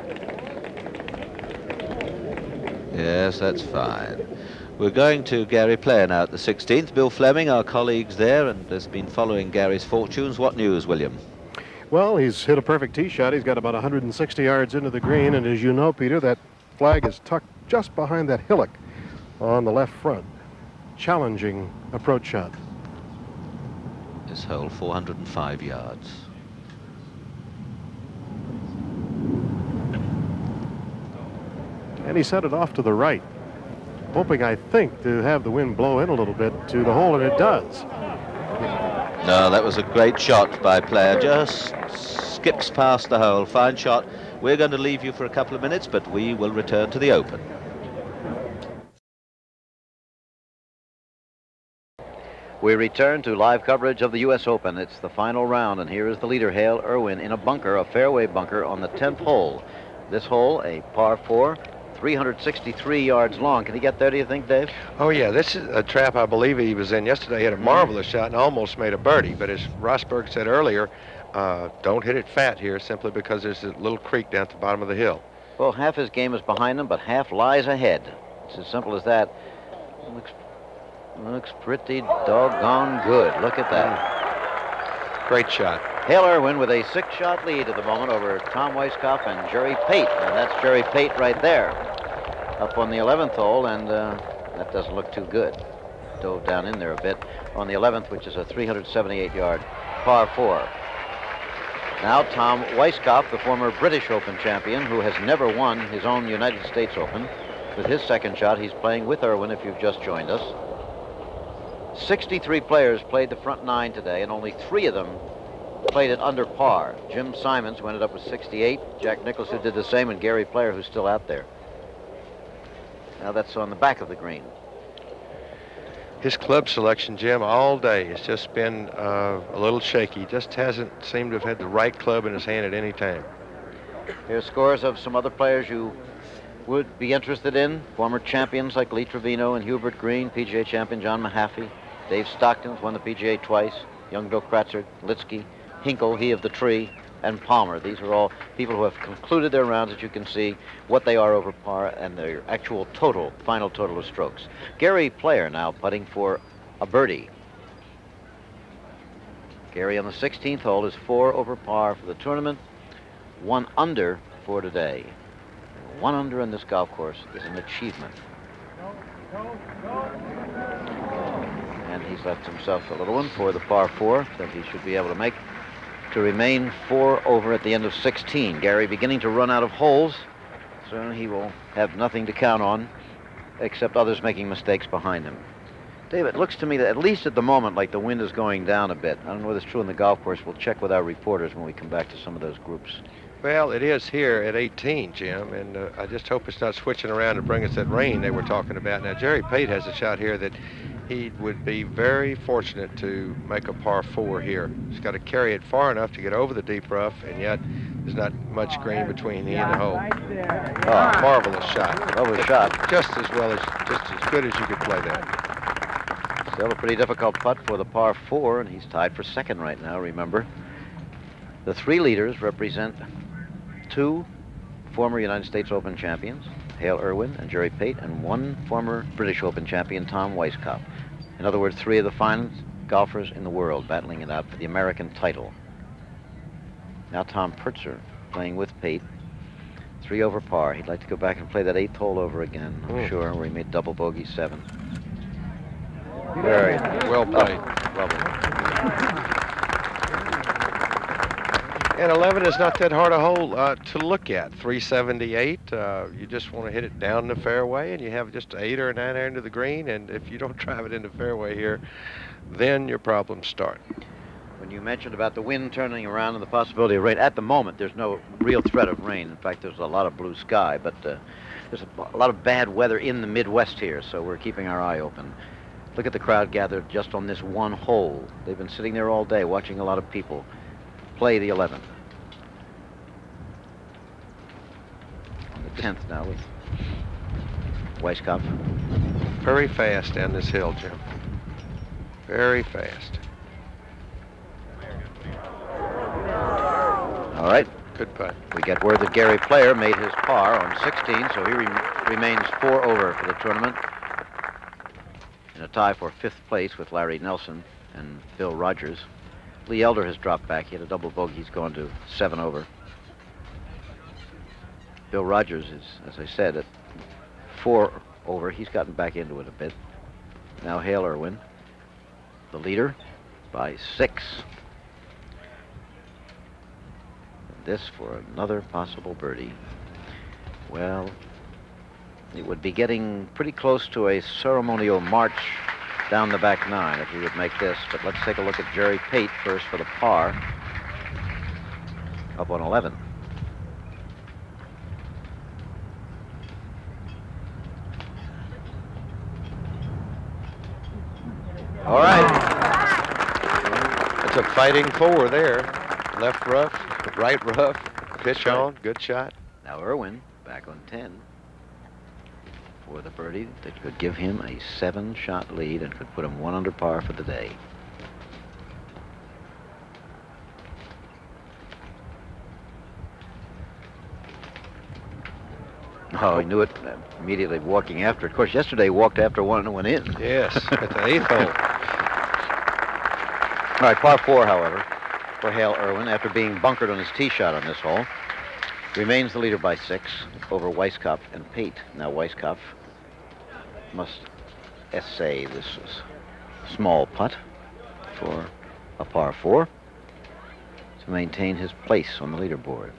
Yes, that's fine. We're going to Gary Player now at the 16th. Bill Fleming, our colleagues there, and has been following Gary's fortunes. What news, William? Well, he's hit a perfect tee shot. He's got about 160 yards into the green, and as you know, Peter, that flag is tucked just behind that hillock on the left front. Challenging approach shot. This hole, 405 yards. And he set it off to the right, hoping, I think, to have the wind blow in a little bit to the hole, and it does. No, that was a great shot by player. Just skips past the hole. Fine shot. We're going to leave you for a couple of minutes, but we will return to the Open. We return to live coverage of the U.S. Open. It's the final round, and here is the leader, Hale Irwin, in a bunker, a fairway bunker on the 10th hole. This hole, a par 4, 363 yards long. Can he get there, do you think, Dave? Oh, yeah. This is a trap I believe he was in yesterday. He had a marvelous shot and almost made a birdie. But as Rosburg said earlier, uh, don't hit it fat here simply because there's a little creek down at the bottom of the hill. Well, half his game is behind him, but half lies ahead. It's as simple as that. Looks, looks pretty doggone good. Look at that. Great shot. Hale Irwin with a six-shot lead at the moment over Tom Weiskopf and Jerry Pate. And that's Jerry Pate right there up on the 11th hole, and uh, that doesn't look too good. Dove down in there a bit on the 11th, which is a 378-yard par four. Now Tom Weiskopf, the former British Open champion, who has never won his own United States Open, with his second shot, he's playing with Irwin if you've just joined us. 63 players played the front nine today, and only three of them played it under par. Jim Simons, who ended up with 68, Jack who did the same, and Gary Player, who's still out there. Now that's on the back of the green. His club selection, Jim, all day has just been uh, a little shaky. Just hasn't seemed to have had the right club in his hand at any time. Here's scores of some other players you would be interested in. Former champions like Lee Trevino and Hubert Green, PGA champion John Mahaffey, Dave Stockton, who won the PGA twice, young Bill Kratzert, Lietzke, Hinkle, he of the tree, and Palmer. These are all people who have concluded their rounds that you can see what they are over par and their actual total, final total of strokes. Gary Player now putting for a birdie. Gary on the 16th hole is four over par for the tournament, one under for today. One under in this golf course is an achievement. And he's left himself a little one for the par four that he should be able to make. to remain four over at the end of 16. Gary beginning to run out of holes. Soon he will have nothing to count on except others making mistakes behind him. David, it looks to me that at least at the moment like the wind is going down a bit. I don't know whether it's true in the golf course. We'll check with our reporters when we come back to some of those groups. Well, it is here at 18, Jim, and uh, I just hope it's not switching around to bring us that rain they were talking about. Now, Jerry Pate has a shot here that he would be very fortunate to make a par four here. He's got to carry it far enough to get over the deep rough, and yet there's not much green between he and the hole. Oh, marvelous shot. Marvelous shot. Just as well as, just as good as you could play that. Still a pretty difficult putt for the par four, and he's tied for second right now, remember. The three leaders represent two former United States Open champions, Hale Irwin and Jerry Pate, and one former British Open champion, Tom Weiskopf. In other words, three of the finest golfers in the world battling it out for the American title. Now Tom Purtzer playing with Pate, three over par. He'd like to go back and play that eighth hole over again, I'm Mm. sure, where he made double bogey seven. Very well played. Oh, lovely. And 11 is not that hard a hole uh, to look at. 378. Uh, you just want to hit it down the fairway, and you have just eight or nine iron to the green. And if you don't drive it into fairway here, then your problems start. When you mentioned about the wind turning around and the possibility of rain, at the moment there's no real threat of rain. In fact, there's a lot of blue sky, but uh, there's a, a lot of bad weather in the Midwest here, so we're keeping our eye open. Look at the crowd gathered just on this one hole. They've been sitting there all day watching a lot of people play the 11th. On the 10th now with Weiskopf. Very fast down this hill, Jim. Very fast. All right. Good putt. We get word that Gary Player made his par on 16, so he re- remains four over for the tournament. In a tie for fifth place with Larry Nelson and Bill Rogers. Lee Elder has dropped back. He had a double bogey. He's gone to seven over. Bill Rogers is, as I said, at four over. He's gotten back into it a bit. Now Hale Irwin, the leader, by six. This for another possible birdie. Well, it would be getting pretty close to a ceremonial march down the back nine if he would make this. But let's take a look at Jerry Pate first for the par. Up on 11. All right. It's a fighting four there. Left rough, right rough, pitch on, good shot. Now Irwin back on 10 for the birdie that could give him a seven shot lead and could put him one under par for the day. Oh, he knew it immediately walking after. it. Of course, yesterday he walked after one and went in. Yes, at the eighth hole. All right, par four, however, for Hale Irwin after being bunkered on his tee shot on this hole. Remains the leader by six over Weiskopf and Pate. Now Weiskopf must essay this small putt for a par four to maintain his place on the leaderboard.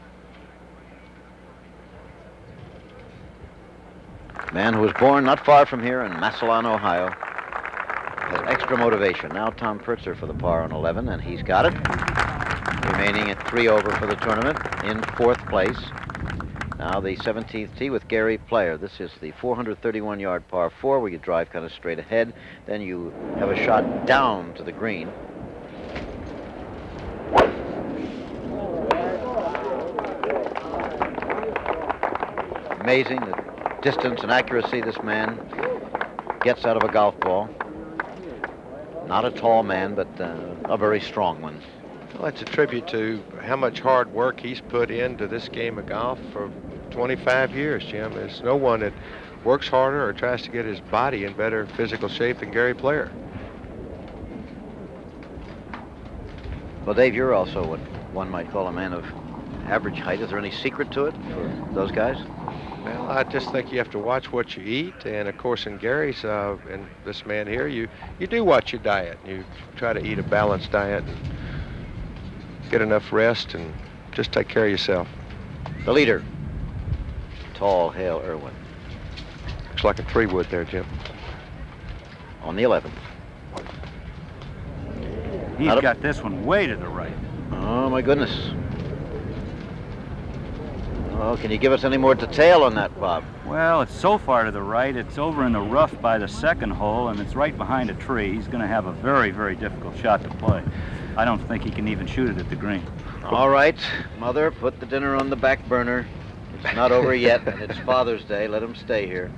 Man who was born not far from here in Massillon, Ohio, has extra motivation. Now Tom Purtzer for the par on 11, and he's got it. Remaining at three over for the tournament in fourth place. Now the 17th tee with Gary Player. This is the 431-yard par four where you drive kind of straight ahead. Then you have a shot down to the green. Amazing the distance and accuracy this man gets out of a golf ball. Not a tall man, but uh, a very strong one. Well, that's a tribute to how much hard work he's put into this game of golf for 25 years, Jim. There's no one that works harder or tries to get his body in better physical shape than Gary Player. Well, Dave, you're also what one might call a man of average height. Is there any secret to it for those guys? Well, I just think you have to watch what you eat, and of course, in Gary's uh, and this man here, you you do watch your diet. You try to eat a balanced diet. Get enough rest and just take care of yourself. The leader, tall Hale Irwin. Looks like a three wood there, Jim. On the 11th. He's Not a- got this one way to the right. Oh, my goodness. Oh, can you give us any more detail on that, Bob? Well, it's so far to the right. It's over in the rough by the second hole, and it's right behind a tree. He's going to have a very, very difficult shot to play. I don't think he can even shoot it at the green. All right, Mother, put the dinner on the back burner. It's not over yet, and it's Father's Day. Let him stay here.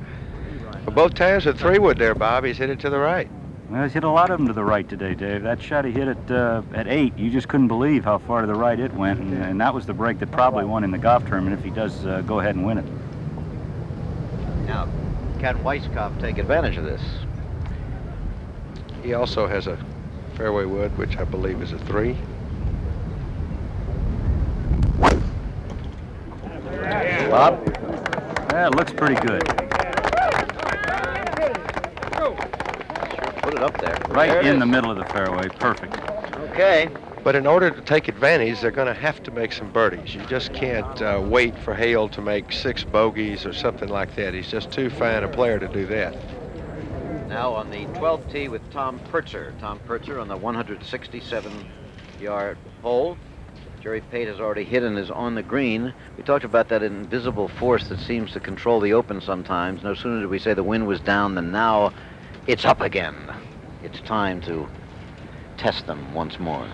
But both times with three wood there, Bob, he's hit it to the right. Well, he's hit a lot of them to the right today, Dave. That shot he hit at uh, at eight, you just couldn't believe how far to the right it went, and, and that was the break that probably won in the golf tournament if he does uh, go ahead and win it. Now, can Weiskopf take advantage of this? He also has a fairway wood, which I believe is a three. Bob? Yeah, it looks pretty good. Put it up there. Right There in is. the middle of the fairway. Perfect. Okay. But in order to take advantage, they're going to have to make some birdies. You just can't uh, wait for Hale to make six bogeys or something like that. He's just too fine a player to do that. Now on the 12th tee with Tom Purtzer. Tom Purtzer on the 167-yard hole. Jerry Pate has already hit and is on the green. We talked about that invisible force that seems to control the Open sometimes. No sooner did we say the wind was down than now it's up again. It's time to test them once more.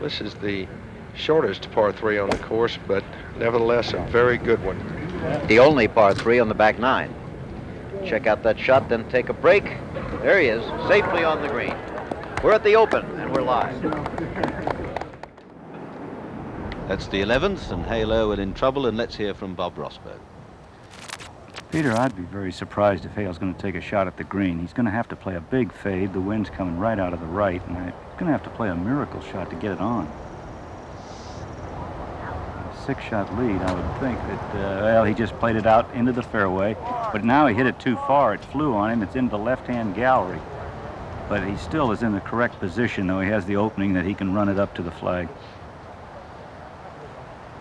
This is the shortest par three on the course, but nevertheless a very good one. The only par three on the back nine. Check out that shot, then take a break. There he is, safely on the green. We're at the Open, and we're live. That's the 11th, and Hale Irwin in trouble, and let's hear from Bob Rosburg. Peter, I'd be very surprised if Hale's going to take a shot at the green. He's going to have to play a big fade. The wind's coming right out of the right, and he's going to have to play a miracle shot to get it on. Six-shot lead, I would think that, uh, well, he just played it out into the fairway, but now he hit it too far. It flew on him. It's into the left-hand gallery. But he still is in the correct position, though he has the opening that he can run it up to the flag.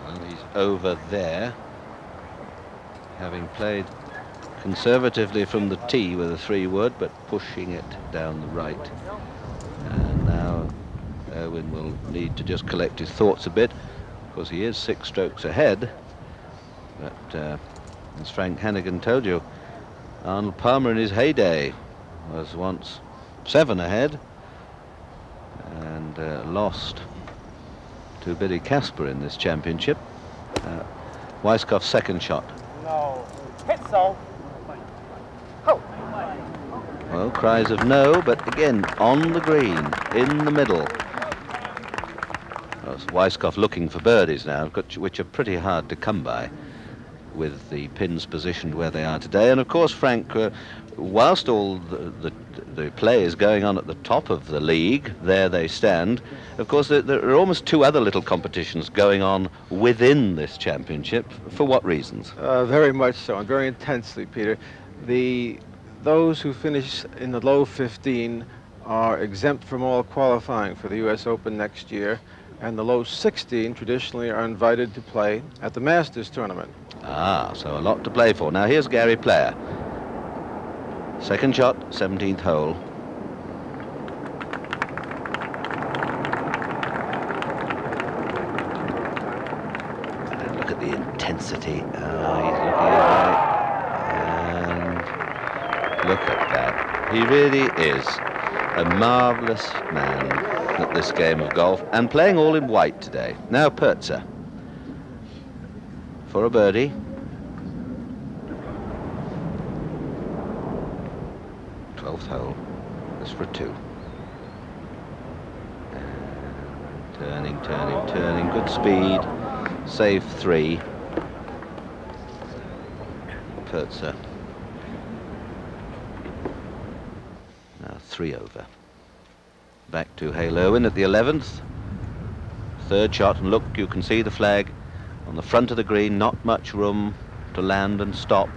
Well, he's over there, having played conservatively from the tee with a three wood, but pushing it down the right. And now Irwin will need to just collect his thoughts a bit, because he is six strokes ahead. But uh, as Frank Hannigan told you, Arnold Palmer in his heyday was once seven ahead and uh, lost to Billy Casper in this championship. Uh, Weiskopf's second shot. No. Hit so. Well, cries of no, but again, on the green, in the middle. It's Weiskopf looking for birdies now, which- which are pretty hard to come by with the pins positioned where they are today. And of course, Frank, uh, whilst all the, the, the play is going on at the top of the league, there they stand, of course, there, there are almost two other little competitions going on within this championship. For what reasons? Uh, very much so, and very intensely, Peter. The those who finish in the low 15 are exempt from all qualifying for the U.S. Open next year, and the low 16 traditionally are invited to play at the Masters tournament. Ah, so a lot to play for. Now here's Gary Player. Second shot, 17th hole. And look at the intensity. He's looking at right. And look at that. He really is a marvellous man at this game of golf and playing all in white today. Now Purtzer for a birdie. Twelfth hole. That's for two. And turning, turning, turning. Good speed. Save three. Purtzer. Now three over. Back to Hale Irwin at the 11th. Third shot, and look, you can see the flag on the front of the green, not much room to land and stop.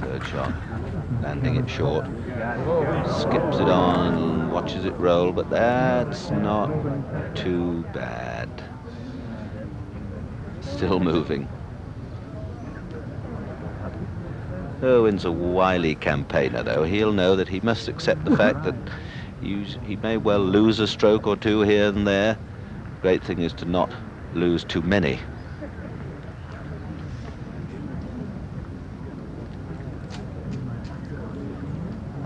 Third shot, landing it short. Skips it on watches it roll, but that's not too bad. Still moving. Irwin's a wily campaigner, though. He'll know that he must accept the fact that he may well lose a stroke or two here and there. The Great thing is to not lose too many.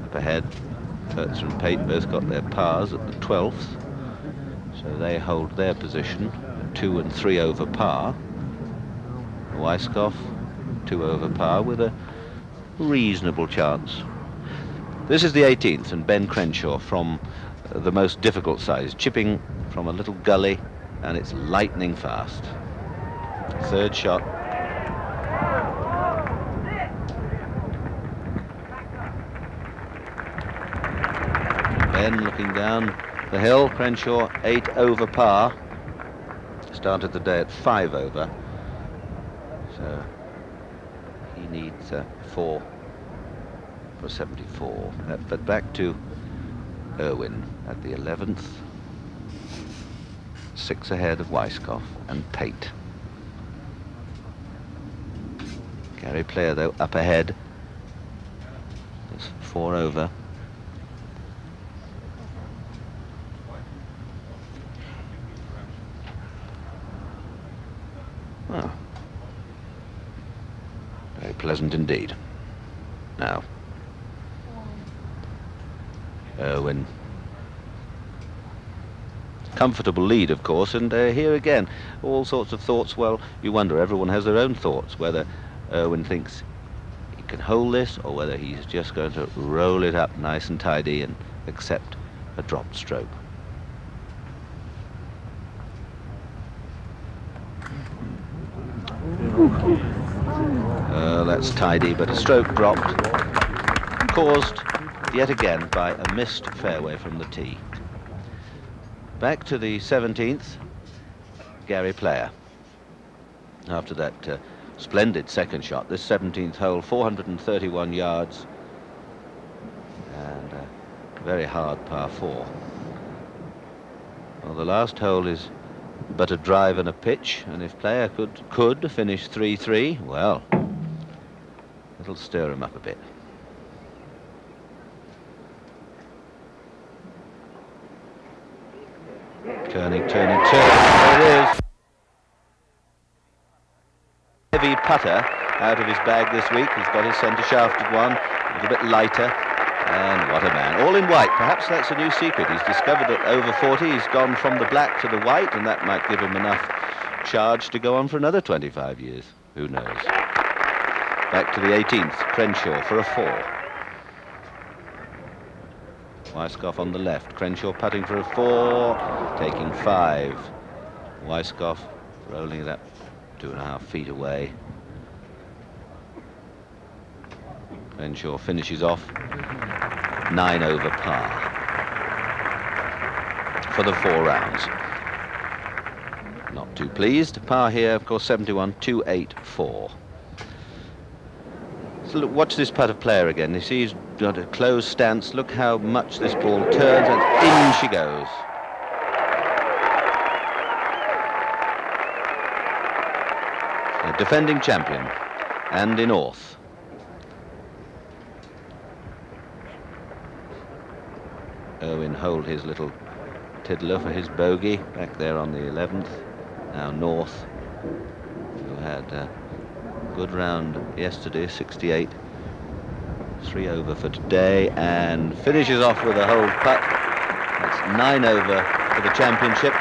Up ahead, Purtzer and Pate both got their pars at the 12th, so they hold their position, two and three over par. Weiskopf, two over par with a reasonable chance. This is the 18th, and Ben Crenshaw from uh, the most difficult size, chipping from a little gully, and it's lightning fast. Third shot. Ben looking down the hill, Crenshaw eight over par. Started the day at five over. So he needs uh, four for 74. Uh, but back to Irwin at the 11th. Six ahead of Weiskopf and Pate. Gary Player, though, up ahead. There's four over. Well, pleasant indeed. Now, Irwin. Comfortable lead, of course, and uh, here again, all sorts of thoughts. Well, you wonder, everyone has their own thoughts, whether Irwin thinks he can hold this or whether he's just going to roll it up nice and tidy and accept a dropped stroke. Uh, that's tidy, but a stroke dropped caused yet again by a missed fairway from the tee. Back to the 17th, Gary Player. After that uh, splendid second shot, this 17th hole, 431 yards and a very hard par four. Well, the last hole is but a drive and a pitch, and if Player could, could finish 3-3, well, it'll stir him up a bit. Turning, turning, turning. There it is. Heavy putter out of his bag this week. He's got his centre shafted one, a little bit lighter. And what a man. All in white. Perhaps that's a new secret. He's discovered that over 40 he's gone from the black to the white, and that might give him enough charge to go on for another 25 years. Who knows? Back to the 18th. Crenshaw for a four. Weiskopf on the left. Crenshaw putting for a four, taking five. Weiskopf rolling it up two and a half feet away. Crenshaw finishes off nine over par for the four rounds. Not too pleased. Par here, of course, 71, 284. Look, watch this putt of player again. You see he's got a closed stance. Look how much this ball turns and in she goes. The defending champion, and in North. Irwin hold his little tiddler for his bogey back there on the 11th. Now North, who had uh, Good round yesterday, 68. Three over for today and finishes off with a hold putt. That's nine over for the championship.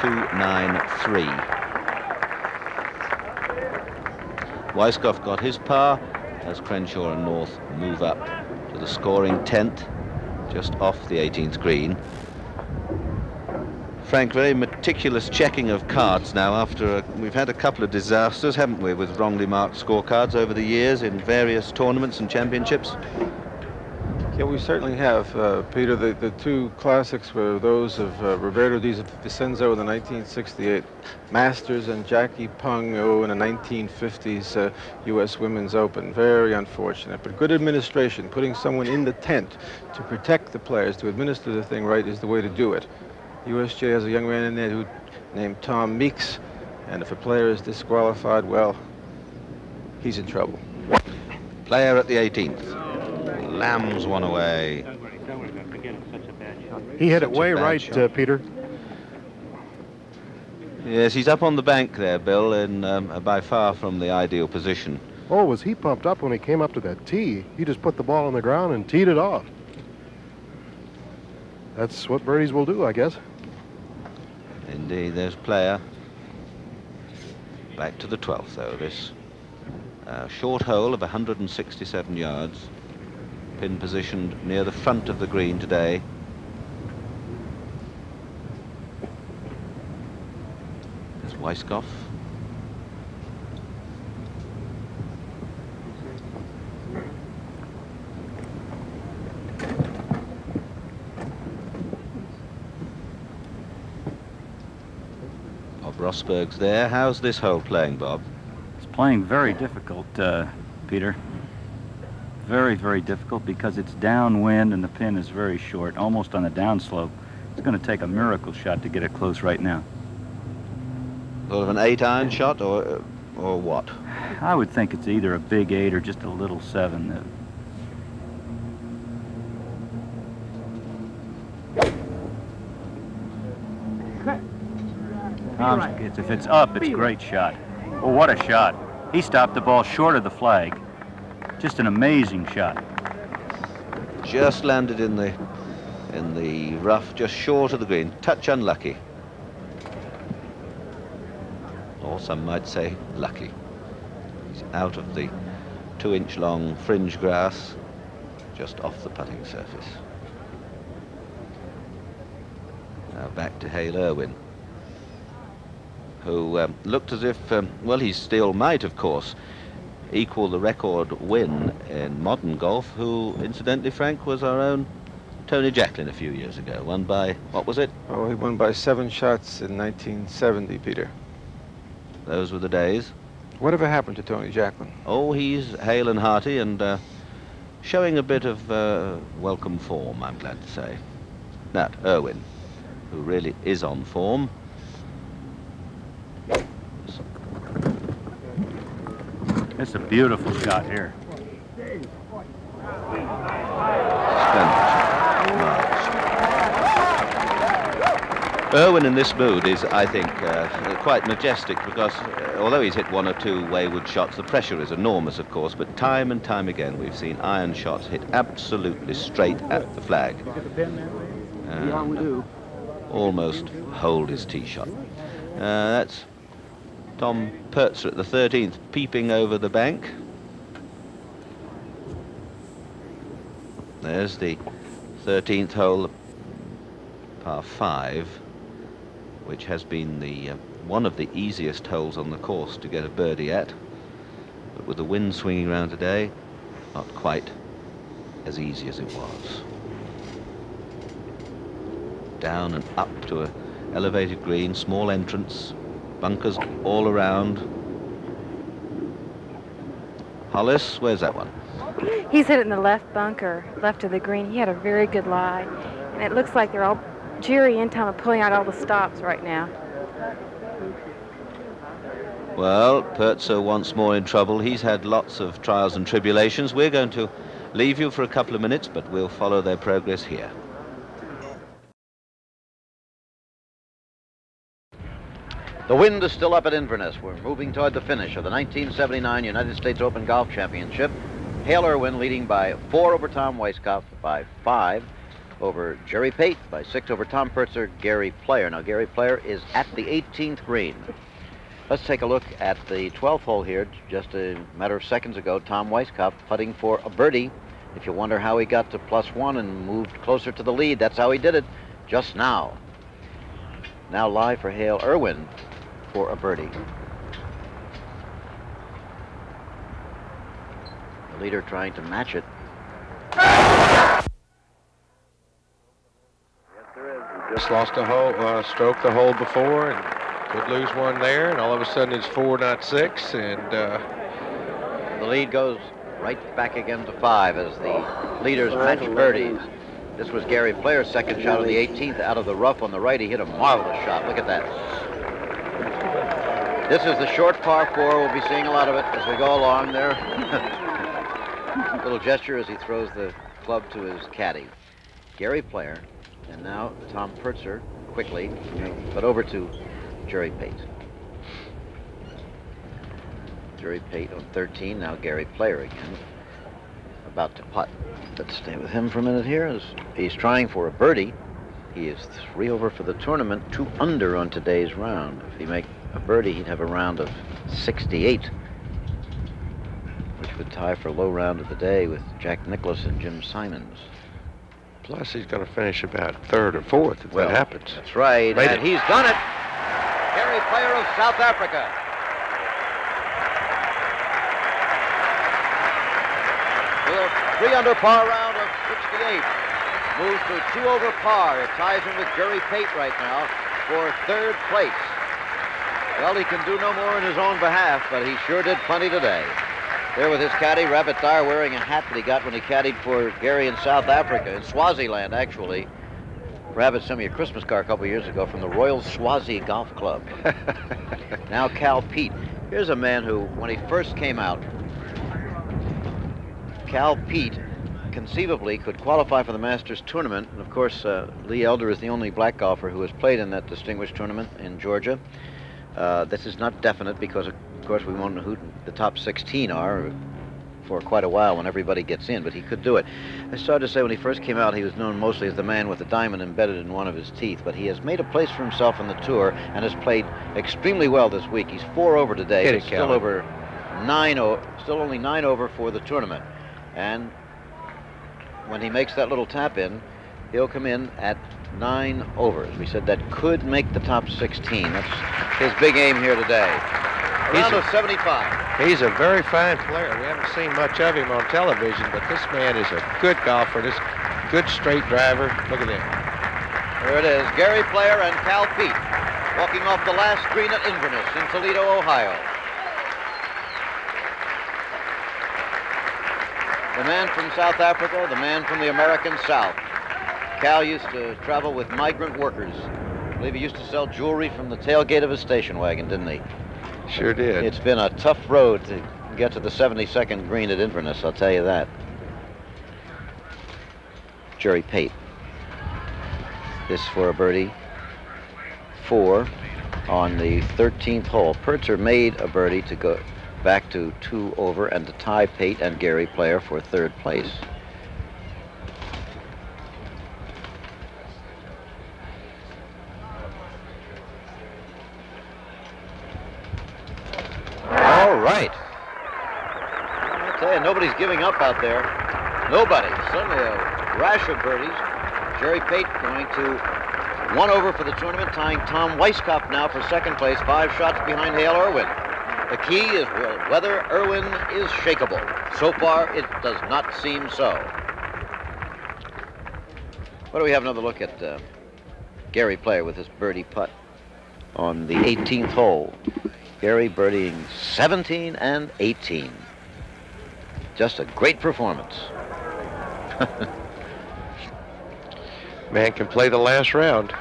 Two, nine, three. Weiskopf got his par as Crenshaw and North move up to the scoring 10th, just off the 18th green. Frank, very meticulous checking of cards now after a, we've had a couple of disasters, haven't we, with wrongly marked scorecards over the years in various tournaments and championships? Yeah, we certainly have, uh, Peter. The, the two classics were those of uh, Roberto De Vicenzo in the 1968 Masters and Jackie Pung oh, in the 1950s uh, U.S. Women's Open. Very unfortunate, but good administration, putting someone in the tent to protect the players, to administer the thing right is the way to do it. USGA has a young man in there who named Tom Meeks, and if a player is disqualified, well, he's in trouble. Player at the 18th. Lambs one away. He hit it Such a way right, uh, Peter. Yes, he's up on the bank there, Bill, in um, by far from the ideal position. Oh, was he pumped up when he came up to that tee? He just put the ball on the ground and teed it off. That's what birdies will do, I guess. Indeed, there's player. Back to the 12th, though. This uh, short hole of 167 yards. Pin positioned near the front of the green today. There's Weiskopf. Bob Rosburg's there. How's this hole playing, Bob? It's playing very difficult, uh, Peter. Very, very difficult because it's downwind and the pin is very short, almost on the downslope. It's going to take a miracle shot to get it close right now. Sort of an eight iron shot or, or what? I would think it's either a big eight or just a little seven. Uh, Tom's, it's, if it's up, it's a great shot. Well, what a shot. He stopped the ball short of the flag. Just an amazing shot. Just landed in the in the rough, just short of the green. Touch unlucky. Or some might say lucky. He's out of the two-inch long fringe grass, just off the putting surface. Now back to Hale Irwin, who um, looked as if, um, well, he still might, of course, equal the record win in modern golf, who, incidentally, Frank, was our own Tony Jacklin a few years ago, won by, what was it? Oh, he won by seven shots in 1970, Peter. Those were the days. Whatever happened to Tony Jacklin? Oh, he's hale and hearty and uh, showing a bit of uh, welcome form, I'm glad to say. Now, Irwin, who really is on form. It's a beautiful shot here. Irwin in this mood is, I think, uh, quite majestic because uh, although he's hit one or two wayward shots, the pressure is enormous, of course, but time and time again we've seen iron shots hit absolutely straight at the flag. And almost hold his tee shot. Uh, that's Tom Purtzer at the 13th, peeping over the bank. There's the 13th hole, par 5, which has been the uh, one of the easiest holes on the course to get a birdie at. But with the wind swinging around today, not quite as easy as it was. Down and up to a elevated green, small entrance, bunkers all around. Hollis, where's that one? He's hit it in the left bunker, left of the green. He had a very good lie. And it looks like they're all, Jerry and Tom are pulling out all the stops right now. Well, Purtzer once more in trouble. He's had lots of trials and tribulations. We're going to leave you for a couple of minutes, but we'll follow their progress here. The wind is still up at Inverness. We're moving toward the finish of the 1979 United States Open Golf Championship. Hale Irwin leading by four over Tom Weiskopf, by five over Jerry Pate, by six over Tom Purtzer, Gary Player. Now, Gary Player is at the 18th green. Let's take a look at the 12th hole here. Just a matter of seconds ago, Tom Weiskopf putting for a birdie. If you wonder how he got to plus one and moved closer to the lead, that's how he did it just now. Now live for Hale Irwin for a birdie. The leader trying to match it. Yes, there is. Just lost a hole, uh, stroke the hole before, and could lose one there, and all of a sudden it's four, not six, and uh, the lead goes right back again to five as the leaders match birdies. This was Gary Player's second shot of the 18th out of the rough on the right. He hit a marvelous shot. Look at that. This is the short par four. We'll be seeing a lot of it as we go along there. Little gesture as he throws the club to his caddy. Gary Player, and now Tom Purtzer quickly, but over to Jerry Pate. Jerry Pate on 13, now Gary Player again. About to putt. Let's stay with him for a minute here as he's trying for a birdie. He is three over for the tournament, two under on today's round. If he make a birdie, he'd have a round of 68, which would tie for low round of the day with Jack Nicklaus and Jim Simons. plus he's going to finish about third or fourth if Well, that happens. That's right, Made and it. he's done it. Gary Player of South Africa. With a three under par round of 68. Moves to two over par. It ties him with Jerry Pate right now for third place. Well, he can do no more in his own behalf, but he sure did plenty today. There with his caddy, Rabbit Dyer, wearing a hat that he got when he caddied for Gary in South Africa, in Swaziland, actually. Rabbit sent me a Christmas card a couple years ago from the Royal Swazi Golf Club. now Cal Peete. Here's a man who, when he first came out, Cal Peete conceivably could qualify for the Masters tournament. And of course, uh, Lee Elder is the only black golfer who has played in that distinguished tournament in Georgia. Uh, this is not definite because, of course, we won't know who the top 16 are for quite a while when everybody gets in, but he could do it. I started to say when he first came out, he was known mostly as the man with the diamond embedded in one of his teeth, but he has made a place for himself on the tour and has played extremely well this week. He's four over today, Hit it, still over nine, o- still only nine over for the tournament. And when he makes that little tap in, he'll come in at nine overs. We said that could make the top 16. That's his big aim here today. He's a- of 75. He's a very fine player. We haven't seen much of him on television, but this man is a good golfer. This good straight driver. Look at him. There it is, Gary Player and Cal Peete walking off the last green at Inverness in Toledo, Ohio. The man from South Africa, the man from the American South. Cal used to travel with migrant workers. I believe he used to sell jewelry from the tailgate of his station wagon, didn't he? Sure did. It's been a tough road to get to the 72nd green at Inverness, I'll tell you that. Jerry Pate. This for a birdie. Four on the 13th hole. Purtzer made a birdie to go back to two over and to tie Pate and Gary Player for third place. All right. I tell you, nobody's giving up out there. Nobody. Suddenly a rash of birdies. Jerry Pate going to one over for the tournament, tying Tom Weiskopf now for second place, five shots behind Hale Irwin. The key is whether Irwin is shakable. So far, it does not seem so. What do we have another look at uh, Gary Player with his birdie putt on the 18th hole. Gary birdieing 17 and 18. Just a great performance. Man can play the last round.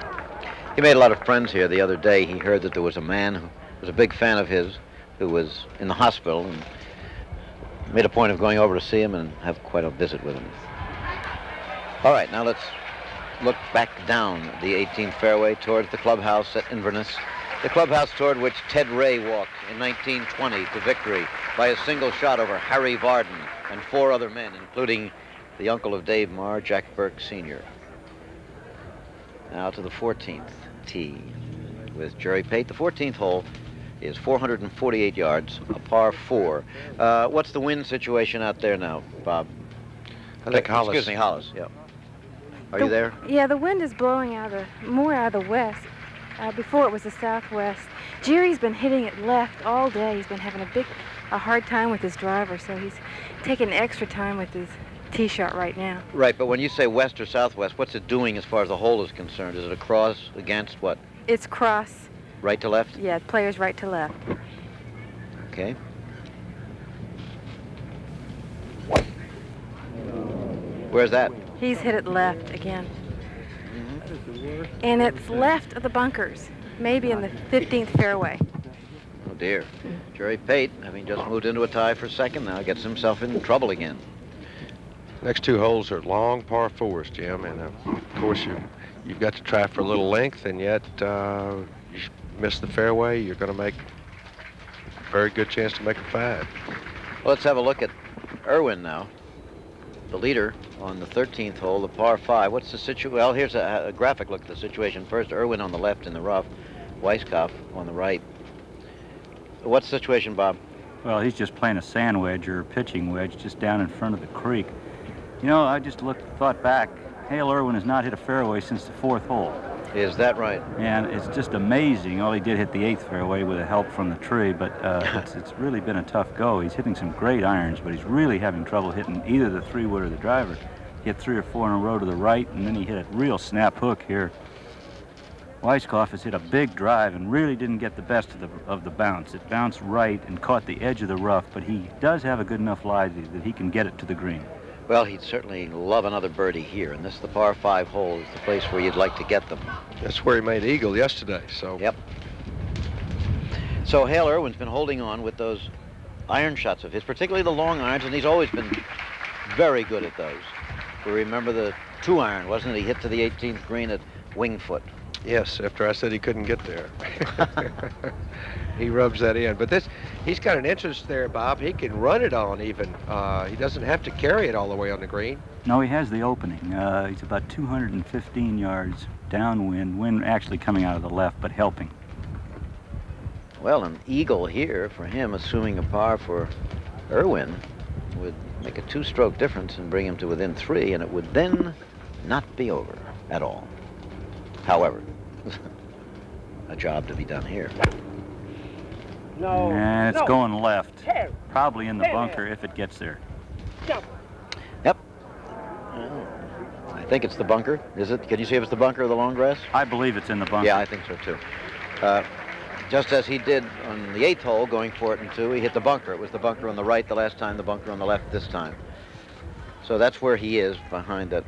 He made a lot of friends here the other day. He heard that there was a man who was a big fan of his who was in the hospital and made a point of going over to see him and have quite a visit with him. All right, now let's look back down the 18th fairway towards the clubhouse at Inverness. The clubhouse toward which Ted Ray walked in 1920 to victory by a single shot over Harry Vardon and four other men, including the uncle of Dave Marr, Jack Burke Sr. Now to the 14th tee with Jerry Pate. The 14th hole is 448 yards, a par four. Uh, what's the wind situation out there now, Bob? I think Hollis. Excuse me, Hollis. Yeah. Are The- you there? Yeah, the wind is blowing out of the, more out of the west. Uh, before it was the southwest. Jerry's been hitting it left all day. He's been having a big, a hard time with his driver, so he's taking extra time with his tee shot right now. Right, but when you say west or southwest, what's it doing as far as the hole is concerned? Is it across, against, what? It's cross. Right to left? Yeah, players right to left. Okay. Where's that? He's hit it left again. Mm-hmm. And it's left of the bunkers, maybe in the 15th fairway. Oh dear. Jerry Pate, having just moved into a tie for second, now gets himself in trouble again. Next two holes are long par fours, Jim, and uh, of course you you've got to try for a little length, and yet uh, you miss the fairway, you're going to make a very good chance to make a five. Well, let's have a look at Irwin now. The leader on the 13th hole, the par five. What's the situation? Well, here's a, a, graphic look at the situation. First, Irwin on the left in the rough, Weiskopf on the right. What's the situation, Bob? Well, he's just playing a sand wedge or a pitching wedge just down in front of the creek. You know, I just looked, thought back. Hale Irwin has not hit a fairway since the fourth hole. Is that right? And it's just amazing. All he did hit the eighth fairway with a help from the tree, but uh, it's, it's really been a tough go. He's hitting some great irons, but he's really having trouble hitting either the three wood or the driver. He hit three or four in a row to the right, and then he hit a real snap hook here. Weiskopf has hit a big drive and really didn't get the best of the, of the bounce. It bounced right and caught the edge of the rough, but he does have a good enough lie that he can get it to the green. Well, he'd certainly love another birdie here, and this, the par five hole, is the place where you'd like to get them. That's where he made eagle yesterday, so. Yep. So Hale Irwin's been holding on with those iron shots of his, particularly the long irons, and he's always been very good at those. We remember the two iron, wasn't it? He hit to the 18th green at Winged Foot. Yes, after I said he couldn't get there. he rubs that in. But this, he's got an interest there, Bob. He can run it on even. Uh, he doesn't have to carry it all the way on the green. No, he has the opening. Uh, he's about 215 yards downwind, wind actually coming out of the left, but helping. Well, an eagle here for him, assuming a par for Irwin, would make a two-stroke difference and bring him to within three, and it would then not be over at all. However, a job to be done here. No. And it's no. going left. Probably in the bunker if it gets there. Yep. I think it's the bunker. Is it? Can you see if it's the bunker or the long grass? I believe it's in the bunker. Yeah, I think so too. Uh, just as he did on the eighth hole, going for it in two, he hit the bunker. It was the bunker on the right the last time, the bunker on the left this time. So that's where he is, behind that,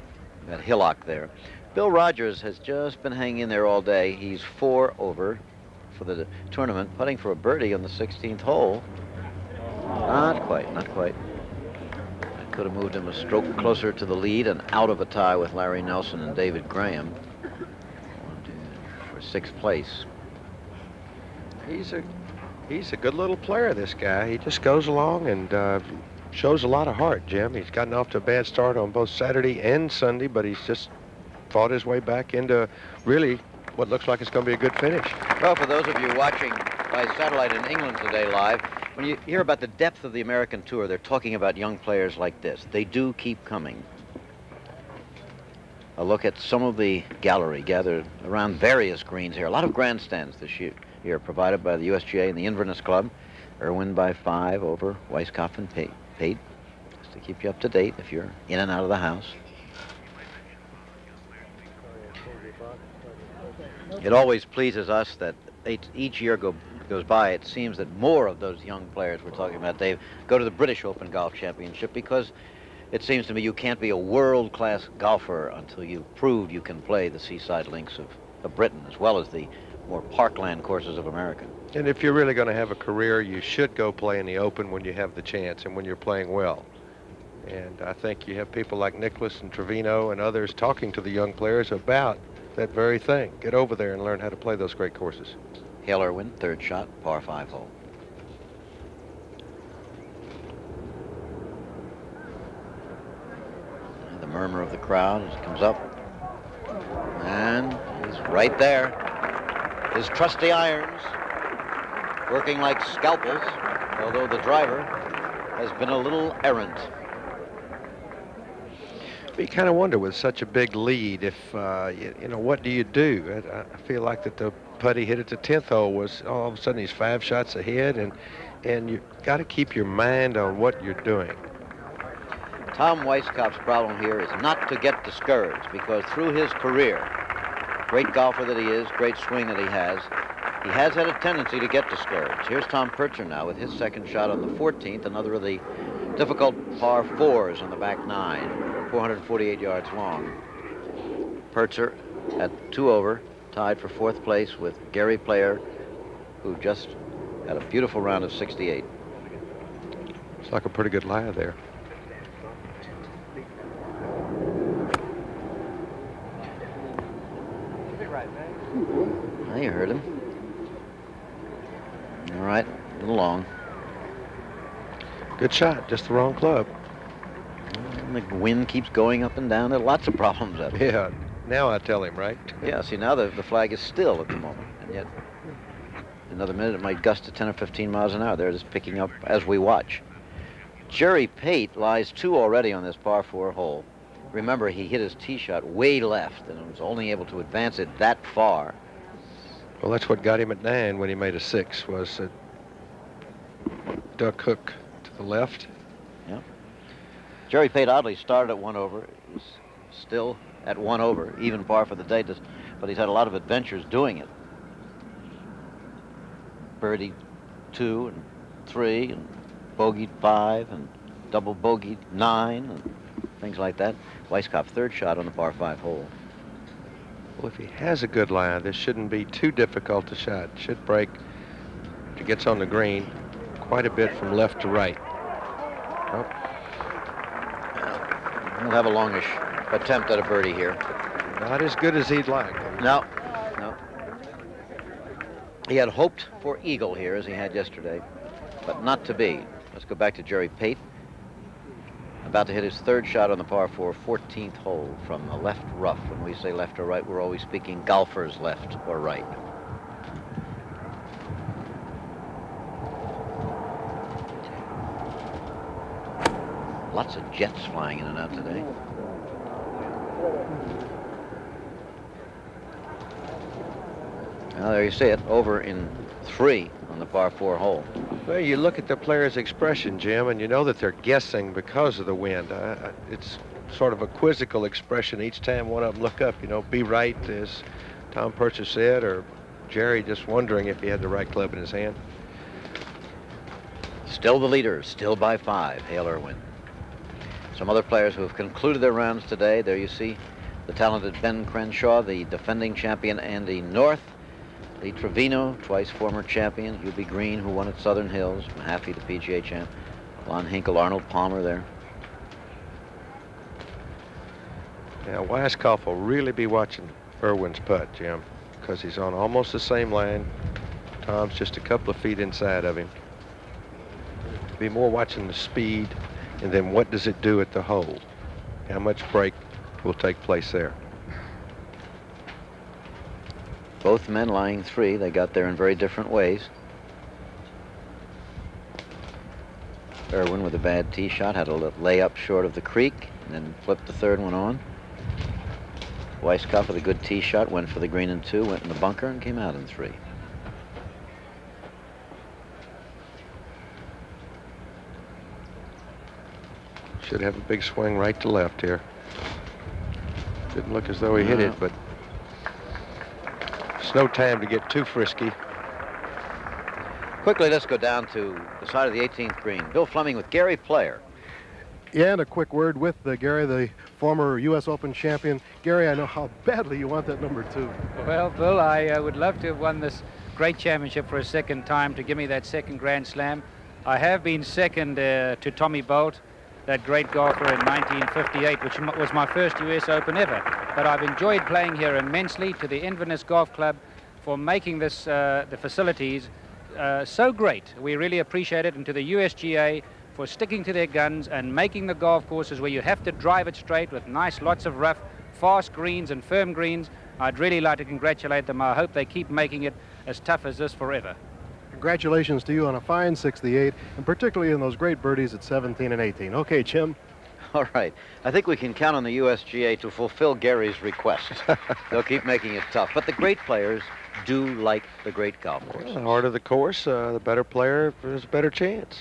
that hillock there. Bill Rogers has just been hanging in there all day. He's four over for the tournament, putting for a birdie on the 16th hole. Not quite, not quite. I could have moved him a stroke closer to the lead and out of a tie with Larry Nelson and David Graham for sixth place. He's a he's a good little player. This guy. He just goes along and uh, shows a lot of heart. Jim. He's gotten off to a bad start on both Saturday and Sunday, but he's just fought his way back into really what looks like it's going to be a good finish. Well, for those of you watching by satellite in England today live, when you hear about the depth of the American tour, they're talking about young players like this. They do keep coming. A look at some of the gallery gathered around various greens here. A lot of grandstands this year, here provided by the USGA and the Inverness Club. Irwin by five over Weiskopf and. Pate, just to keep you up to date if you're in and out of the house. It always pleases us that each year go, goes by, it seems that more of those young players we're talking about, Dave, go to the British Open Golf Championship because it seems to me you can't be a world-class golfer until you've proved you can play the seaside links of, of Britain as well as the more parkland courses of America. And if you're really going to have a career, you should go play in the Open when you have the chance and when you're playing well. And I think you have people like Nicklaus and Trevino and others talking to the young players about that very thing. Get over there and learn how to play those great courses. Hale Irwin, third shot, par five hole. And the murmur of the crowd as he comes up. And he's right there. His trusty irons working like scalpels, although the driver has been a little errant. You kind of wonder with such a big lead if, uh, you, you, know, what do you do? I, I, feel like that the putty hit at the 10th hole was all of a sudden he's five shots ahead, and, and you've got to keep your mind on what you're doing. Tom Weiskopf's problem here is not to get discouraged because through his career, great golfer that he is, great swing that he has, he has had a tendency to get discouraged. Here's Tom Purtzer now with his second shot on the 14th, another of the difficult par fours on the back nine, 448 yards long. Purtzer at two over, tied for fourth place with Gary Player, who just had a beautiful round of 68. It's like a pretty good lie there. I heard him. All right, a little long. Good shot, just the wrong club. Mm, the wind keeps going up and down. There are lots of problems up here. Yeah, now I tell him, right? Yeah, see, now the, the flag is still at the moment, and yet another minute it might gust to 10 or 15 miles an hour. They're just picking up as we watch. Jerry Pate lies two already on this par four hole. Remember, he hit his tee shot way left and was only able to advance it that far. Well, that's what got him at nine when he made a six, was a duck hook the left. Yeah. Jerry Pate oddly started at one over. He's still at one over, even par for the day, but he's had a lot of adventures doing it. Birdie two and three and bogeyed five and double bogeyed nine and things like that. Weiskopf third shot on the par five hole. Well, if he has a good lie, this shouldn't be too difficult to shot. Should break if he gets on the green quite a bit from left to right. Oh. We'll have a longish attempt at a birdie here. Not as good as he'd like. No, no. He had hoped for eagle here as he had yesterday, but not to be. Let's go back to Jerry Pate. About to hit his third shot on the par 4 14th hole from the left rough. When we say left or right, we're always speaking golfer's left or right. Lots of jets flying in and out today. Well, there you see it, over in three on the par four hole. Well, you look at the player's expression, Jim, and you know that they're guessing because of the wind. Uh, it's sort of a quizzical expression each time one of them look up, you know, be right, as Tom Purtzer said, or Jerry just wondering if he had the right club in his hand. Still the leader, still by five, Hale Irwin. Some other players who have concluded their rounds today. There you see the talented Ben Crenshaw, the defending champion Andy North, Lee Trevino, twice former champion, Hubie Green, who won at Southern Hills, Mahaffey, the PGA champ, Lon Hinkle, Arnold Palmer there. Now, Weiskopf will really be watching Irwin's putt, Jim, because he's on almost the same line. Tom's just a couple of feet inside of him. Be more watching the speed, and then what does it do at the hole? How much break will take place there? Both men lying three. They got there in very different ways. Irwin with a bad tee shot had a layup short of the creek and then flipped the third one on. Weiskopf with a good tee shot went for the green and two, went in the bunker and came out in three. Should have a big swing right to left here. Didn't look as though he hit it, but it's no time to get too frisky. Quickly, let's go down to the side of the 18th green. Bill Fleming with Gary Player. Yeah, and a quick word with uh, Gary, the former U.S. Open champion. Gary, I know how badly you want that number two. Well, Bill, I uh, would love to have won this great championship for a second time to give me that second Grand Slam. I have been second uh, to Tommy Bolt, that great golfer in 1958, which was my first U.S. Open ever. But I've enjoyed playing here immensely to the Inverness Golf Club for making this uh, the facilities uh, so great. We really appreciate it, and to the USGA for sticking to their guns and making the golf courses where you have to drive it straight with nice lots of rough, fast greens and firm greens. I'd really like to congratulate them. I hope they keep making it as tough as this forever. Congratulations to you on a fine 68, and particularly in those great birdies at 17 and 18. Okay, Jim. All right. I think we can count on the USGA to fulfill Gary's request. They'll keep making it tough. But the great players do like the great golf course. Well, the harder the course, uh, the better player has a better chance.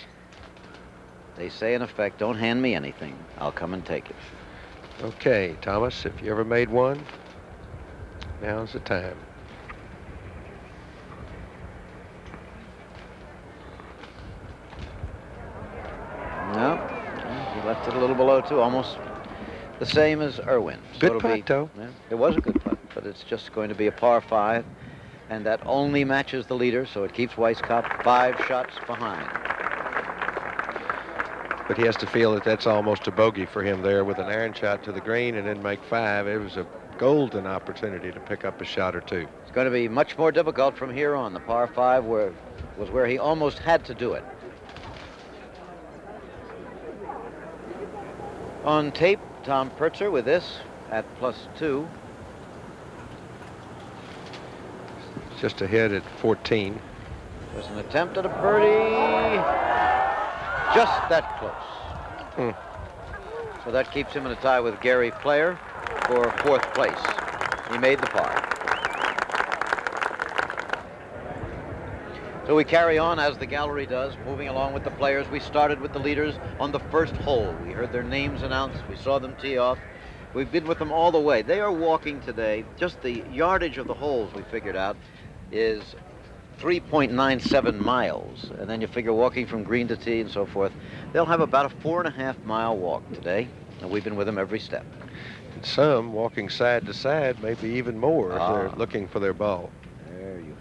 They say, in effect, don't hand me anything. I'll come and take it. Okay, Thomas, if you ever made one, now's the time. No, he left it a little below, too, almost the same as Irwin. So Good putt, be- though. yeah, it was a good putt, but it's just going to be a par five, and that only matches the leader, so it keeps Weiskopf five shots behind. But he has to feel that that's almost a bogey for him there with an iron shot to the green and then make five. It was a golden opportunity to pick up a shot or two. It's going to be much more difficult from here on. The par five where, was where he almost had to do it. On tape, Tom Purtzer with this at plus two. Just ahead at 14. There's an attempt at a birdie. Just that close. Hmm. So that keeps him in a tie with Gary Player for fourth place. He made the par. So we carry on as the gallery does, moving along with the players. We started with the leaders on the first hole. We heard their names announced. We saw them tee off. We've been with them all the way. They are walking today. Just the yardage of the holes we figured out is 3.97 miles. And then you figure walking from green to tee and so forth. They'll have about a four and a half mile walk today. And we've been with them every step. And some walking side to side, maybe even more if Ah. they're looking for their ball. There you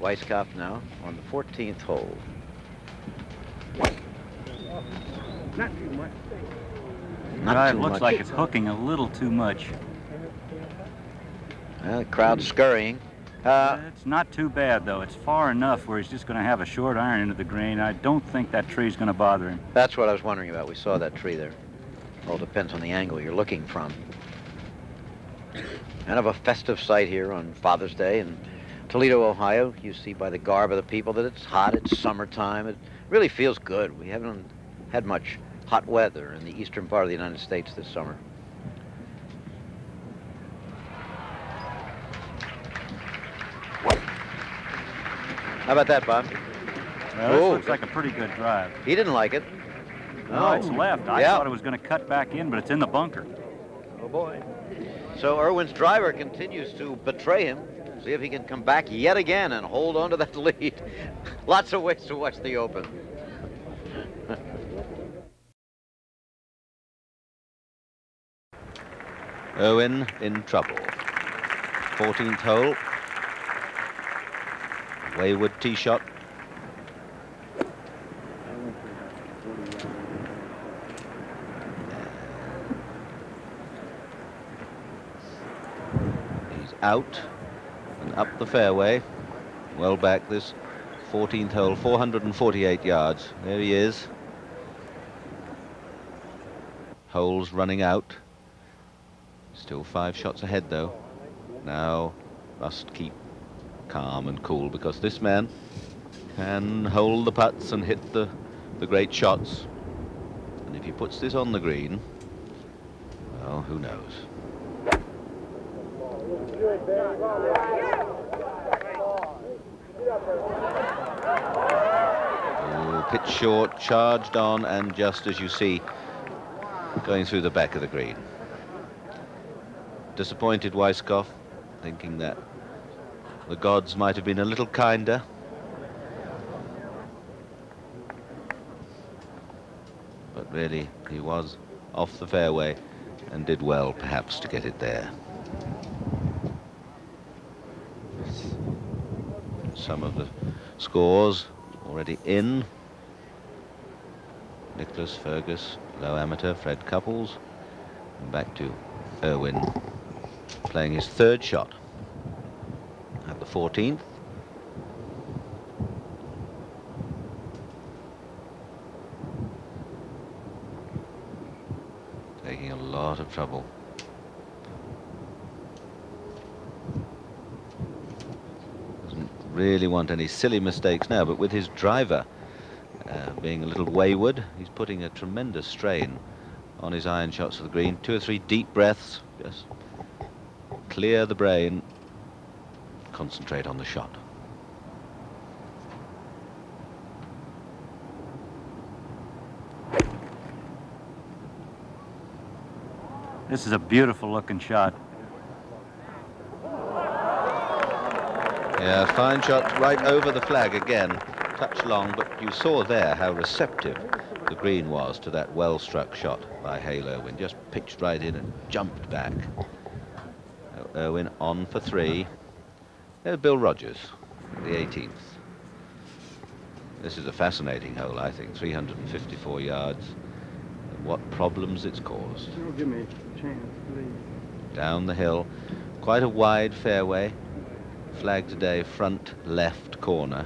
it. Weiskopf now on the 14th hole. Not too much. Not Drive too looks much. like it's hooking a little too much. Uh, the crowd scurrying. Uh, it's not too bad, though. It's far enough where he's just going to have a short iron into the green. I don't think that tree's going to bother him. That's what I was wondering about. We saw that tree there. All depends on the angle you're looking from. Kind of a festive sight here on Father's Day in Toledo, Ohio. You see by the garb of the people that it's hot, it's summertime. It really feels good. We haven't had much hot weather in the eastern part of the United States this summer. How about that, Bob? Well, this Oh, looks like a pretty good drive. He didn't like it. No, it's oh. left. I Yeah. thought it was going to cut back in, but it's in the bunker. Oh boy. So Irwin's driver continues to betray him. See if he can come back yet again and hold on to that lead. Lots of ways to watch the Open. Owen in trouble. 14th hole. Wayward tee shot. He's out and up the fairway. Well back this 14th hole, 448 yards. There he is. Holes running out. Still five shots ahead, though. Now must keep calm and cool because this man can hold the putts and hit the, the great shots. And if he puts this on the green, well, who knows? Pitch short, charged on, and just as you see, going through the back of the green. Disappointed Weiskopf, thinking that the gods might have been a little kinder. But really, he was off the fairway and did well, perhaps, to get it there. Some of the scores already in. Nicklaus Fergus, low amateur, Fred Couples, and back to Irwin playing his third shot at the 14th. Taking a lot of trouble. really want any silly mistakes now, but with his driver uh, being a little wayward, he's putting a tremendous strain on his iron shots for the green. Two or three deep breaths, just clear the brain, concentrate on the shot. This is a beautiful looking shot. Yeah, fine shot right over the flag again. Touch long, but you saw there how receptive the green was to that well-struck shot by Hale Irwin. Just pitched right in and jumped back. Irwin on for three. There's Bill Rogers, the 18th. This is a fascinating hole, I think. 354 yards. And what problems it's caused. Give me a chance, please. Down the hill. Quite a wide fairway. Flag today, front left corner.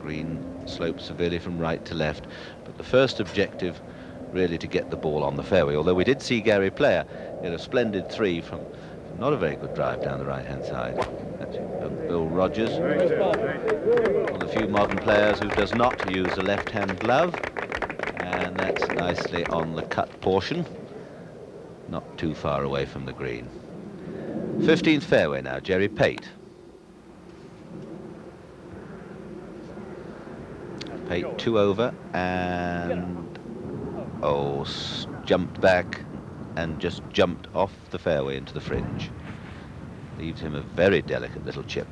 Green slopes severely from right to left. But the first objective really to get the ball on the fairway. Although we did see Gary Player hit a splendid three from, from not a very good drive down the right-hand side. That's Bill Rogers, one of the few modern players who does not use a left-hand glove. And that's nicely on the cut portion, not too far away from the green. 15th fairway now, Jerry Pate. Pate two over and oh, jumped back and just jumped off the fairway into the fringe. Leaves him a very delicate little chip.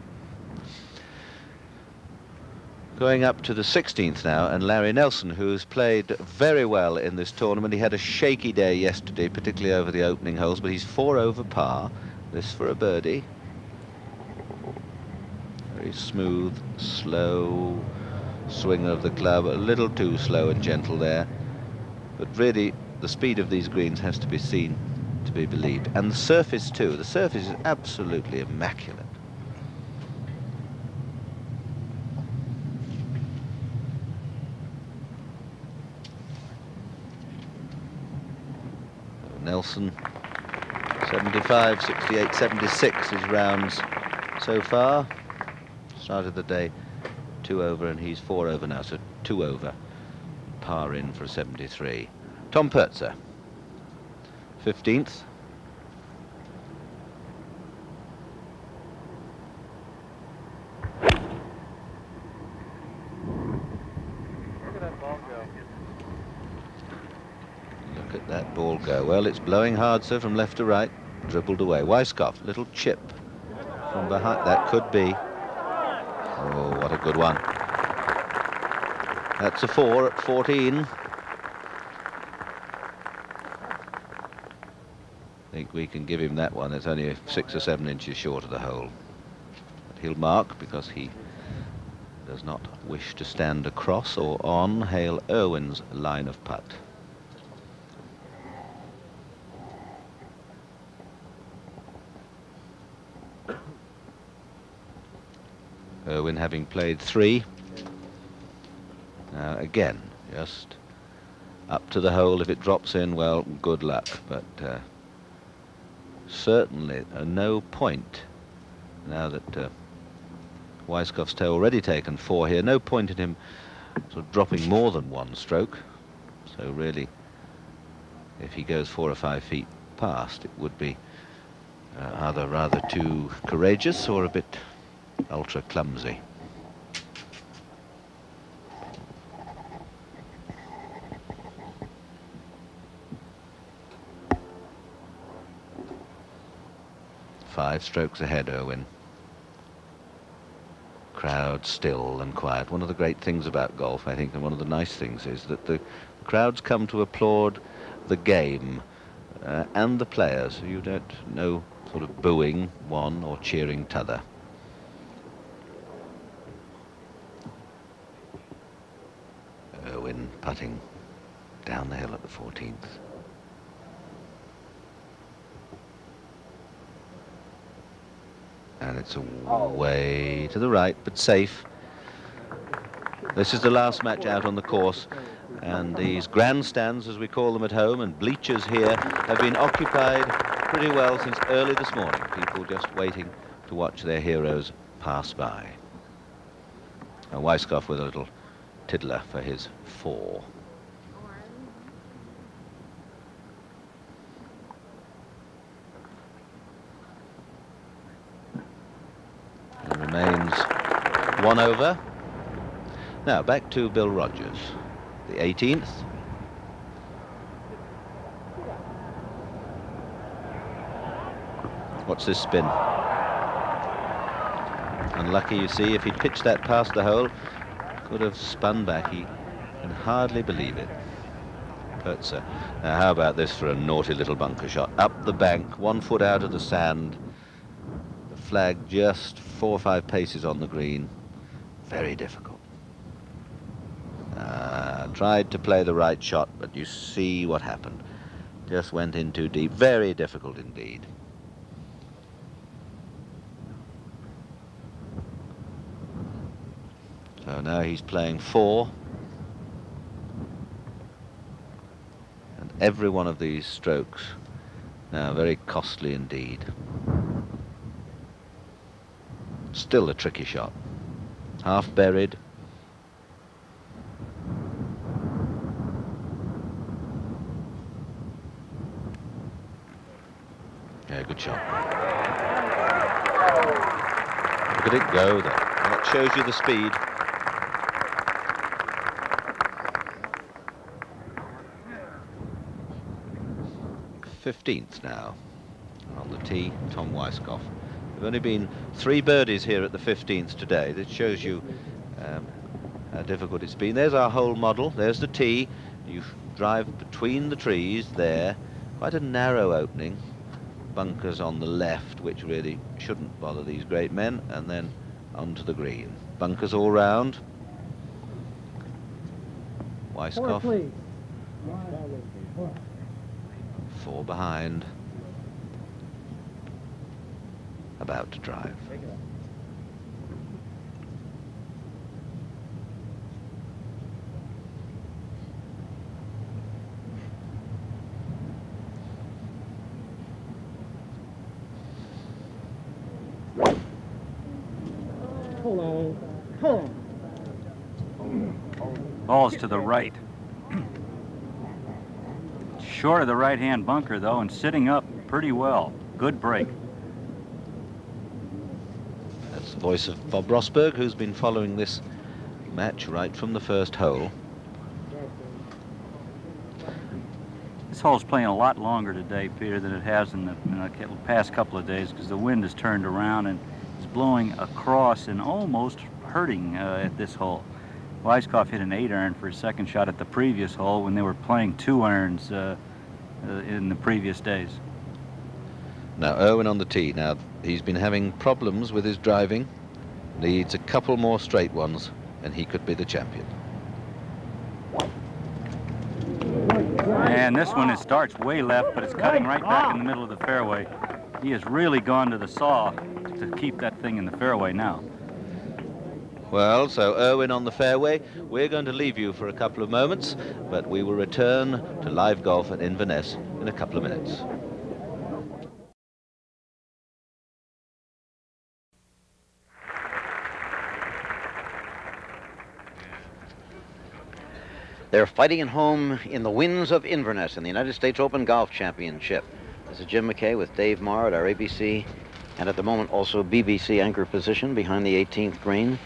Going up to the 16th now, and Larry Nelson, who's played very well in this tournament. He had a shaky day yesterday, particularly over the opening holes, but he's four over par. This for a birdie. Very smooth, slow swing of the club, a little too slow and gentle there. But really, the speed of these greens has to be seen to be believed. And the surface too. The surface is absolutely immaculate. Nelson 75, 68, 76 is rounds so far. Started the day two over and he's four over now, so two over. Par in for 73. Tom Purtzer, 15th. Look at that ball go. Well, it's blowing hard, sir, from left to right. Dribbled away. Weiskopf, little chip from behind. That could be. Oh, what a good one. That's a four at 14. I think we can give him that one. It's only six or seven inches short of the hole. But he'll mark because he does not wish to stand across or on Hale Irwin's line of putt. Irwin having played three. Now again, just up to the hole. If it drops in, well, good luck. But uh, certainly uh, no point now that uh, Weiskopf's already taken four here. No point in him sort of dropping more than one stroke. So really, if he goes four or five feet past, it would be uh, either rather too courageous or a bit ultra clumsy. Five strokes ahead, Irwin. Crowd still and quiet. One of the great things about golf, I think, and one of the nice things is that the crowds come to applaud the game uh, and the players. You don't know sort of booing one or cheering t'other. Irwin down the hill at the 14th. And it's away to the right, but safe. This is the last match out on the course. And these grandstands, as we call them at home, and bleachers here have been occupied pretty well since early this morning. People just waiting to watch their heroes pass by. And Weiskopf with a little tiddler for his four. Remains one over. Now back to Bill Rogers, the 18th. What's this spin? Unlucky, you see, if he'd pitched that past the hole, could have spun back. He can hardly believe it. Purtzer. Now, how about this for a naughty little bunker shot? Up the bank, one foot out of the sand. The flag just four or five paces on the green. Very difficult. Uh, tried to play the right shot, but you see what happened. Just went in too deep. Very difficult indeed. So now he's playing four. And every one of these strokes now very costly indeed. Still a tricky shot. Half buried. Yeah, good shot. Look at it go there. That shows you the speed. Fifteenth now on the tee, Tom Weiskopf. There've only been three birdies here at the 15th today. That shows you um, how difficult it's been. There's our whole model. There's the tee. You drive between the trees there. Quite a narrow opening. Bunkers on the left, which really shouldn't bother these great men. And then onto the green. Bunkers all round. Weiskopf. Four behind. About to drive. Hold on. Hold on. Ball's to the right. Short of the right-hand bunker, though, and sitting up pretty well. Good break. That's the voice of Bob Rosburg, who's been following this match right from the first hole. This hole's playing a lot longer today, Peter, than it has in the, in the past couple of days because the wind has turned around and is blowing across and almost hurting uh, at this hole. Weiskopf hit an eight iron for his second shot at the previous hole when they were playing two irons uh, Uh, in the previous days. Now Irwin on the tee. Now he's been having problems with his driving. Needs a couple more straight ones, and he could be the champion. And this one, it starts way left, but it's cutting right back in the middle of the fairway. He has really gone to the saw to keep that thing in the fairway now. Well, so Irwin on the fairway. We're going to leave you for a couple of moments, but we will return to live golf at Inverness in a couple of minutes. They're fighting at home in the winds of Inverness in the United States Open Golf Championship. This is Jim McKay with Dave Marr at our ABC and at the moment also BBC anchor position behind the 18th green.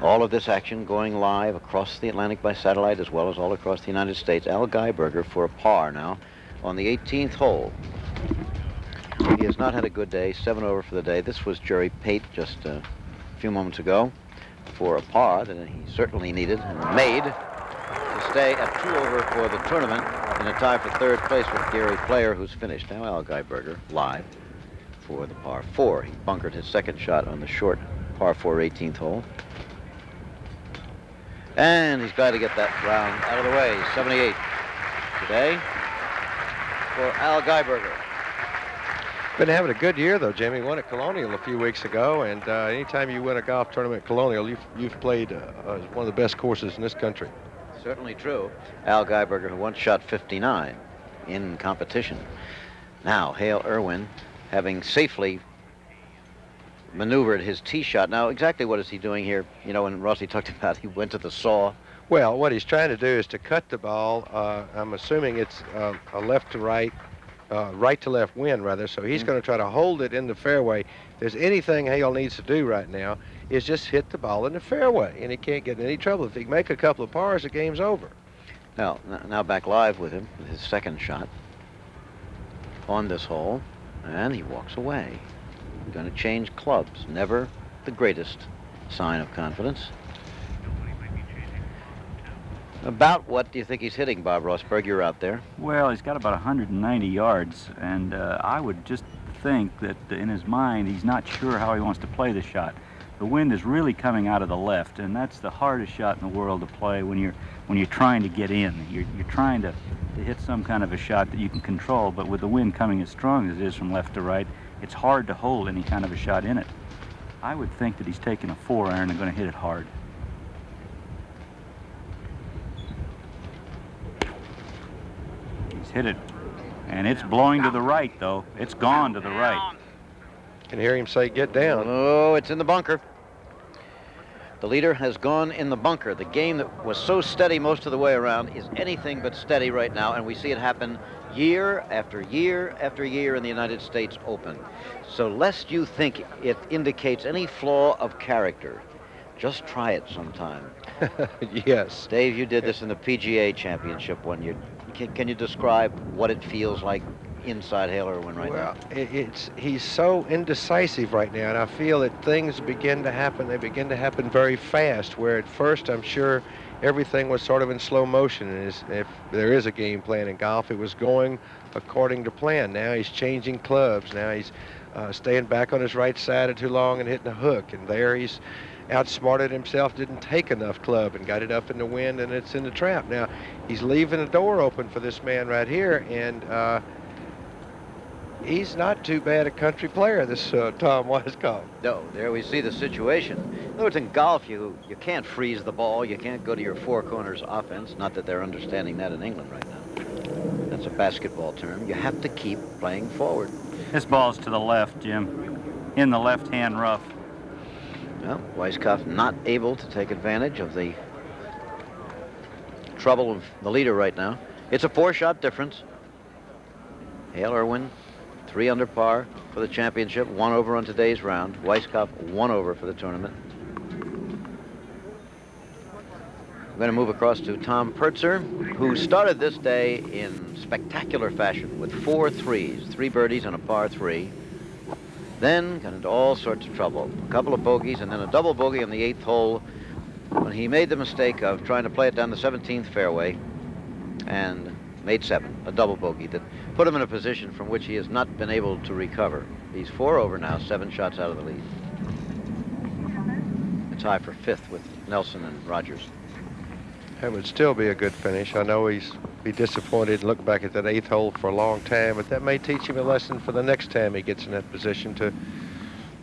All of this action going live across the Atlantic by satellite as well as all across the United States. Al Geiberger for a par now on the 18th hole. He has not had a good day, seven over for the day. This was Jerry Pate just a few moments ago for a par that he certainly needed and made to stay at two over for the tournament in a tie for third place with Gary Player, who's finished. Now Al Geiberger live for the par four. He bunkered his second shot on the short par four 18th hole. And he's glad to get that round out of the way. 78 today for Al Geiberger. Been having a good year though, Jimmy. Won at Colonial a few weeks ago, and uh, anytime you win a golf tournament at Colonial, you've you've played uh, one of the best courses in this country. Certainly true. Al Geiberger, who once shot 59 in competition. Now, Hale Irwin, having safely maneuvered his tee shot. Now, exactly what is he doing here? You know, when Rossi talked about he went to the saw. Well, what he's trying to do is to cut the ball. Uh, I'm assuming it's uh, a left to right, uh, right to left wind rather. So he's Mm. going to try to hold it in the fairway. If there's anything Hale needs to do right now is just hit the ball in the fairway, and he can't get in any trouble. If he can make a couple of pars, the game's over. Now, now back live with him with his second shot on this hole. And he walks away. Going to change clubs. Never the greatest sign of confidence. About what do you think he's hitting, Bob Rosburg? You're out there. Well, he's got about 190 yards, and uh, I would just think that in his mind he's not sure how he wants to play the shot. The wind is really coming out of the left, and that's the hardest shot in the world to play when you're when you're trying to get in. You're, you're trying to, to hit some kind of a shot that you can control, but with the wind coming as strong as it is from left to right, it's hard to hold any kind of a shot in it. I would think that he's taking a four iron and going to hit it hard. He's hit it, and it's blowing to the right, though. It's gone to the right. Can hear him say, get down. Oh, it's in the bunker. The leader has gone in the bunker. The game that was so steady most of the way around is anything but steady right now, and we see it happen year after year after year in the United States Open. So lest you think it indicates any flaw of character, just try it sometime. yes. Dave, you did this in the PGA Championship one year. Can, can you describe what it feels like inside Hale Irwin right well, now? It, it's he's so indecisive right now, and I feel that things begin to happen. They begin to happen very fast. Where at first, I'm sure everything was sort of in slow motion, and if there is a game plan in golf, it was going according to plan. Now he's changing clubs. Now he's uh, staying back on his right side too long and hitting a hook, and there he's outsmarted himself, didn't take enough club and got it up in the wind and it's in the trap. Now, he's leaving a door open for this man right here, and uh, he's not too bad a country player, this uh, Tom Weiskopf. No, there we see the situation. In other words, in golf, you, you can't freeze the ball. You can't go to your four corners offense. Not that they're understanding that in England right now. That's a basketball term. You have to keep playing forward. This ball's to the left, Jim. In the left-hand rough. Well, Weiskopf not able to take advantage of the trouble of the leader right now. It's a four-shot difference. Hale Irwin, three under par for the championship, one over on today's round. Weiskopf, one over for the tournament. We're going to move across to Tom Purtzer, who started this day in spectacular fashion with four threes, three birdies and a par three. Then got into all sorts of trouble. A couple of bogeys and then a double bogey on the eighth hole when he made the mistake of trying to play it down the 17th fairway and made seven, a double bogey that put him in a position from which he has not been able to recover. He's four over now, seven shots out of the lead. A tie for fifth with Nelson and Rogers. That would still be a good finish. I know he's be disappointed and look back at that eighth hole for a long time, but that may teach him a lesson for the next time he gets in that position to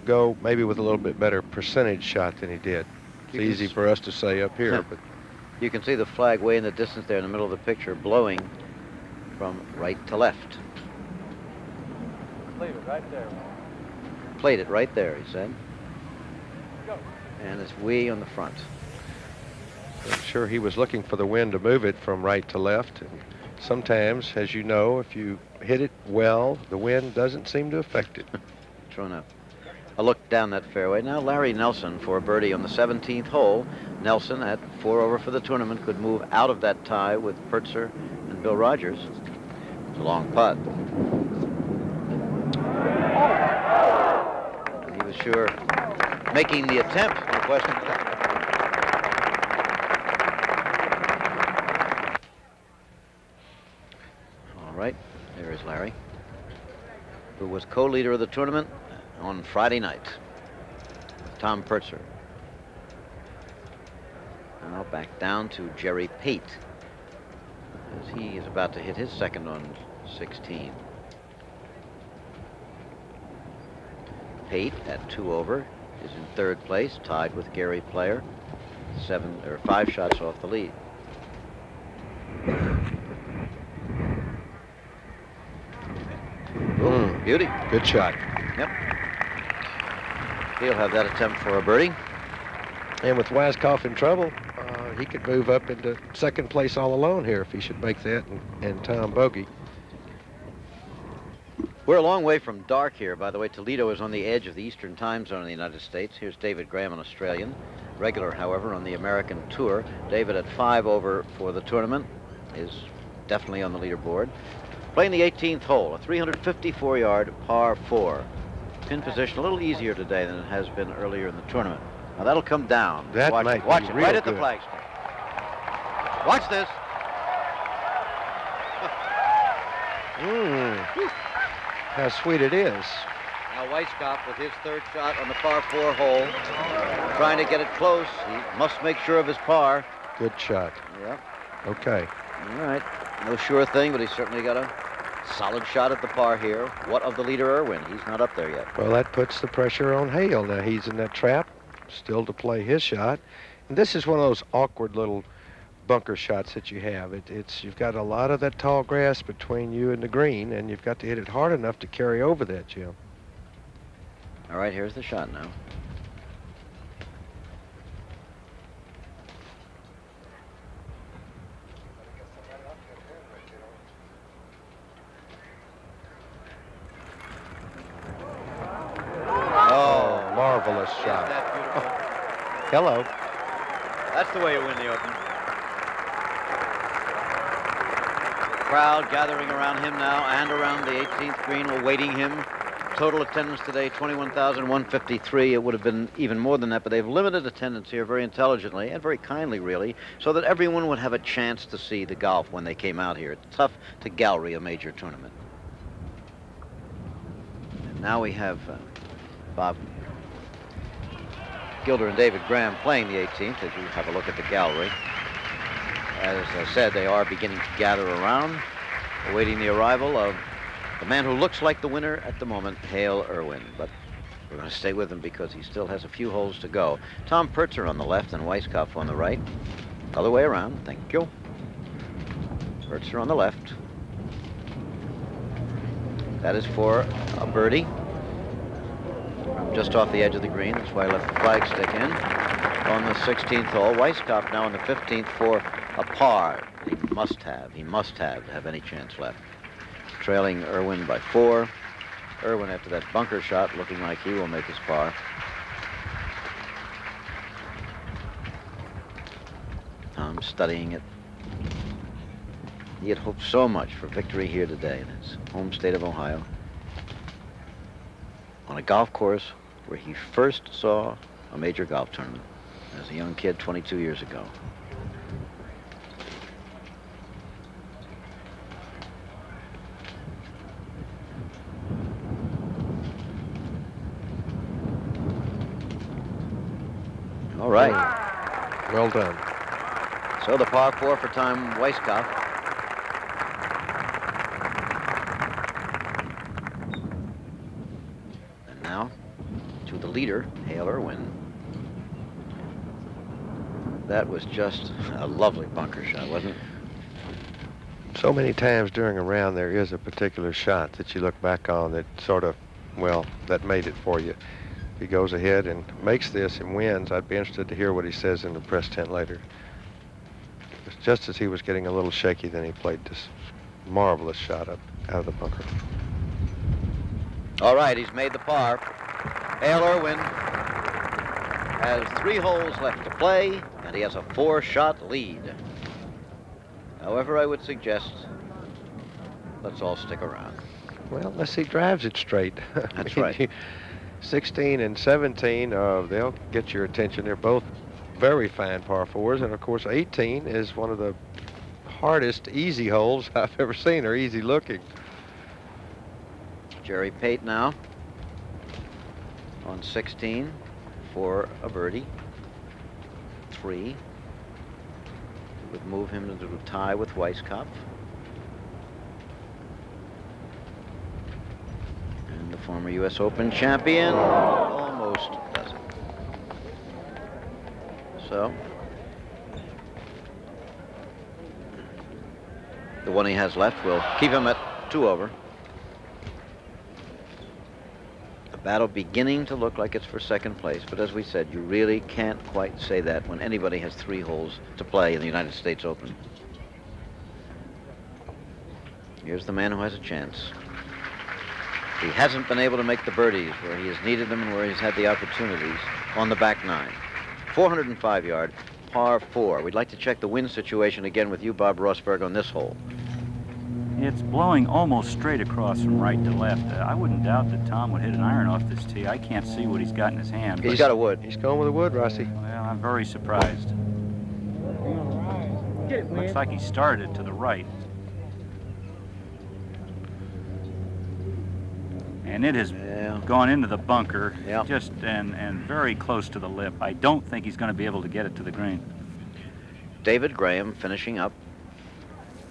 go maybe with a little bit better percentage shot than he did. It's easy for us to say up here, but You can see the flag way in the distance there in the middle of the picture, blowing from right to left. Leave it right there. Played it right there, he said. And it's we on the front. I'm sure he was looking for the wind to move it from right to left. And sometimes, as you know, if you hit it well, the wind doesn't seem to affect it. True enough. A look down that fairway. Now Larry Nelson for a birdie on the 17th hole. Nelson at four over for the tournament could move out of that tie with Purtzer and Bill Rogers. It's a long putt. He was sure making the attempt, no question. All right, there is Larry, who was co-leader of the tournament on Friday night. Tom Purtzer. Now back down to Jerry Pate as he is about to hit his second on 16. Pate at two over is in third place, tied with Gary Player, seven or five shots off the lead. Ooh, beauty. Good shot. Yep. He'll have that attempt for a birdie. And with Weiskopf in trouble, uh, he could move up into second place all alone here if he should make that and, and Tom Bogey. We're a long way from dark here. By the way, Toledo is on the edge of the eastern time zone in the United States. Here's David Graham, an Australian. Regular, however, on the American tour. David at five over for the tournament is definitely on the leaderboard. Playing the 18th hole, a 354-yard par four. Pin position a little easier today than it has been earlier in the tournament. Now that'll come down. That watch might it, watch be it, real right at the good. flagstick. Watch this. Mm. How sweet it is. Now Weiskopf with his third shot on the par four hole, trying to get it close. He must make sure of his par. Good shot. Yep. Okay. All right. No sure thing, but he's certainly got a solid shot at the par here. What of the leader, Irwin? He's not up there yet. Well, that puts the pressure on Hale. Now he's in that trap, still to play his shot. And this is one of those awkward little bunker shots that you have. It, it's you've got a lot of that tall grass between you and the green, and you've got to hit it hard enough to carry over that, Jim. All right, here's the shot now. Oh, marvelous shot. Hello. That's the way you win the Open. Crowd gathering around him now and around the 18th green, awaiting him. Total attendance today, 21,153. It would have been even more than that, but they've limited attendance here very intelligently and very kindly, really, so that everyone would have a chance to see the golf when they came out here. It's tough to gallery a major tournament. And now we have uh, Bob Gilder and David Graham playing the 18th as you have a look at the gallery. As I said, they are beginning to gather around, awaiting the arrival of the man who looks like the winner at the moment, Hale Irwin. But we're going to stay with him because he still has a few holes to go. Tom Purtzer on the left and Weiskopf on the right. Other way around, thank you. Purtzer on the left. That is for a birdie. Just off the edge of the green, that's why I left the flag stick in. On the 16th hole, Weiskopf now on the 15th for a par. He must have, he must have to have any chance left. Trailing Irwin by four. Irwin after that bunker shot looking like he will make his par. I'm studying it. He had hoped so much for victory here today in his home state of Ohio. On a golf course where he first saw a major golf tournament as a young kid 22 years ago. All right. Well done. So the par four for Tom Weiskopf. And now to the leader, Hale Irwin. That was just a lovely bunker shot, wasn't it? So many times during a round, there is a particular shot that you look back on that sort of, well, that made it for you. If he goes ahead and makes this and wins, I'd be interested to hear what he says in the press tent later. Just as he was getting a little shaky, then he played this marvelous shot up out of the bunker. All right, he's made the par. Hale Irwin has three holes left to play, and he has a four-shot lead. However, I would suggest let's all stick around. Well, unless he drives it straight. That's right. 16 and 17, uh, they'll get your attention. They're both very fine par fours, and of course 18 is one of the hardest easy holes I've ever seen, or easy looking. Jerry Pate now on 16 for a birdie. Three It would move him into a tie with Weiskopf. And the former U.S. Open champion almost does it. So, the one he has left will keep him at two over. The battle beginning to look like it's for second place, but as we said, you really can't quite say that when anybody has three holes to play in the United States Open. Here's the man who has a chance. He hasn't been able to make the birdies where he has needed them and where he's had the opportunities on the back nine. 405 yard, par four. We'd like to check the wind situation again with you, Bob Rosburg, on this hole. It's blowing almost straight across from right to left. Uh, I wouldn't doubt that Tom would hit an iron off this tee. I can't see what he's got in his hand. He's got a wood. He's going with a wood, Rossi. Well, I'm very surprised. Looks like he started to the right. And it has gone into the bunker, just and, and very close to the lip. I don't think he's going to be able to get it to the green. David Graham finishing up.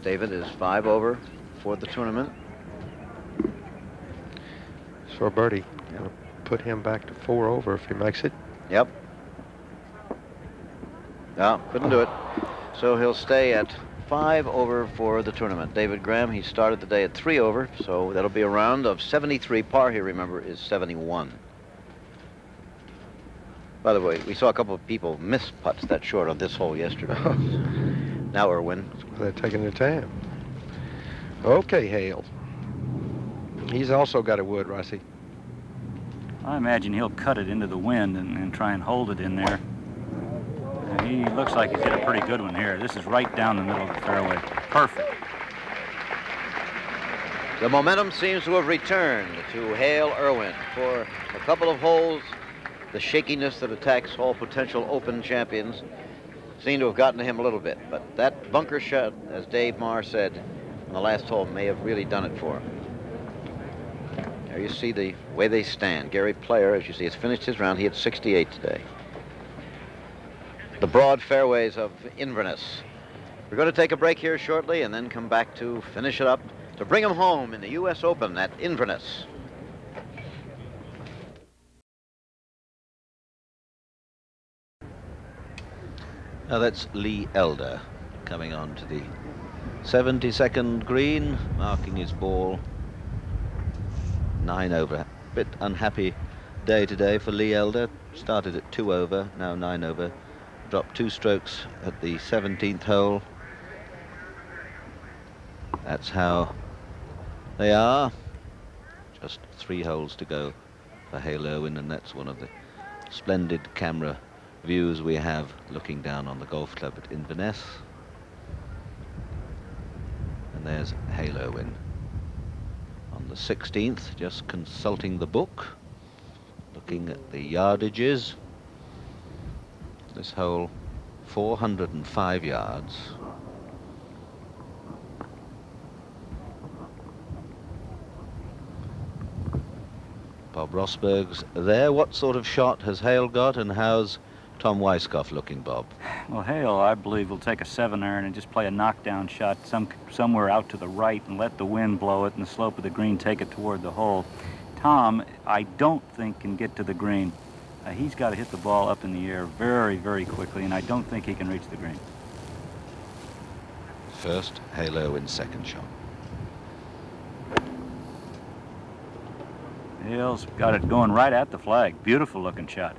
David is five over for the tournament. So birdie. Gonna Put him back to four over if he makes it. Yep. No, couldn't do it. So he'll stay at five over for the tournament. David Graham, he started the day at three over, so that'll be a round of 73. Par here, remember, is 71. By the way, we saw a couple of people miss putts that short on this hole yesterday. now Irwin. They're taking their time. Okay, Hale. He's also got a wood, Rossi. I imagine he'll cut it into the wind and, and try and hold it in there. And he looks like he's hit a pretty good one here. This is right down the middle of the fairway. Perfect. The momentum seems to have returned to Hale Irwin for a couple of holes. The shakiness that attacks all potential Open champions seemed to have gotten to him a little bit. But that bunker shot, as Dave Marr said on the last hole, may have really done it for him. There you see the way they stand. Gary Player, as you see, has finished his round. He had 68 today. The broad fairways of Inverness. We're going to take a break here shortly and then come back to finish it up to bring him home in the U.S. Open at Inverness. Now that's Lee Elder coming on to the 72nd green, marking his ball nine over. Bit unhappy day today for Lee Elder. Started at two over, now nine over. Dropped two strokes at the 17th hole. That's how they are. Just three holes to go for Hale Irwin, and that's one of the splendid camera views we have looking down on the golf club at Inverness. There's Hale Irwin on the 16th, just consulting the book, looking at the yardages. This hole, 405 yards. Bob Rosburg's there. What sort of shot has Hale got, and how's Tom Weiskopf looking, Bob? Well, Hale, I believe, we'll take a seven iron and just play a knockdown shot some somewhere out to the right and let the wind blow it and the slope of the green take it toward the hole. Tom, I don't think can get to the green. Uh, he's got to hit the ball up in the air very, very quickly, and I don't think he can reach the green. First, Hale Irwin's second shot. Hale's got it going right at the flag. Beautiful looking shot.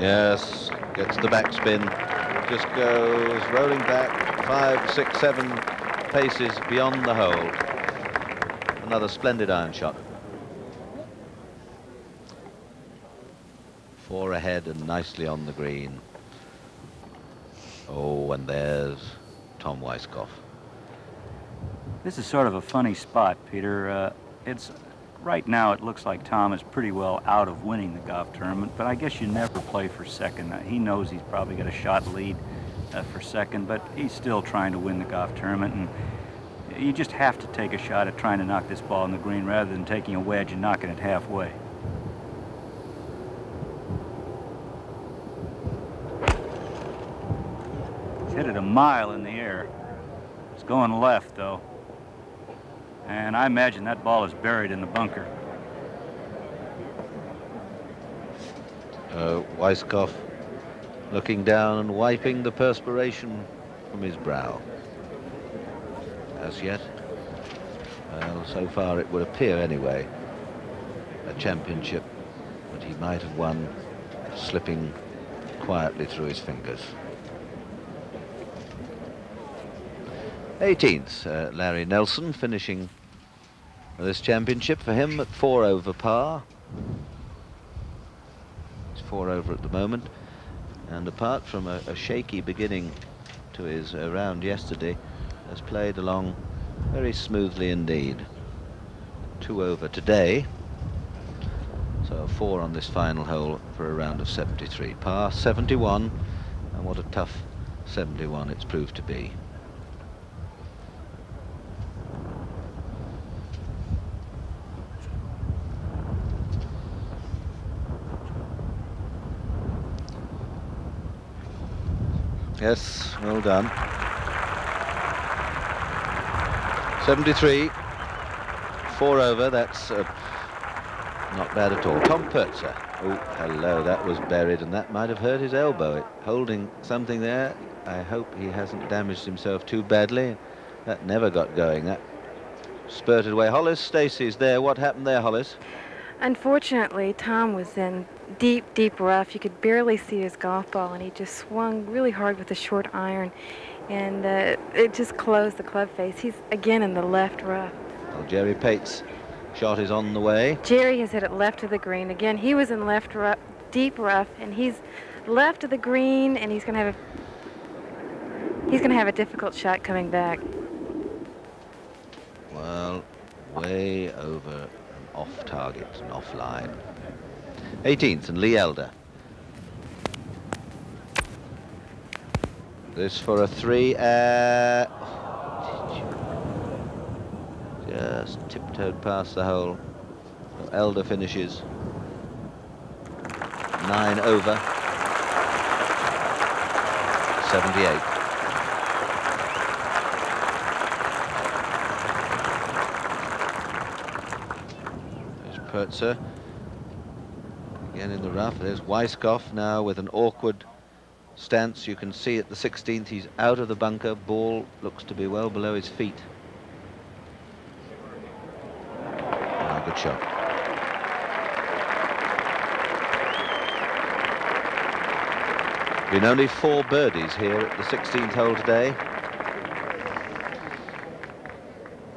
Yes, gets the backspin, just goes rolling back five, six, seven paces beyond the hole. Another splendid iron shot. Four ahead and nicely on the green. Oh, and there's Tom Weiskopf. This is sort of a funny spot, Peter. Uh, it's right now it looks like Tom is pretty well out of winning the golf tournament, but I guess you never play for second. He knows he's probably got a shot lead uh, for second, but he's still trying to win the golf tournament, and you just have to take a shot at trying to knock this ball in the green rather than taking a wedge and knocking it halfway. He's hit it a mile in the air. It's going left, though. And I imagine that ball is buried in the bunker. Uh, Weiskopf looking down and wiping the perspiration from his brow. As yet, well, so far it would appear anyway, a championship that he might have won slipping quietly through his fingers. 18th, uh, Larry Nelson finishing this championship for him at four over par. He's four over at the moment. And apart from a, a shaky beginning to his uh, round yesterday, has played along very smoothly indeed. Two over today. So four on this final hole for a round of 73. Par 71, and what a tough 71 it's proved to be. Yes, well done. 73, four over, that's uh, not bad at all. Tom Purtzer. Oh, hello, that was buried and that might have hurt his elbow. It, holding something there, I hope he hasn't damaged himself too badly. That never got going, that spurted away. Hollis Stacy's there. What happened there, Hollis? Unfortunately, Tom was in deep, deep rough. You could barely see his golf ball, and he just swung really hard with a short iron, and uh, it just closed the club face. He's again in the left rough. Well, Jerry Pate's shot is on the way. Jerry has hit it left of the green. Again, he was in left rough, deep rough, and he's left of the green, and he's going to have a he's going to have a difficult shot coming back. Well, way over off target and off line. 18th and Lee Elder. This for a three. Uh, just tiptoed past the hole. Elder finishes nine over. 78. Purtzer. Again in the rough. There's Weiskopf now with an awkward stance. You can see at the 16th he's out of the bunker. Ball looks to be well below his feet. Ah, good shot. Been only four birdies here at the 16th hole today.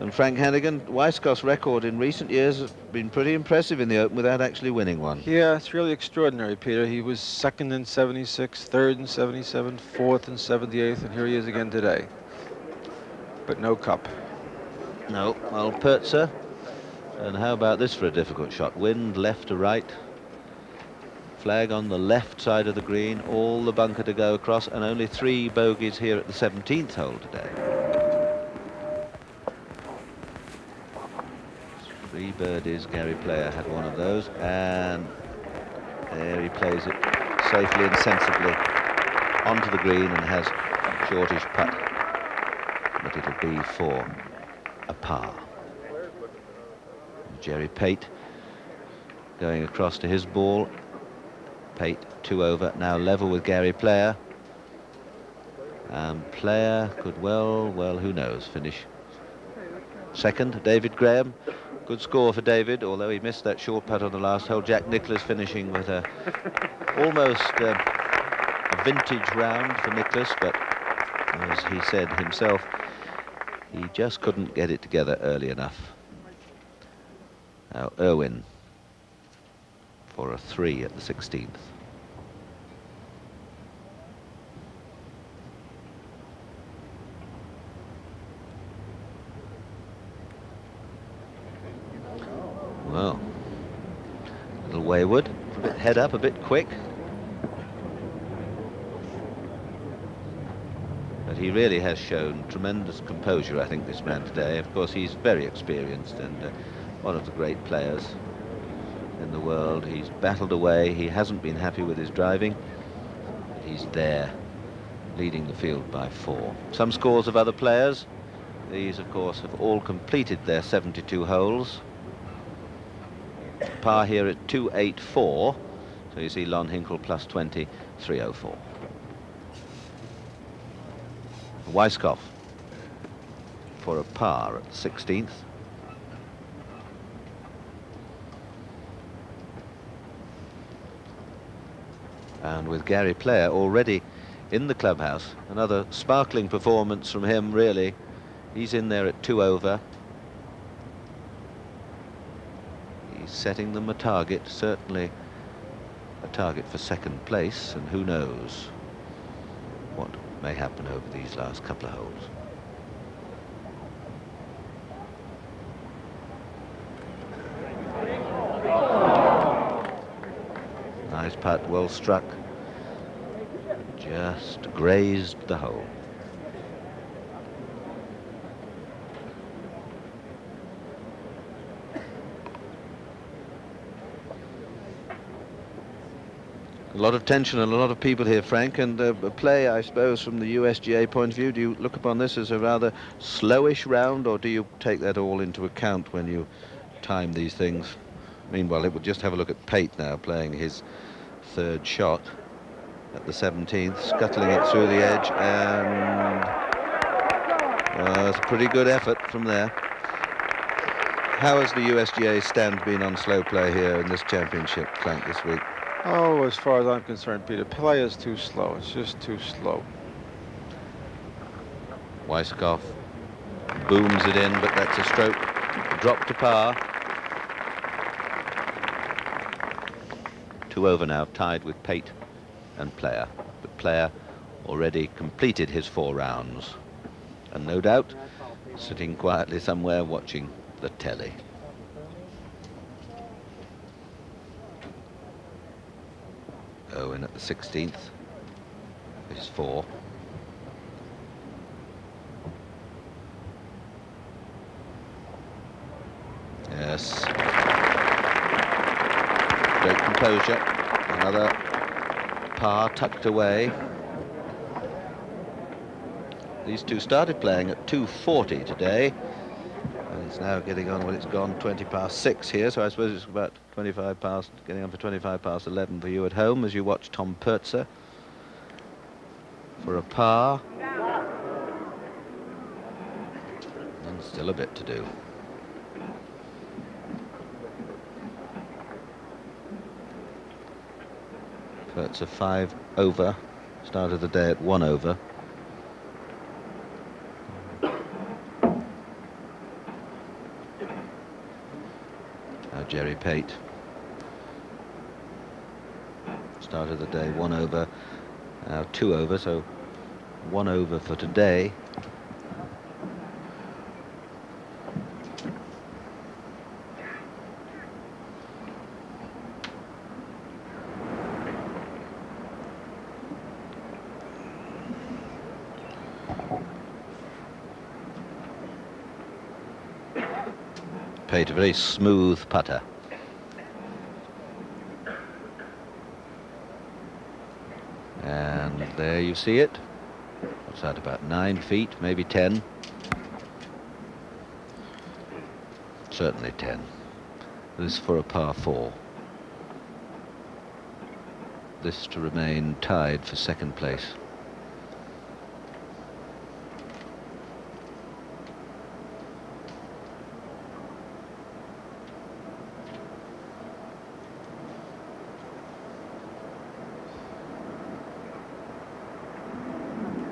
And Frank Hannigan, Weiskopf's record in recent years has been pretty impressive in the Open without actually winning one. Yeah, it's really extraordinary, Peter. He was second in 76, third in 77, fourth in 78, and here he is again today. But no cup. No, well, Purtzer. And how about this for a difficult shot? Wind left to right. Flag on the left side of the green, all the bunker to go across, and only three bogeys here at the 17th hole today. Three birdies, Gary Player had one of those, and there he plays it safely and sensibly onto the green and has a shortish putt, but it'll be for a par. Jerry Pate going across to his ball. Pate two over, now level with Gary Player. And Player could well, well, who knows, finish second. David Graham, good score for David, although he missed that short putt on the last hole. Jack Nicklaus finishing with a almost uh, a vintage round for Nicklaus, but as he said himself, he just couldn't get it together early enough. Now Irwin for a three at the 16th. Well, a little wayward, a bit head up, a bit quick. But he really has shown tremendous composure, I think, this man today. Of course, he's very experienced and uh, one of the great players in the world. He's battled away. He hasn't been happy with his driving. But he's there, leading the field by four. Some scores of other players. These, of course, have all completed their 72 holes. Par here at 284. So you see Lon Hinkle plus 20, 304. Weiskopf for a par at 16th. And with Gary Player already in the clubhouse, another sparkling performance from him, really. He's in there at two over. setting them a target, certainly a target for second place, and who knows what may happen over these last couple of holes. Nice putt, well struck. Just grazed the hole. A lot of tension and a lot of people here, Frank, and uh, play, I suppose, from the USGA point of view. Do you look upon this as a rather slowish round, or do you take that all into account when you time these things? Meanwhile, it would just have a look at Pate now playing his third shot at the 17th, scuttling it through the edge, and uh, it's a pretty good effort from there. How has the USGA stand been on slow play here in this championship, Frank, this week? Oh, as far as I'm concerned, Peter, play is too slow. It's just too slow. Weiskopf booms it in, but that's a stroke. Drop to par. Two over now, tied with Pate and Player. But Player already completed his four rounds. And no doubt, sitting quietly somewhere watching the telly. Owen at the 16th. Is four. Yes. Great composure. Another par tucked away. These two started playing at 2.40 today. It's now getting on, well, it's gone 20 past 6 here, so I suppose it's about 25 past, getting on for 25 past 11 for you at home as you watch Tom Purtzer for a par. And still a bit to do. Purtzer five over, started the day at one over. Now Jerry Pate started the day one over, now two over, so one over for today. Pate, a very smooth putter. And there you see it. What's that, about nine feet, maybe ten? Certainly ten. This for a par four. This to remain tied for second place.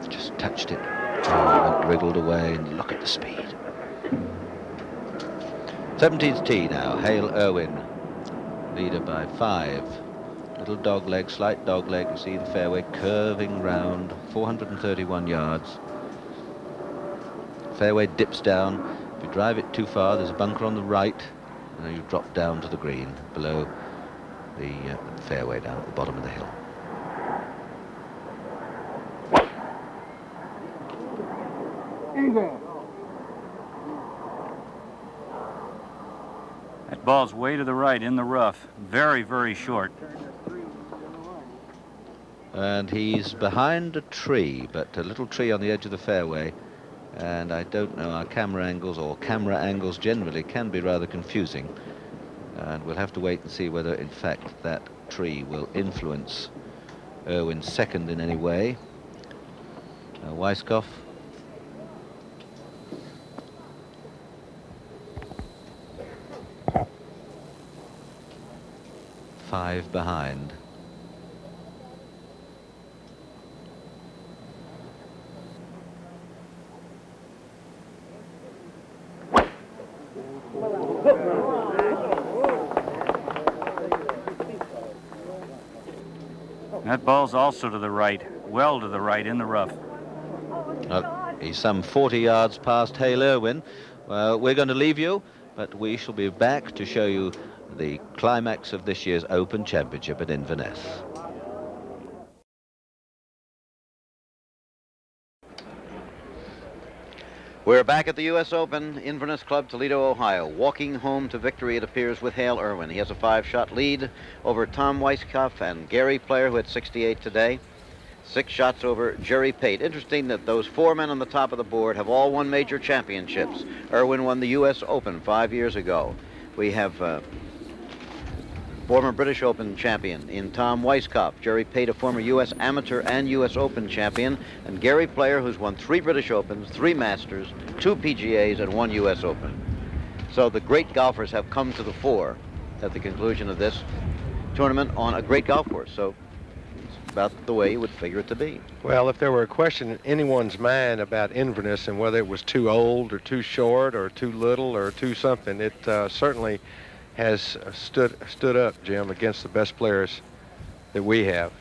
Just touched it. Oh, went wriggled away and look at the speed. 17th tee now, Hale Irwin, leader by five. Little dog leg, slight dog leg, you see the fairway curving round, 431 yards. Fairway dips down. If you drive it too far, there's a bunker on the right, and you drop down to the green below the uh, fairway down at the bottom of the hill. That ball's way to the right in the rough. Very, very short. And he's behind a tree, but a little tree on the edge of the fairway. And I don't know, our camera angles or camera angles generally can be rather confusing. And we'll have to wait and see whether, in fact, that tree will influence Irwin's second in any way. Uh, Weiskopf five behind. That ball's also to the right, well to the right in the rough. Uh, he's some 40 yards past Hale Irwin. Well, we're going to leave you, but we shall be back to show you the climax of this year's Open Championship at Inverness. We're back at the U.S. Open, Inverness Club, Toledo, Ohio. Walking home to victory, it appears, with Hale Irwin. He has a five-shot lead over Tom Weiskopf and Gary Player, who had 68 today. Six shots over Jerry Pate. Interesting that those four men on the top of the board have all won major championships. Irwin won the U.S. Open five years ago. We have uh, former British Open champion in Tom Weiskopf, Jerry Pate, a former U.S. Amateur and U.S. Open champion, and Gary Player, who's won three British Opens, three Masters, two PGAs, and one U.S. Open. So the great golfers have come to the fore at the conclusion of this tournament on a great golf course. So it's about the way you would figure it to be. Well, if there were a question in anyone's mind about Inverness and whether it was too old or too short or too little or too something, it uh, certainly has uh, stood stood up, Jim, against the best players that we have.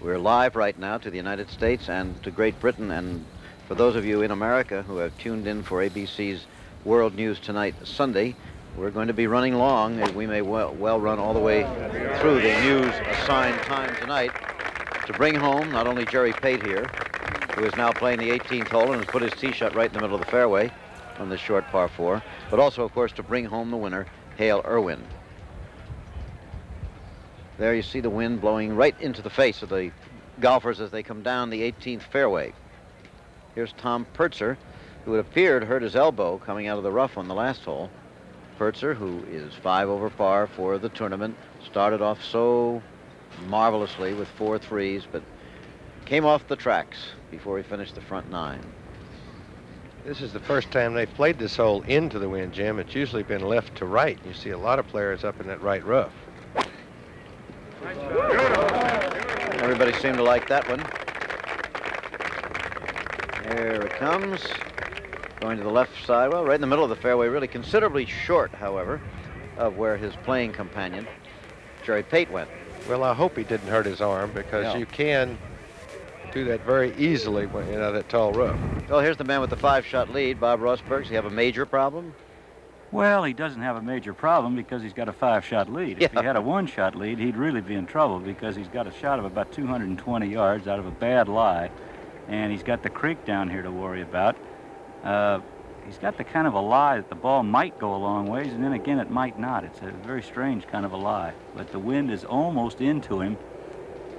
We're live right now to the United States and to Great Britain. And for those of you in America who have tuned in for ABC's World News Tonight Sunday, we're going to be running long. and We may well, well run all the way through the news assigned time tonight to bring home not only Jerry Pate here, who is now playing the 18th hole and has put his tee shot right in the middle of the fairway on this short par four, but also, of course, to bring home the winner, Hale Irwin. There you see the wind blowing right into the face of the golfers as they come down the 18th fairway. Here's Tom Purtzer, who it appeared hurt his elbow coming out of the rough on the last hole. Purtzer, who is five over par for the tournament, started off so marvelously with four threes, but came off the tracks before he finished the front nine. This is the first time they've played this hole into the wind, Jim. It's usually been left to right. You see a lot of players up in that right rough. Everybody seemed to like that one. Here it comes. Going to the left side, well, right in the middle of the fairway, really considerably short, however, of where his playing companion, Jerry Pate, went. Well, I hope he didn't hurt his arm because Yeah. you can do that very easily when you know that tall rough. Well, here's the man with the five-shot lead, Bob Rosburg. Does he have a major problem? Well, he doesn't have a major problem because he's got a five-shot lead. If he had a one-shot lead, he'd really be in trouble because he's got a shot of about 220 yards out of a bad lie, and he's got the creek down here to worry about. Uh, he's got the kind of a lie that the ball might go a long ways, and then again it might not. It's a very strange kind of a lie. But the wind is almost into him,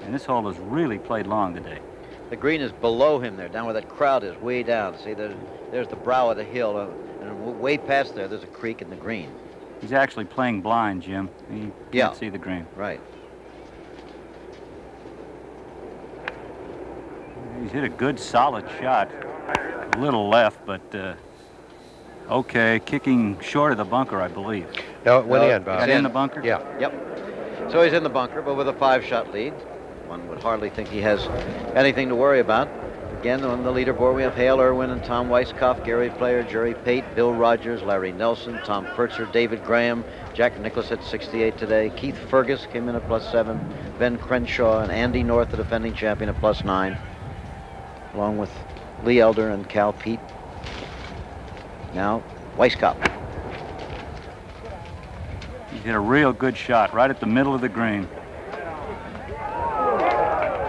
and this hole has really played long today. The green is below him there, down where that crowd is, way down. See, there's, there's the brow of the hill, uh, and way past there, there's a creek in the green. He's actually playing blind, Jim. He can't Yeah. see the green. Right. He's hit a good, solid shot. A little left, but uh, okay. Kicking short of the bunker, I believe. No, it went No, in, Bob. Got in the bunker? Yeah. Yep. So he's in the bunker, but with a five-shot lead. One would hardly think he has anything to worry about. Again, on the leaderboard, we have Hale Irwin and Tom Weiskopf, Gary Player, Jerry Pate, Bill Rogers, Larry Nelson, Tom Purtzer, David Graham, Jack Nicklaus at 68 today. Keith Fergus came in at plus seven. Ben Crenshaw and Andy North, the defending champion, at plus nine, along with Lee Elder and Cal Peete. Now, Weiskopf. He hit a real good shot right at the middle of the green.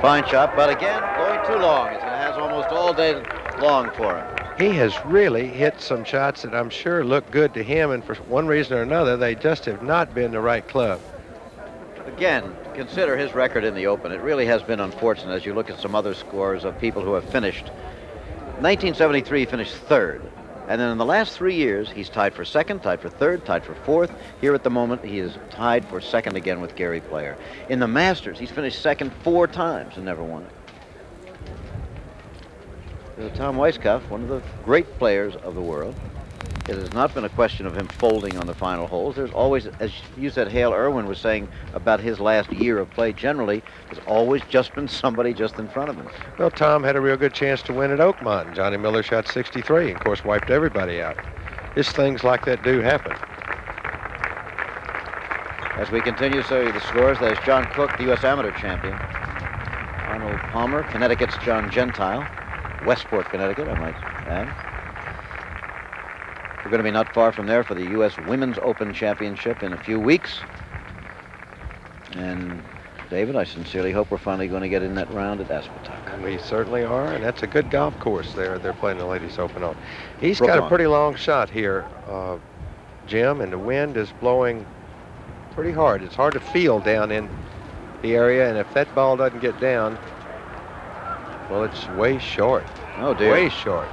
Fine shot, but again, going too long. It has almost all day long for him. He has really hit some shots that I'm sure look good to him, and for one reason or another, they just have not been the right club. Again, consider his record in the Open. It really has been unfortunate as you look at some other scores of people who have finished. 1973, finished third. And then in the last three years, he's tied for second, tied for third, tied for fourth. Here at the moment, he is tied for second again with Gary Player. In the Masters, he's finished second four times and never won it. Tom Weiskopf, one of the great players of the world. It has not been a question of him folding on the final holes. There's always, as you said, Hale Irwin was saying about his last year of play generally, there's always just been somebody just in front of him. Well, Tom had a real good chance to win at Oakmont. Johnny Miller shot 63, and of course wiped everybody out. Just things like that do happen. As we continue, so the scores, there's John Cook, the U.S. Amateur champion. Arnold Palmer, Connecticut's John Gentile. Westport, Connecticut, I might add. We're going to be not far from there for the U.S. Women's Open Championship in a few weeks. And David, I sincerely hope we're finally going to get in that round at Aspetuck. We certainly are, and that's a good golf course there. They're playing the Ladies Open on. He's Brook got a pretty long shot here, uh, Jim, and the wind is blowing pretty hard. It's hard to feel down in the area, and if that ball doesn't get down, well, it's way short. Oh, dear. Way short.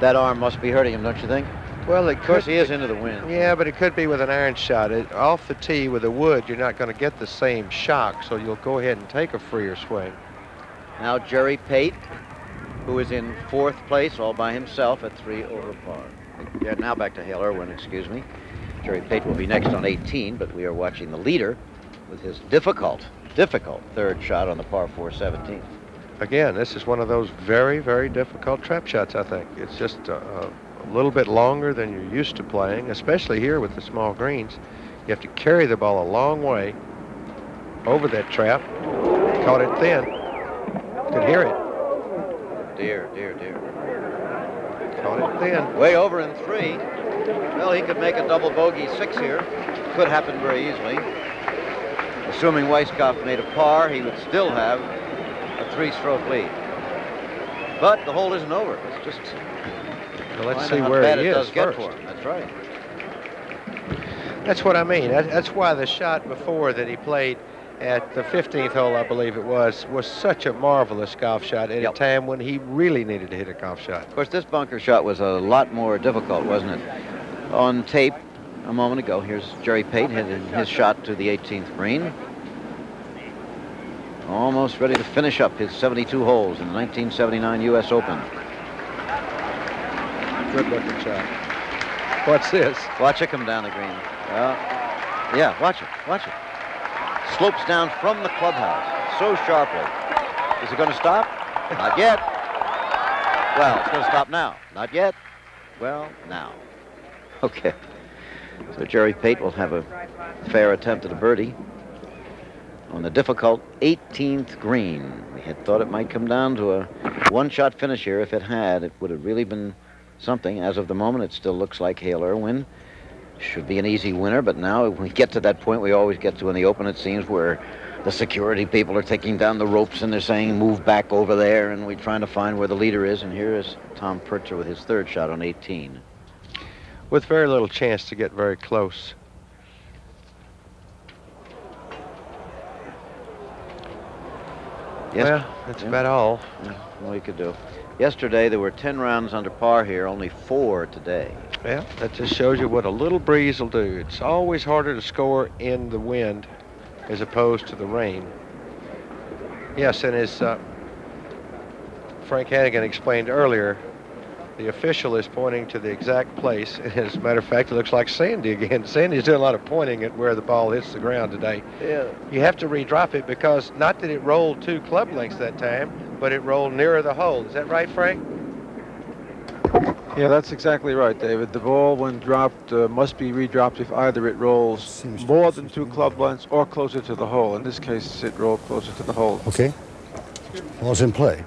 That arm must be hurting him, don't you think? Well, it Of course, he is into the wind. Yeah, but it could be with an iron shot. It, off the tee with a wood, you're not going to get the same shock, so you'll go ahead and take a freer swing. Now Jerry Pate, who is in fourth place all by himself at three over par. Yeah, now back to Hale Irwin, excuse me. Jerry Pate will be next on 18, but we are watching the leader with his difficult, difficult third shot on the par 4 17th. Again, this is one of those very, very difficult trap shots, I think. It's just uh, a little bit longer than you're used to playing, especially here with the small greens. You have to carry the ball a long way over that trap. Caught it thin. Could hear it. Dear, dear, dear. Caught it thin. Way over in three. Well, he could make a double bogey six here. Could happen very easily. Assuming Weiskopf made a par, he would still have a three-stroke lead. But the hole isn't over. It's just Well, let's see where bad he it is does get first. for him. That's right. That's what I mean. That, that's why the shot before that he played at the 15th hole, I believe it was, was such a marvelous golf shot at Yep. a time when he really needed to hit a golf shot. Of course, this bunker shot was a lot more difficult, wasn't it? On tape a moment ago, here's Jerry Pate hitting his shot to the 18th green. Almost ready to finish up his 72 holes in the 1979 U.S. Open. Good looking shot. What's this? Watch it come down the green. Well, yeah, watch it, watch it. Slopes down from the clubhouse so sharply. Is it going to stop? Not yet. Well, it's going to stop now. Not yet. Well, now. Okay. So Jerry Pate will have a fair attempt at a birdie on the difficult 18th green. We had thought it might come down to a one-shot finish here. If it had, it would have really been something. As of the moment, it still looks like Hale Irwin should be an easy winner, but now when we get to that point we always get to in the open, it seems, where the security people are taking down the ropes and they're saying move back over there, and we're trying to find where the leader is. And here is Tom Purtzer with his third shot on 18. With very little chance to get very close. Yes. Well, that's about all. Yeah, all you could do. Yesterday there were 10 rounds under par here, only four today. Yeah, that just shows you what a little breeze will do. It's always harder to score in the wind as opposed to the rain. Yes, and as uh, Frank Hannigan explained earlier, the official is pointing to the exact place. As a matter of fact, it looks like Sandy again. Sandy's doing a lot of pointing at where the ball hits the ground today. Yeah. You have to redrop it because not that it rolled two club lengths that time, but it rolled nearer the hole. Is that right, Frank? Yeah, that's exactly right, David. The ball, when dropped, uh, must be redropped if either it rolls more than two club lengths or closer to the hole. In this case, it rolled closer to the hole. Okay. Ball's in play.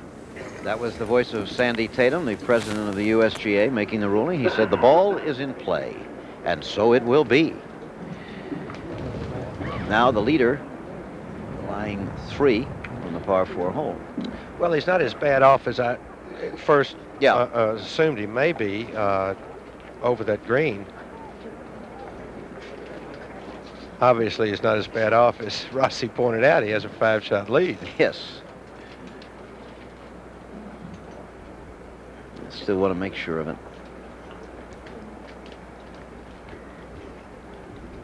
That was the voice of Sandy Tatum, the president of the USGA, making the ruling. He said the ball is in play, and so it will be. Now the leader, lying three on the par four hole. Well, he's not as bad off as I first Yeah. uh, uh, assumed he may be uh, over that green. Obviously, he's not as bad off as Rossi pointed out. He has a five-shot lead. Yes. Still want to make sure of it.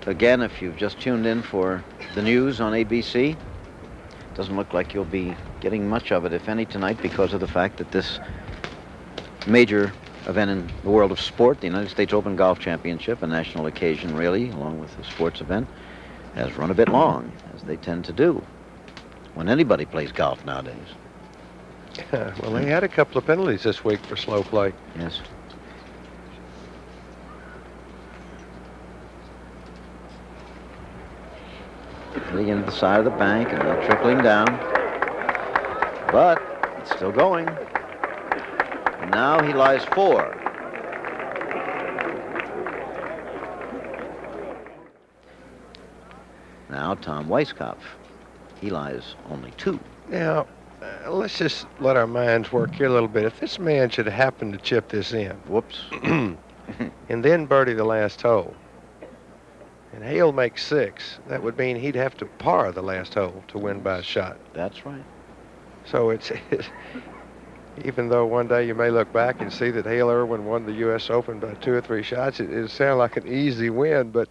Again, if you've just tuned in for the news on ABC, doesn't look like you'll be getting much of it, if any, tonight because of the fact that this major event in the world of sport, the United States Open Golf Championship, a national occasion really, along with the sports event, has run a bit long, as they tend to do when anybody plays golf nowadays. well, they had a couple of penalties this week for slow play. Yes. into the side of the bank and now trickling down. But it's still going. And now he lies four. Now Tom Weiskopf. He lies only two. Now, uh, let's just let our minds work here a little bit. If this man should happen to chip this in, whoops, and then birdie the last hole, and Hale makes six, that would mean he'd have to par the last hole to win by a shot. That's right. So it's, it's even though one day you may look back and see that Hale Irwin won the U.S. Open by two or three shots, it, it sounded like an easy win, but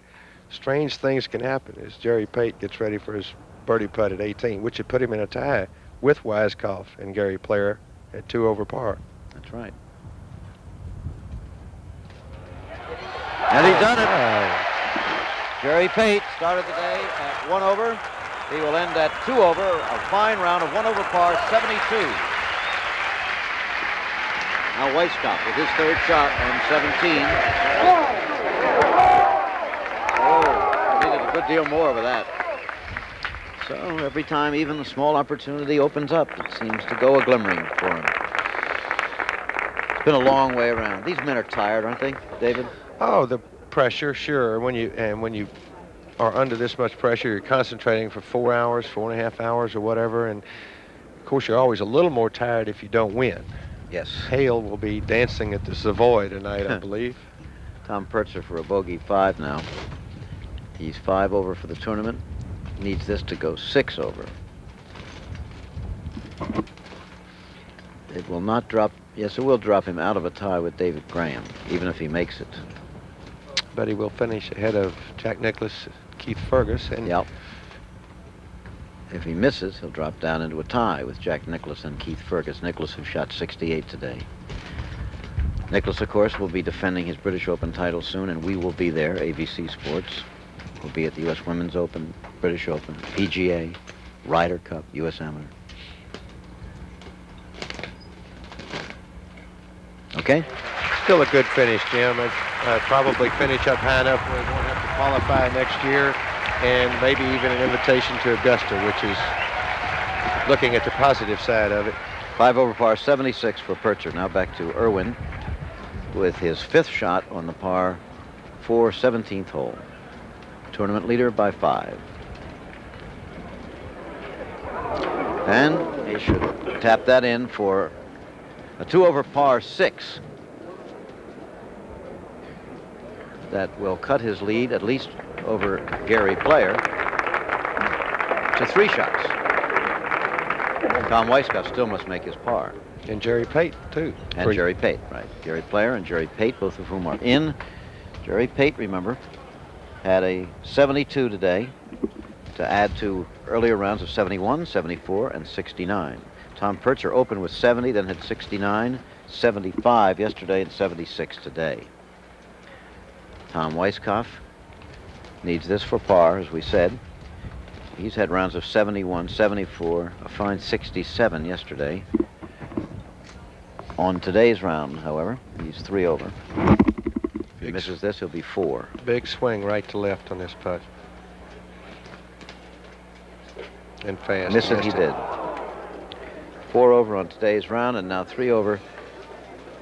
strange things can happen as Jerry Pate gets ready for his birdie putt at 18, which would put him in a tie with Weiskopf and Gary Player at two over par. That's right. And he's done it. Jerry Pate started the day at one over. He will end at two over, a fine round of one over par, 72. Now Weiskopf with his third shot on 17. Oh, needed a good deal more of that. So every time even a small opportunity opens up, it seems to go a glimmering for him. It's been a long way around. These men are tired, aren't they, David? Oh, the pressure, sure. When you and when you are under this much pressure, you're concentrating for four hours, four and a half hours, or whatever, and of course you're always a little more tired if you don't win. Yes. Hale will be dancing at the Savoy tonight, I believe. Tom Purtzer for a bogey five now. He's five over for the tournament. Needs this to go six over. It will not drop. Yes, it will drop him out of a tie with David Graham, even if he makes it. Will finish ahead of Jack Nicklaus, Keith Fergus, and Yep. If he misses, he'll drop down into a tie with Jack Nicklaus and Keith Fergus. Nicklaus, who shot 68 today. Nicklaus, of course, will be defending his British Open title soon, and we will be there. ABC Sports will be at the U.S. Women's Open, British Open, PGA, Ryder Cup, U.S. Amateur. Okay? still a good finish, Jim. And, uh, probably finish up high enough where he won't have to qualify next year, and maybe even an invitation to Augusta, which is looking at the positive side of it. Five over par, 76 for Purtzer. Now back to Irwin with his fifth shot on the par 4 17th hole. Tournament leader by five. And he should tap that in for a two over par six. That will cut his lead at least over Gary Player to three shots. Tom Weiskopf still must make his par. And Jerry Pate, too. And. Jerry Pate, right. Gary Player and Jerry Pate, both of whom are in. Jerry Pate, remember, had a 72 today to add to earlier rounds of 71, 74, and 69. Tom Purtzer opened with 70, then had 69, 75 yesterday, and 76 today. Tom Weiskopf needs this for par, as we said. He's had rounds of 71, 74, a fine 67 yesterday. On today's round, however, he's three over. If he misses this, he'll be four. Big swing right to left on this putt. And fast. Miss it, he did. Four over on today's round, and now three over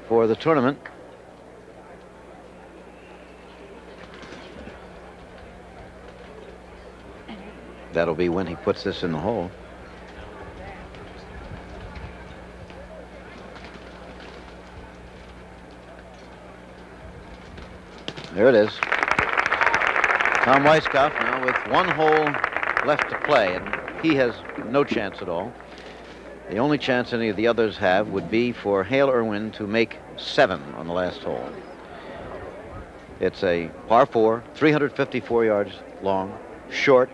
for the tournament. That'll be when he puts this in the hole. There it is. Tom Weiskopf now with one hole left to play, and he has no chance at all. The only chance any of the others have would be for Hale Irwin to make seven on the last hole. It's a par four, 354 yards long, short.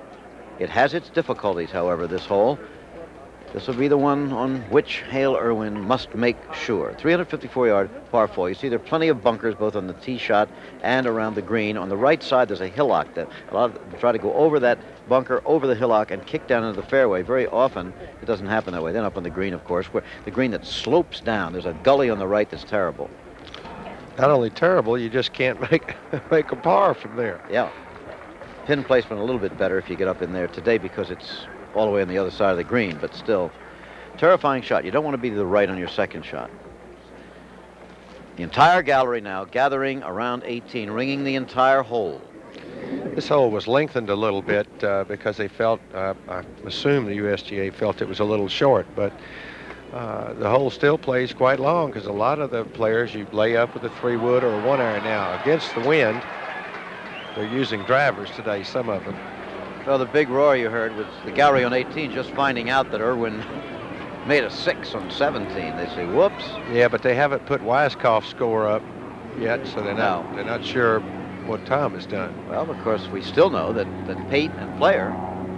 It has its difficulties, however, this hole. This will be the one on which Hale Irwin must make sure. 354 yard par four. You see there are plenty of bunkers both on the tee shot and around the green. On the right side, there's a hillock that a lot of try to go over that bunker, over the hillock, and kick down into the fairway. Very often, it doesn't happen that way. Then up on the green, of course, where the green that slopes down. There's a gully on the right that's terrible. Not only terrible, you just can't make make a par from there. Yeah. Pin placement a little bit better if you get up in there today because it's all the way on the other side of the green, but still terrifying shot. You don't want to be to the right on your second shot. The entire gallery now gathering around 18, ringing the entire hole. This hole was lengthened a little bit uh, because they felt, uh, I assume the USGA felt it was a little short, but uh, the hole still plays quite long because a lot of the players you lay up with a three wood or a one iron now against the wind. They're using drivers today, some of them. Well, the big roar you heard was the gallery on 18 just finding out that Irwin made a six on 17. They say, whoops. Yeah, but they haven't put Weiskopf's score up yet, so they're not No. they're not sure what Tom has done. Well, of course, we still know that, that Pate and Player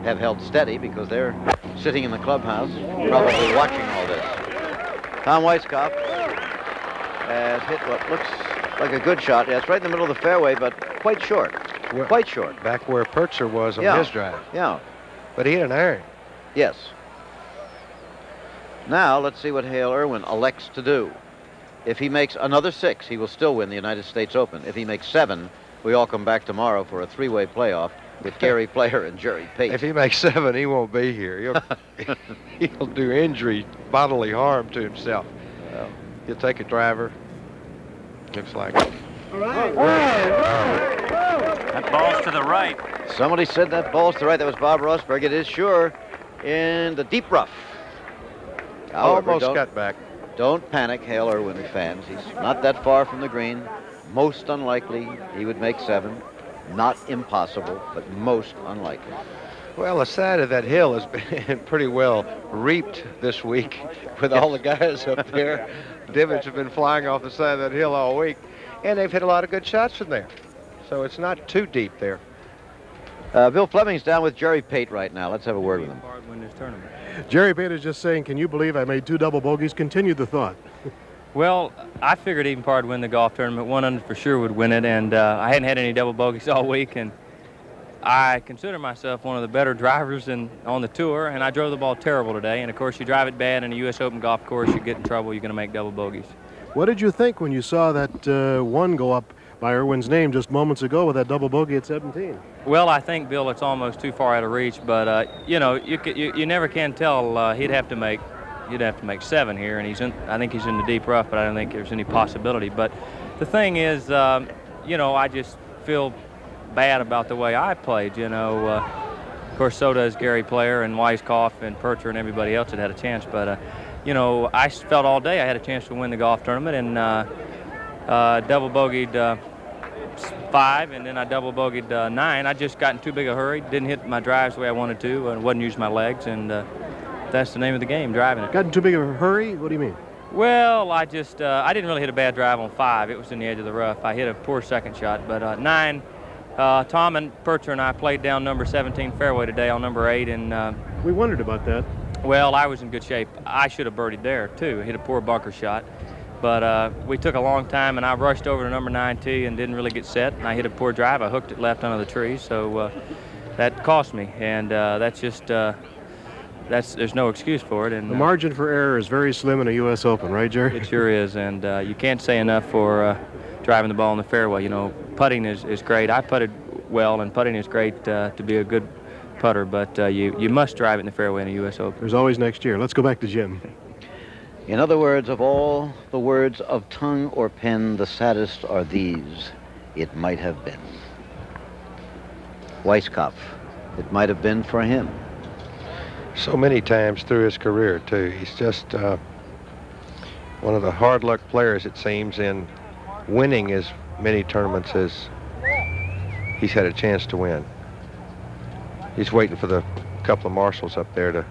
have held steady because they're sitting in the clubhouse, probably watching all this. Tom Weiskopf has hit what looks like a good shot. Yeah, it's right in the middle of the fairway, but quite short. Quite short. Back where Purtzer was on Yeah. his drive. Yeah. But he hit an iron. Yes. Now, let's see what Hale Irwin elects to do. If he makes another six, he will still win the United States Open. If he makes seven, we all come back tomorrow for a three-way playoff with Gary Player and Jerry Pate. If he makes seven, he won't be here. He'll, he'll do injury, bodily harm to himself. He'll take a driver. Looks like it. That ball's to the right. Somebody said that ball's to the right. That was Bob Rosburg. It is sure in the deep rough. However, Almost don't- got back. Don't panic, Hale Irwin fans. He's not that far from the green. Most unlikely he would make seven. Not impossible, but most unlikely. Well, the side of that hill has been pretty well reaped this week with all the guys up there. Divots have been flying off the side of that hill all week, and they've hit a lot of good shots from there. So it's not too deep there. Uh, Bill Fleming's down with Jerry Pate right now. Let's have a word with him. Win this tournament. Jerry Pate is just saying, can you believe I made two double bogeys? Continue the thought. Well, I figured even par would win the golf tournament. One under for sure would win it, and uh, I hadn't had any double bogeys all week, and I consider myself one of the better drivers in, on the tour, and I drove the ball terrible today. And of course, you drive it bad in a U.S. Open golf course, you get in trouble. You're going to make double bogeys. What did you think when you saw that uh, one go up by Irwin's name just moments ago with that double bogey at 17? Well, I think Bill, it's almost too far out of reach, but uh, you know, you, you you never can tell. Uh, he'd have to make he'd have to make seven here, and he's in. I think he's in the deep rough, but I don't think there's any possibility. But the thing is, um, you know, I just feel bad about the way I played. You know, uh, of course, so does Gary Player and Weiskopf and Purtzer and everybody else that had a chance. But uh, you know, I felt all day I had a chance to win the golf tournament, and uh, uh, double bogeyed. Uh, five, and then I double bogeyed uh, nine. I just got in too big a hurry, didn't hit my drives the way I wanted to, and wasn't using my legs, and uh, that's the name of the game, driving it. Got in too big of a hurry? What do you mean? Well, I just uh, I didn't really hit a bad drive on five. It was in the edge of the rough. I hit a poor second shot, but uh, nine. Uh, Tom and Purtzer and I played down number 17 fairway today on number eight, and uh, we wondered about that. Well, I was in good shape. I should have birdied there too. Hit a poor bunker shot, but uh, we took a long time, and I rushed over to number nine tee and didn't really get set. And I hit a poor drive. I hooked it left under the trees, so uh, that cost me, and uh, that's just uh, that's there's no excuse for it. And The uh, margin for error is very slim in a U.S. Open, right, Jerry? It sure is, and uh, you can't say enough for uh, driving the ball in the fairway. You know, putting is, is great. I putted well, and putting is great uh, to be a good putter, but uh, you, you must drive it in the fairway in a U.S. Open. There's always next year. Let's go back to Jim. In other words, of all the words of tongue or pen, the saddest are these. It might have been. Weiskopf. It might have been for him. So many times through his career, too. He's just uh, one of the hard luck players, it seems, in winning as many tournaments as he's had a chance to win. He's waiting for the couple of marshals up there to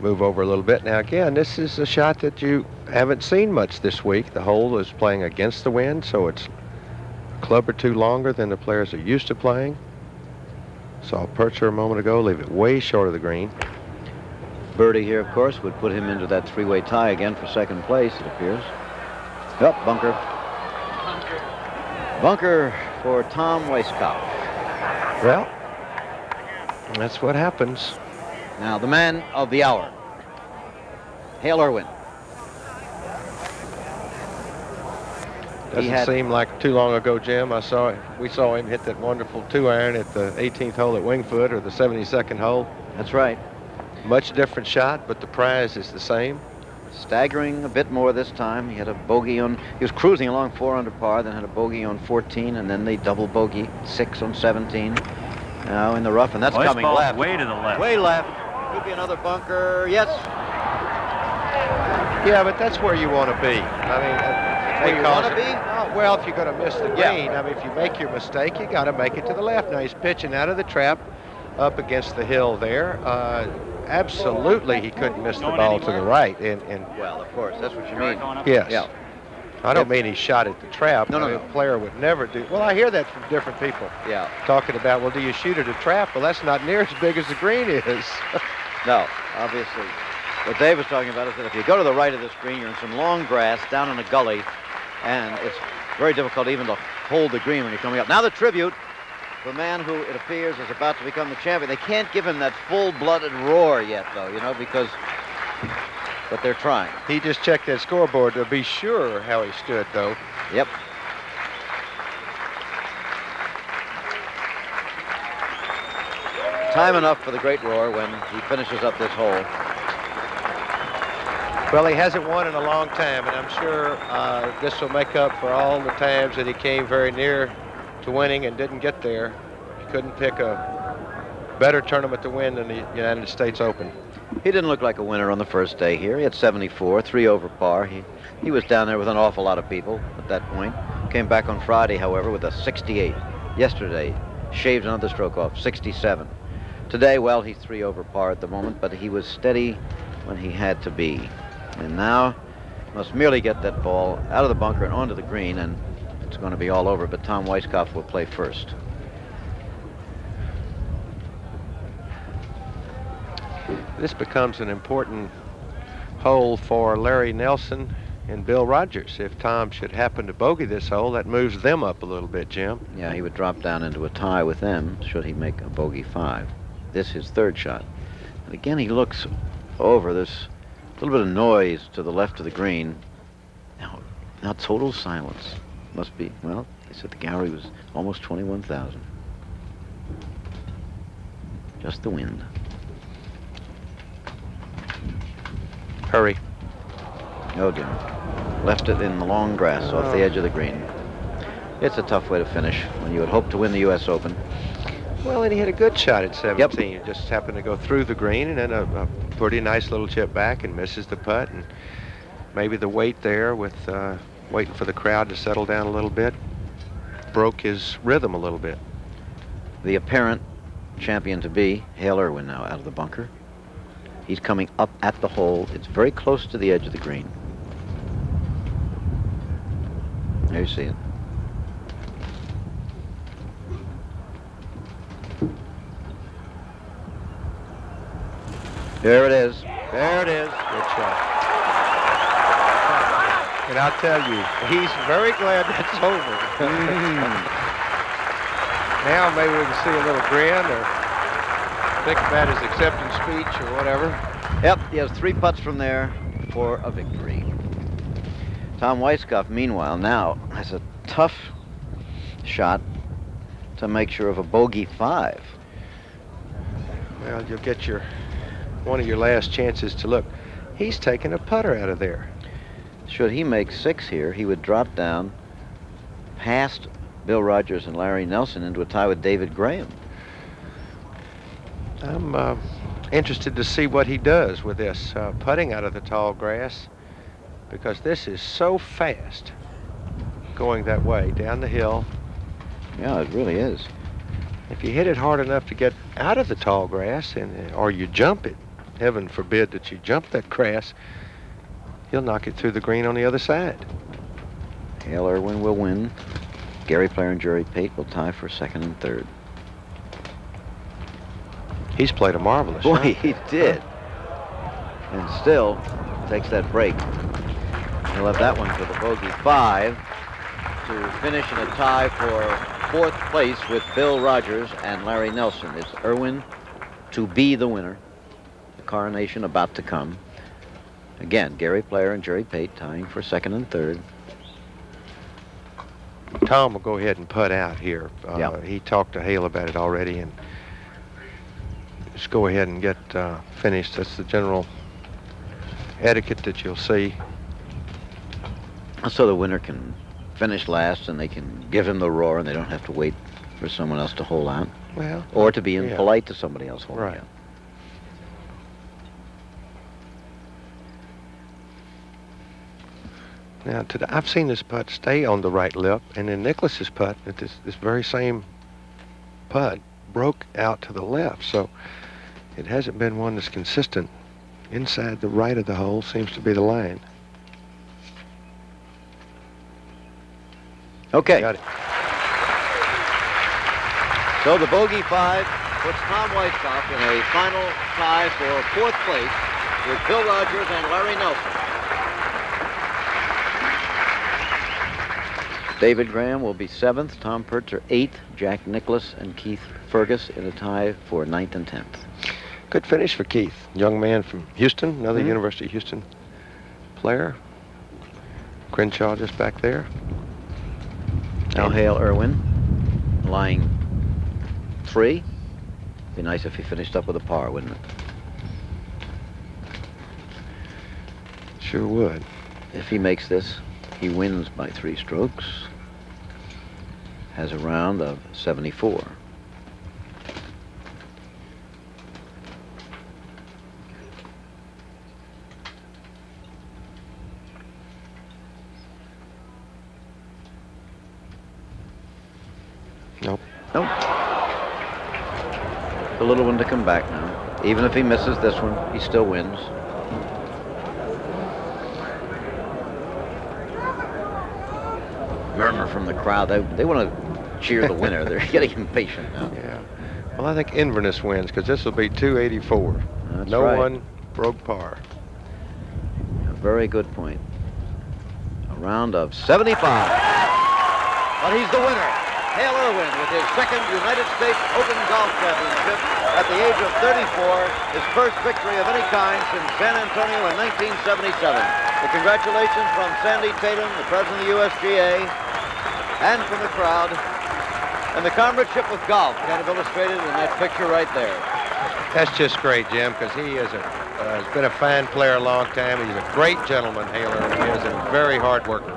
move over a little bit. Now, again, this is a shot that you haven't seen much this week. The hole is playing against the wind, so it's a club or two longer than the players are used to playing. Saw Purtzer a moment ago leave it way short of the green. Birdie here, of course, would put him into that three-way tie again for second place, it appears. Yep, bunker. Bunker for Tom Weiskopf. Well, that's what happens. Now, the man of the hour, Hale Irwin. Doesn't had- seem like too long ago, Jim. I saw it. We saw him hit that wonderful two iron at the 18th hole at Winged Foot or the 72nd hole. That's right. Much different shot, but the prize is the same. staggering a bit more this time. He had a bogey on, he was cruising along four under par, then had a bogey on 14, and then they double bogey six on 17. Now in the rough, and that's coming left. way to the left. Way left. Could be another bunker. Yes. Yeah, but that's where you want to be. I mean, uh, Where you wanna be? Oh, well, if you're going to miss the Yeah. green, I mean, if you make your mistake, you got to make it to the left. Now he's pitching out of the trap, up against the hill there. Uh, absolutely, he couldn't miss the Going ball to the right. And, and Well, of course, that's what you mean. yes, Yeah. I don't mean he shot at the trap. No, no, I mean, no. A player would never do. Well, I hear that from different people. Yeah. Talking about, well, do you shoot at a trap? Well, that's not near as big as the green is. No, obviously. What Dave was talking about is that if you go to the right of this green, you're in some long grass down in a gully, and it's very difficult even to hold the green when you're coming up. Now the tribute, the man who it appears is about to become the champion. They can't give him that full-blooded roar yet, though, you know, because, but they're trying. He just checked that scoreboard to be sure how he stood, though. Yep. Time enough for the great roar when he finishes up this hole. Well, he hasn't won in a long time, and I'm sure uh, this will make up for all the times that he came very near to winning and didn't get there. He couldn't pick a better tournament to win than the United States Open. He didn't look like a winner on the first day here. He had 74, three over par. He, he was down there with an awful lot of people at that point. Came back on Friday, however, with a 68. Yesterday, shaved another stroke off, 67. Today, well, he's three over par at the moment, but he was steady when he had to be. And now, must merely get that ball out of the bunker and onto the green, and it's going to be all over. But Tom Weiskopf will play first. This becomes an important hole for Larry Nelson and Bill Rogers. If Tom should happen to bogey this hole, that moves them up a little bit, Jim. Yeah, he would drop down into a tie with them should he make a bogey five. This his third shot. And again, he looks over. There's a little bit of noise to the left of the green. Now, now total silence. Must be, well, they said the gallery was almost 21,000. Just the wind. Hurry. Oh, dear. Left it in the long grass off the edge of the green. It's a tough way to finish when you had hoped to win the U.S. Open. Well, and he had a good shot at 17. It just happened to go through the green and then a, a pretty nice little chip back and misses the putt. And maybe the weight there with uh, waiting for the crowd to settle down a little bit broke his rhythm a little bit. The apparent champion to be, Hale Irwin now out of the bunker. He's coming up at the hole. It's very close to the edge of the green. There you see it. There it is. There it is. Good shot. And I'll tell you, he's very glad that's over. Mm. now maybe we can see a little grin or think about his acceptance speech or whatever. Yep, he has three putts from there for a victory. Tom Weiskopf, meanwhile, now has a tough shot to make sure of a bogey five. Well, you'll get your one of your last chances to look. He's taking a putter out of there. Should he make six here, he would drop down past Bill Rogers and Larry Nelson into a tie with David Graham. I'm uh, interested to see what he does with this uh, putting out of the tall grass because this is so fast going that way down the hill. Yeah, it really is. If you hit it hard enough to get out of the tall grass and or you jump it, heaven forbid that you jump that grass, you'll knock it through the green on the other side. Hale Irwin will win. Gary Player and Jerry Pate will tie for second and third. He's played a marvelous Boy, shot. he did. And still takes that break. He'll have that one for the bogey five to finish in a tie for fourth place with Bill Rogers and Larry Nelson. It's Irwin to be the winner. The coronation about to come. Again, Gary Player and Jerry Pate tying for second and third. Tom will go ahead and putt out here. Uh, Yeah. He talked to Hale about it already, and just go ahead and get uh, finished. That's the general etiquette that you'll see. So the winner can finish last and they can give him the roar and they don't have to wait for someone else to hold out. Well, Or to be yeah. impolite to somebody else holding Right. out. Now, to the, I've seen this putt stay on the right lip, and then Nicklaus's putt, at this, this very same putt, broke out to the left. So it hasn't been one that's consistent. Inside the right of the hole seems to be the line. Okay. Got it. So the bogey five puts Tom Weiskopf in a final tie for fourth place with Bill Rogers and Larry Nelson. David Graham will be seventh, Tom Purtzer eighth, Jack Nicklaus and Keith Fergus in a tie for ninth and tenth. Good finish for Keith. Young man from Houston, another Mhm. University of Houston player. Crenshaw just back there. Now Hale Irwin lying three. Be nice if he finished up with a par, wouldn't it? Sure would. If he makes this, he wins by three strokes. Has a round of 74. Nope. The little one to come back now. Even if he misses this one, he still wins. Murmur from the crowd. They, they want to cheer the winner. They're getting impatient now. Yeah. Well, I think Inverness wins because this will be 284. That's no right. one broke par. A very good point. A round of 75. But he's the winner. Hale Irwin with his second United States Open Golf Championship at the age of 34, his first victory of any kind since San Antonio in 1977. The congratulations from Sandy Tatum, the president of the USGA, and from the crowd. And the comradeship with golf kind of illustrated in that picture right there. That's just great, Jim, because he is a, uh, has been a fine player a long time. He's a great gentleman, Hale Irwin. He is a very hard worker.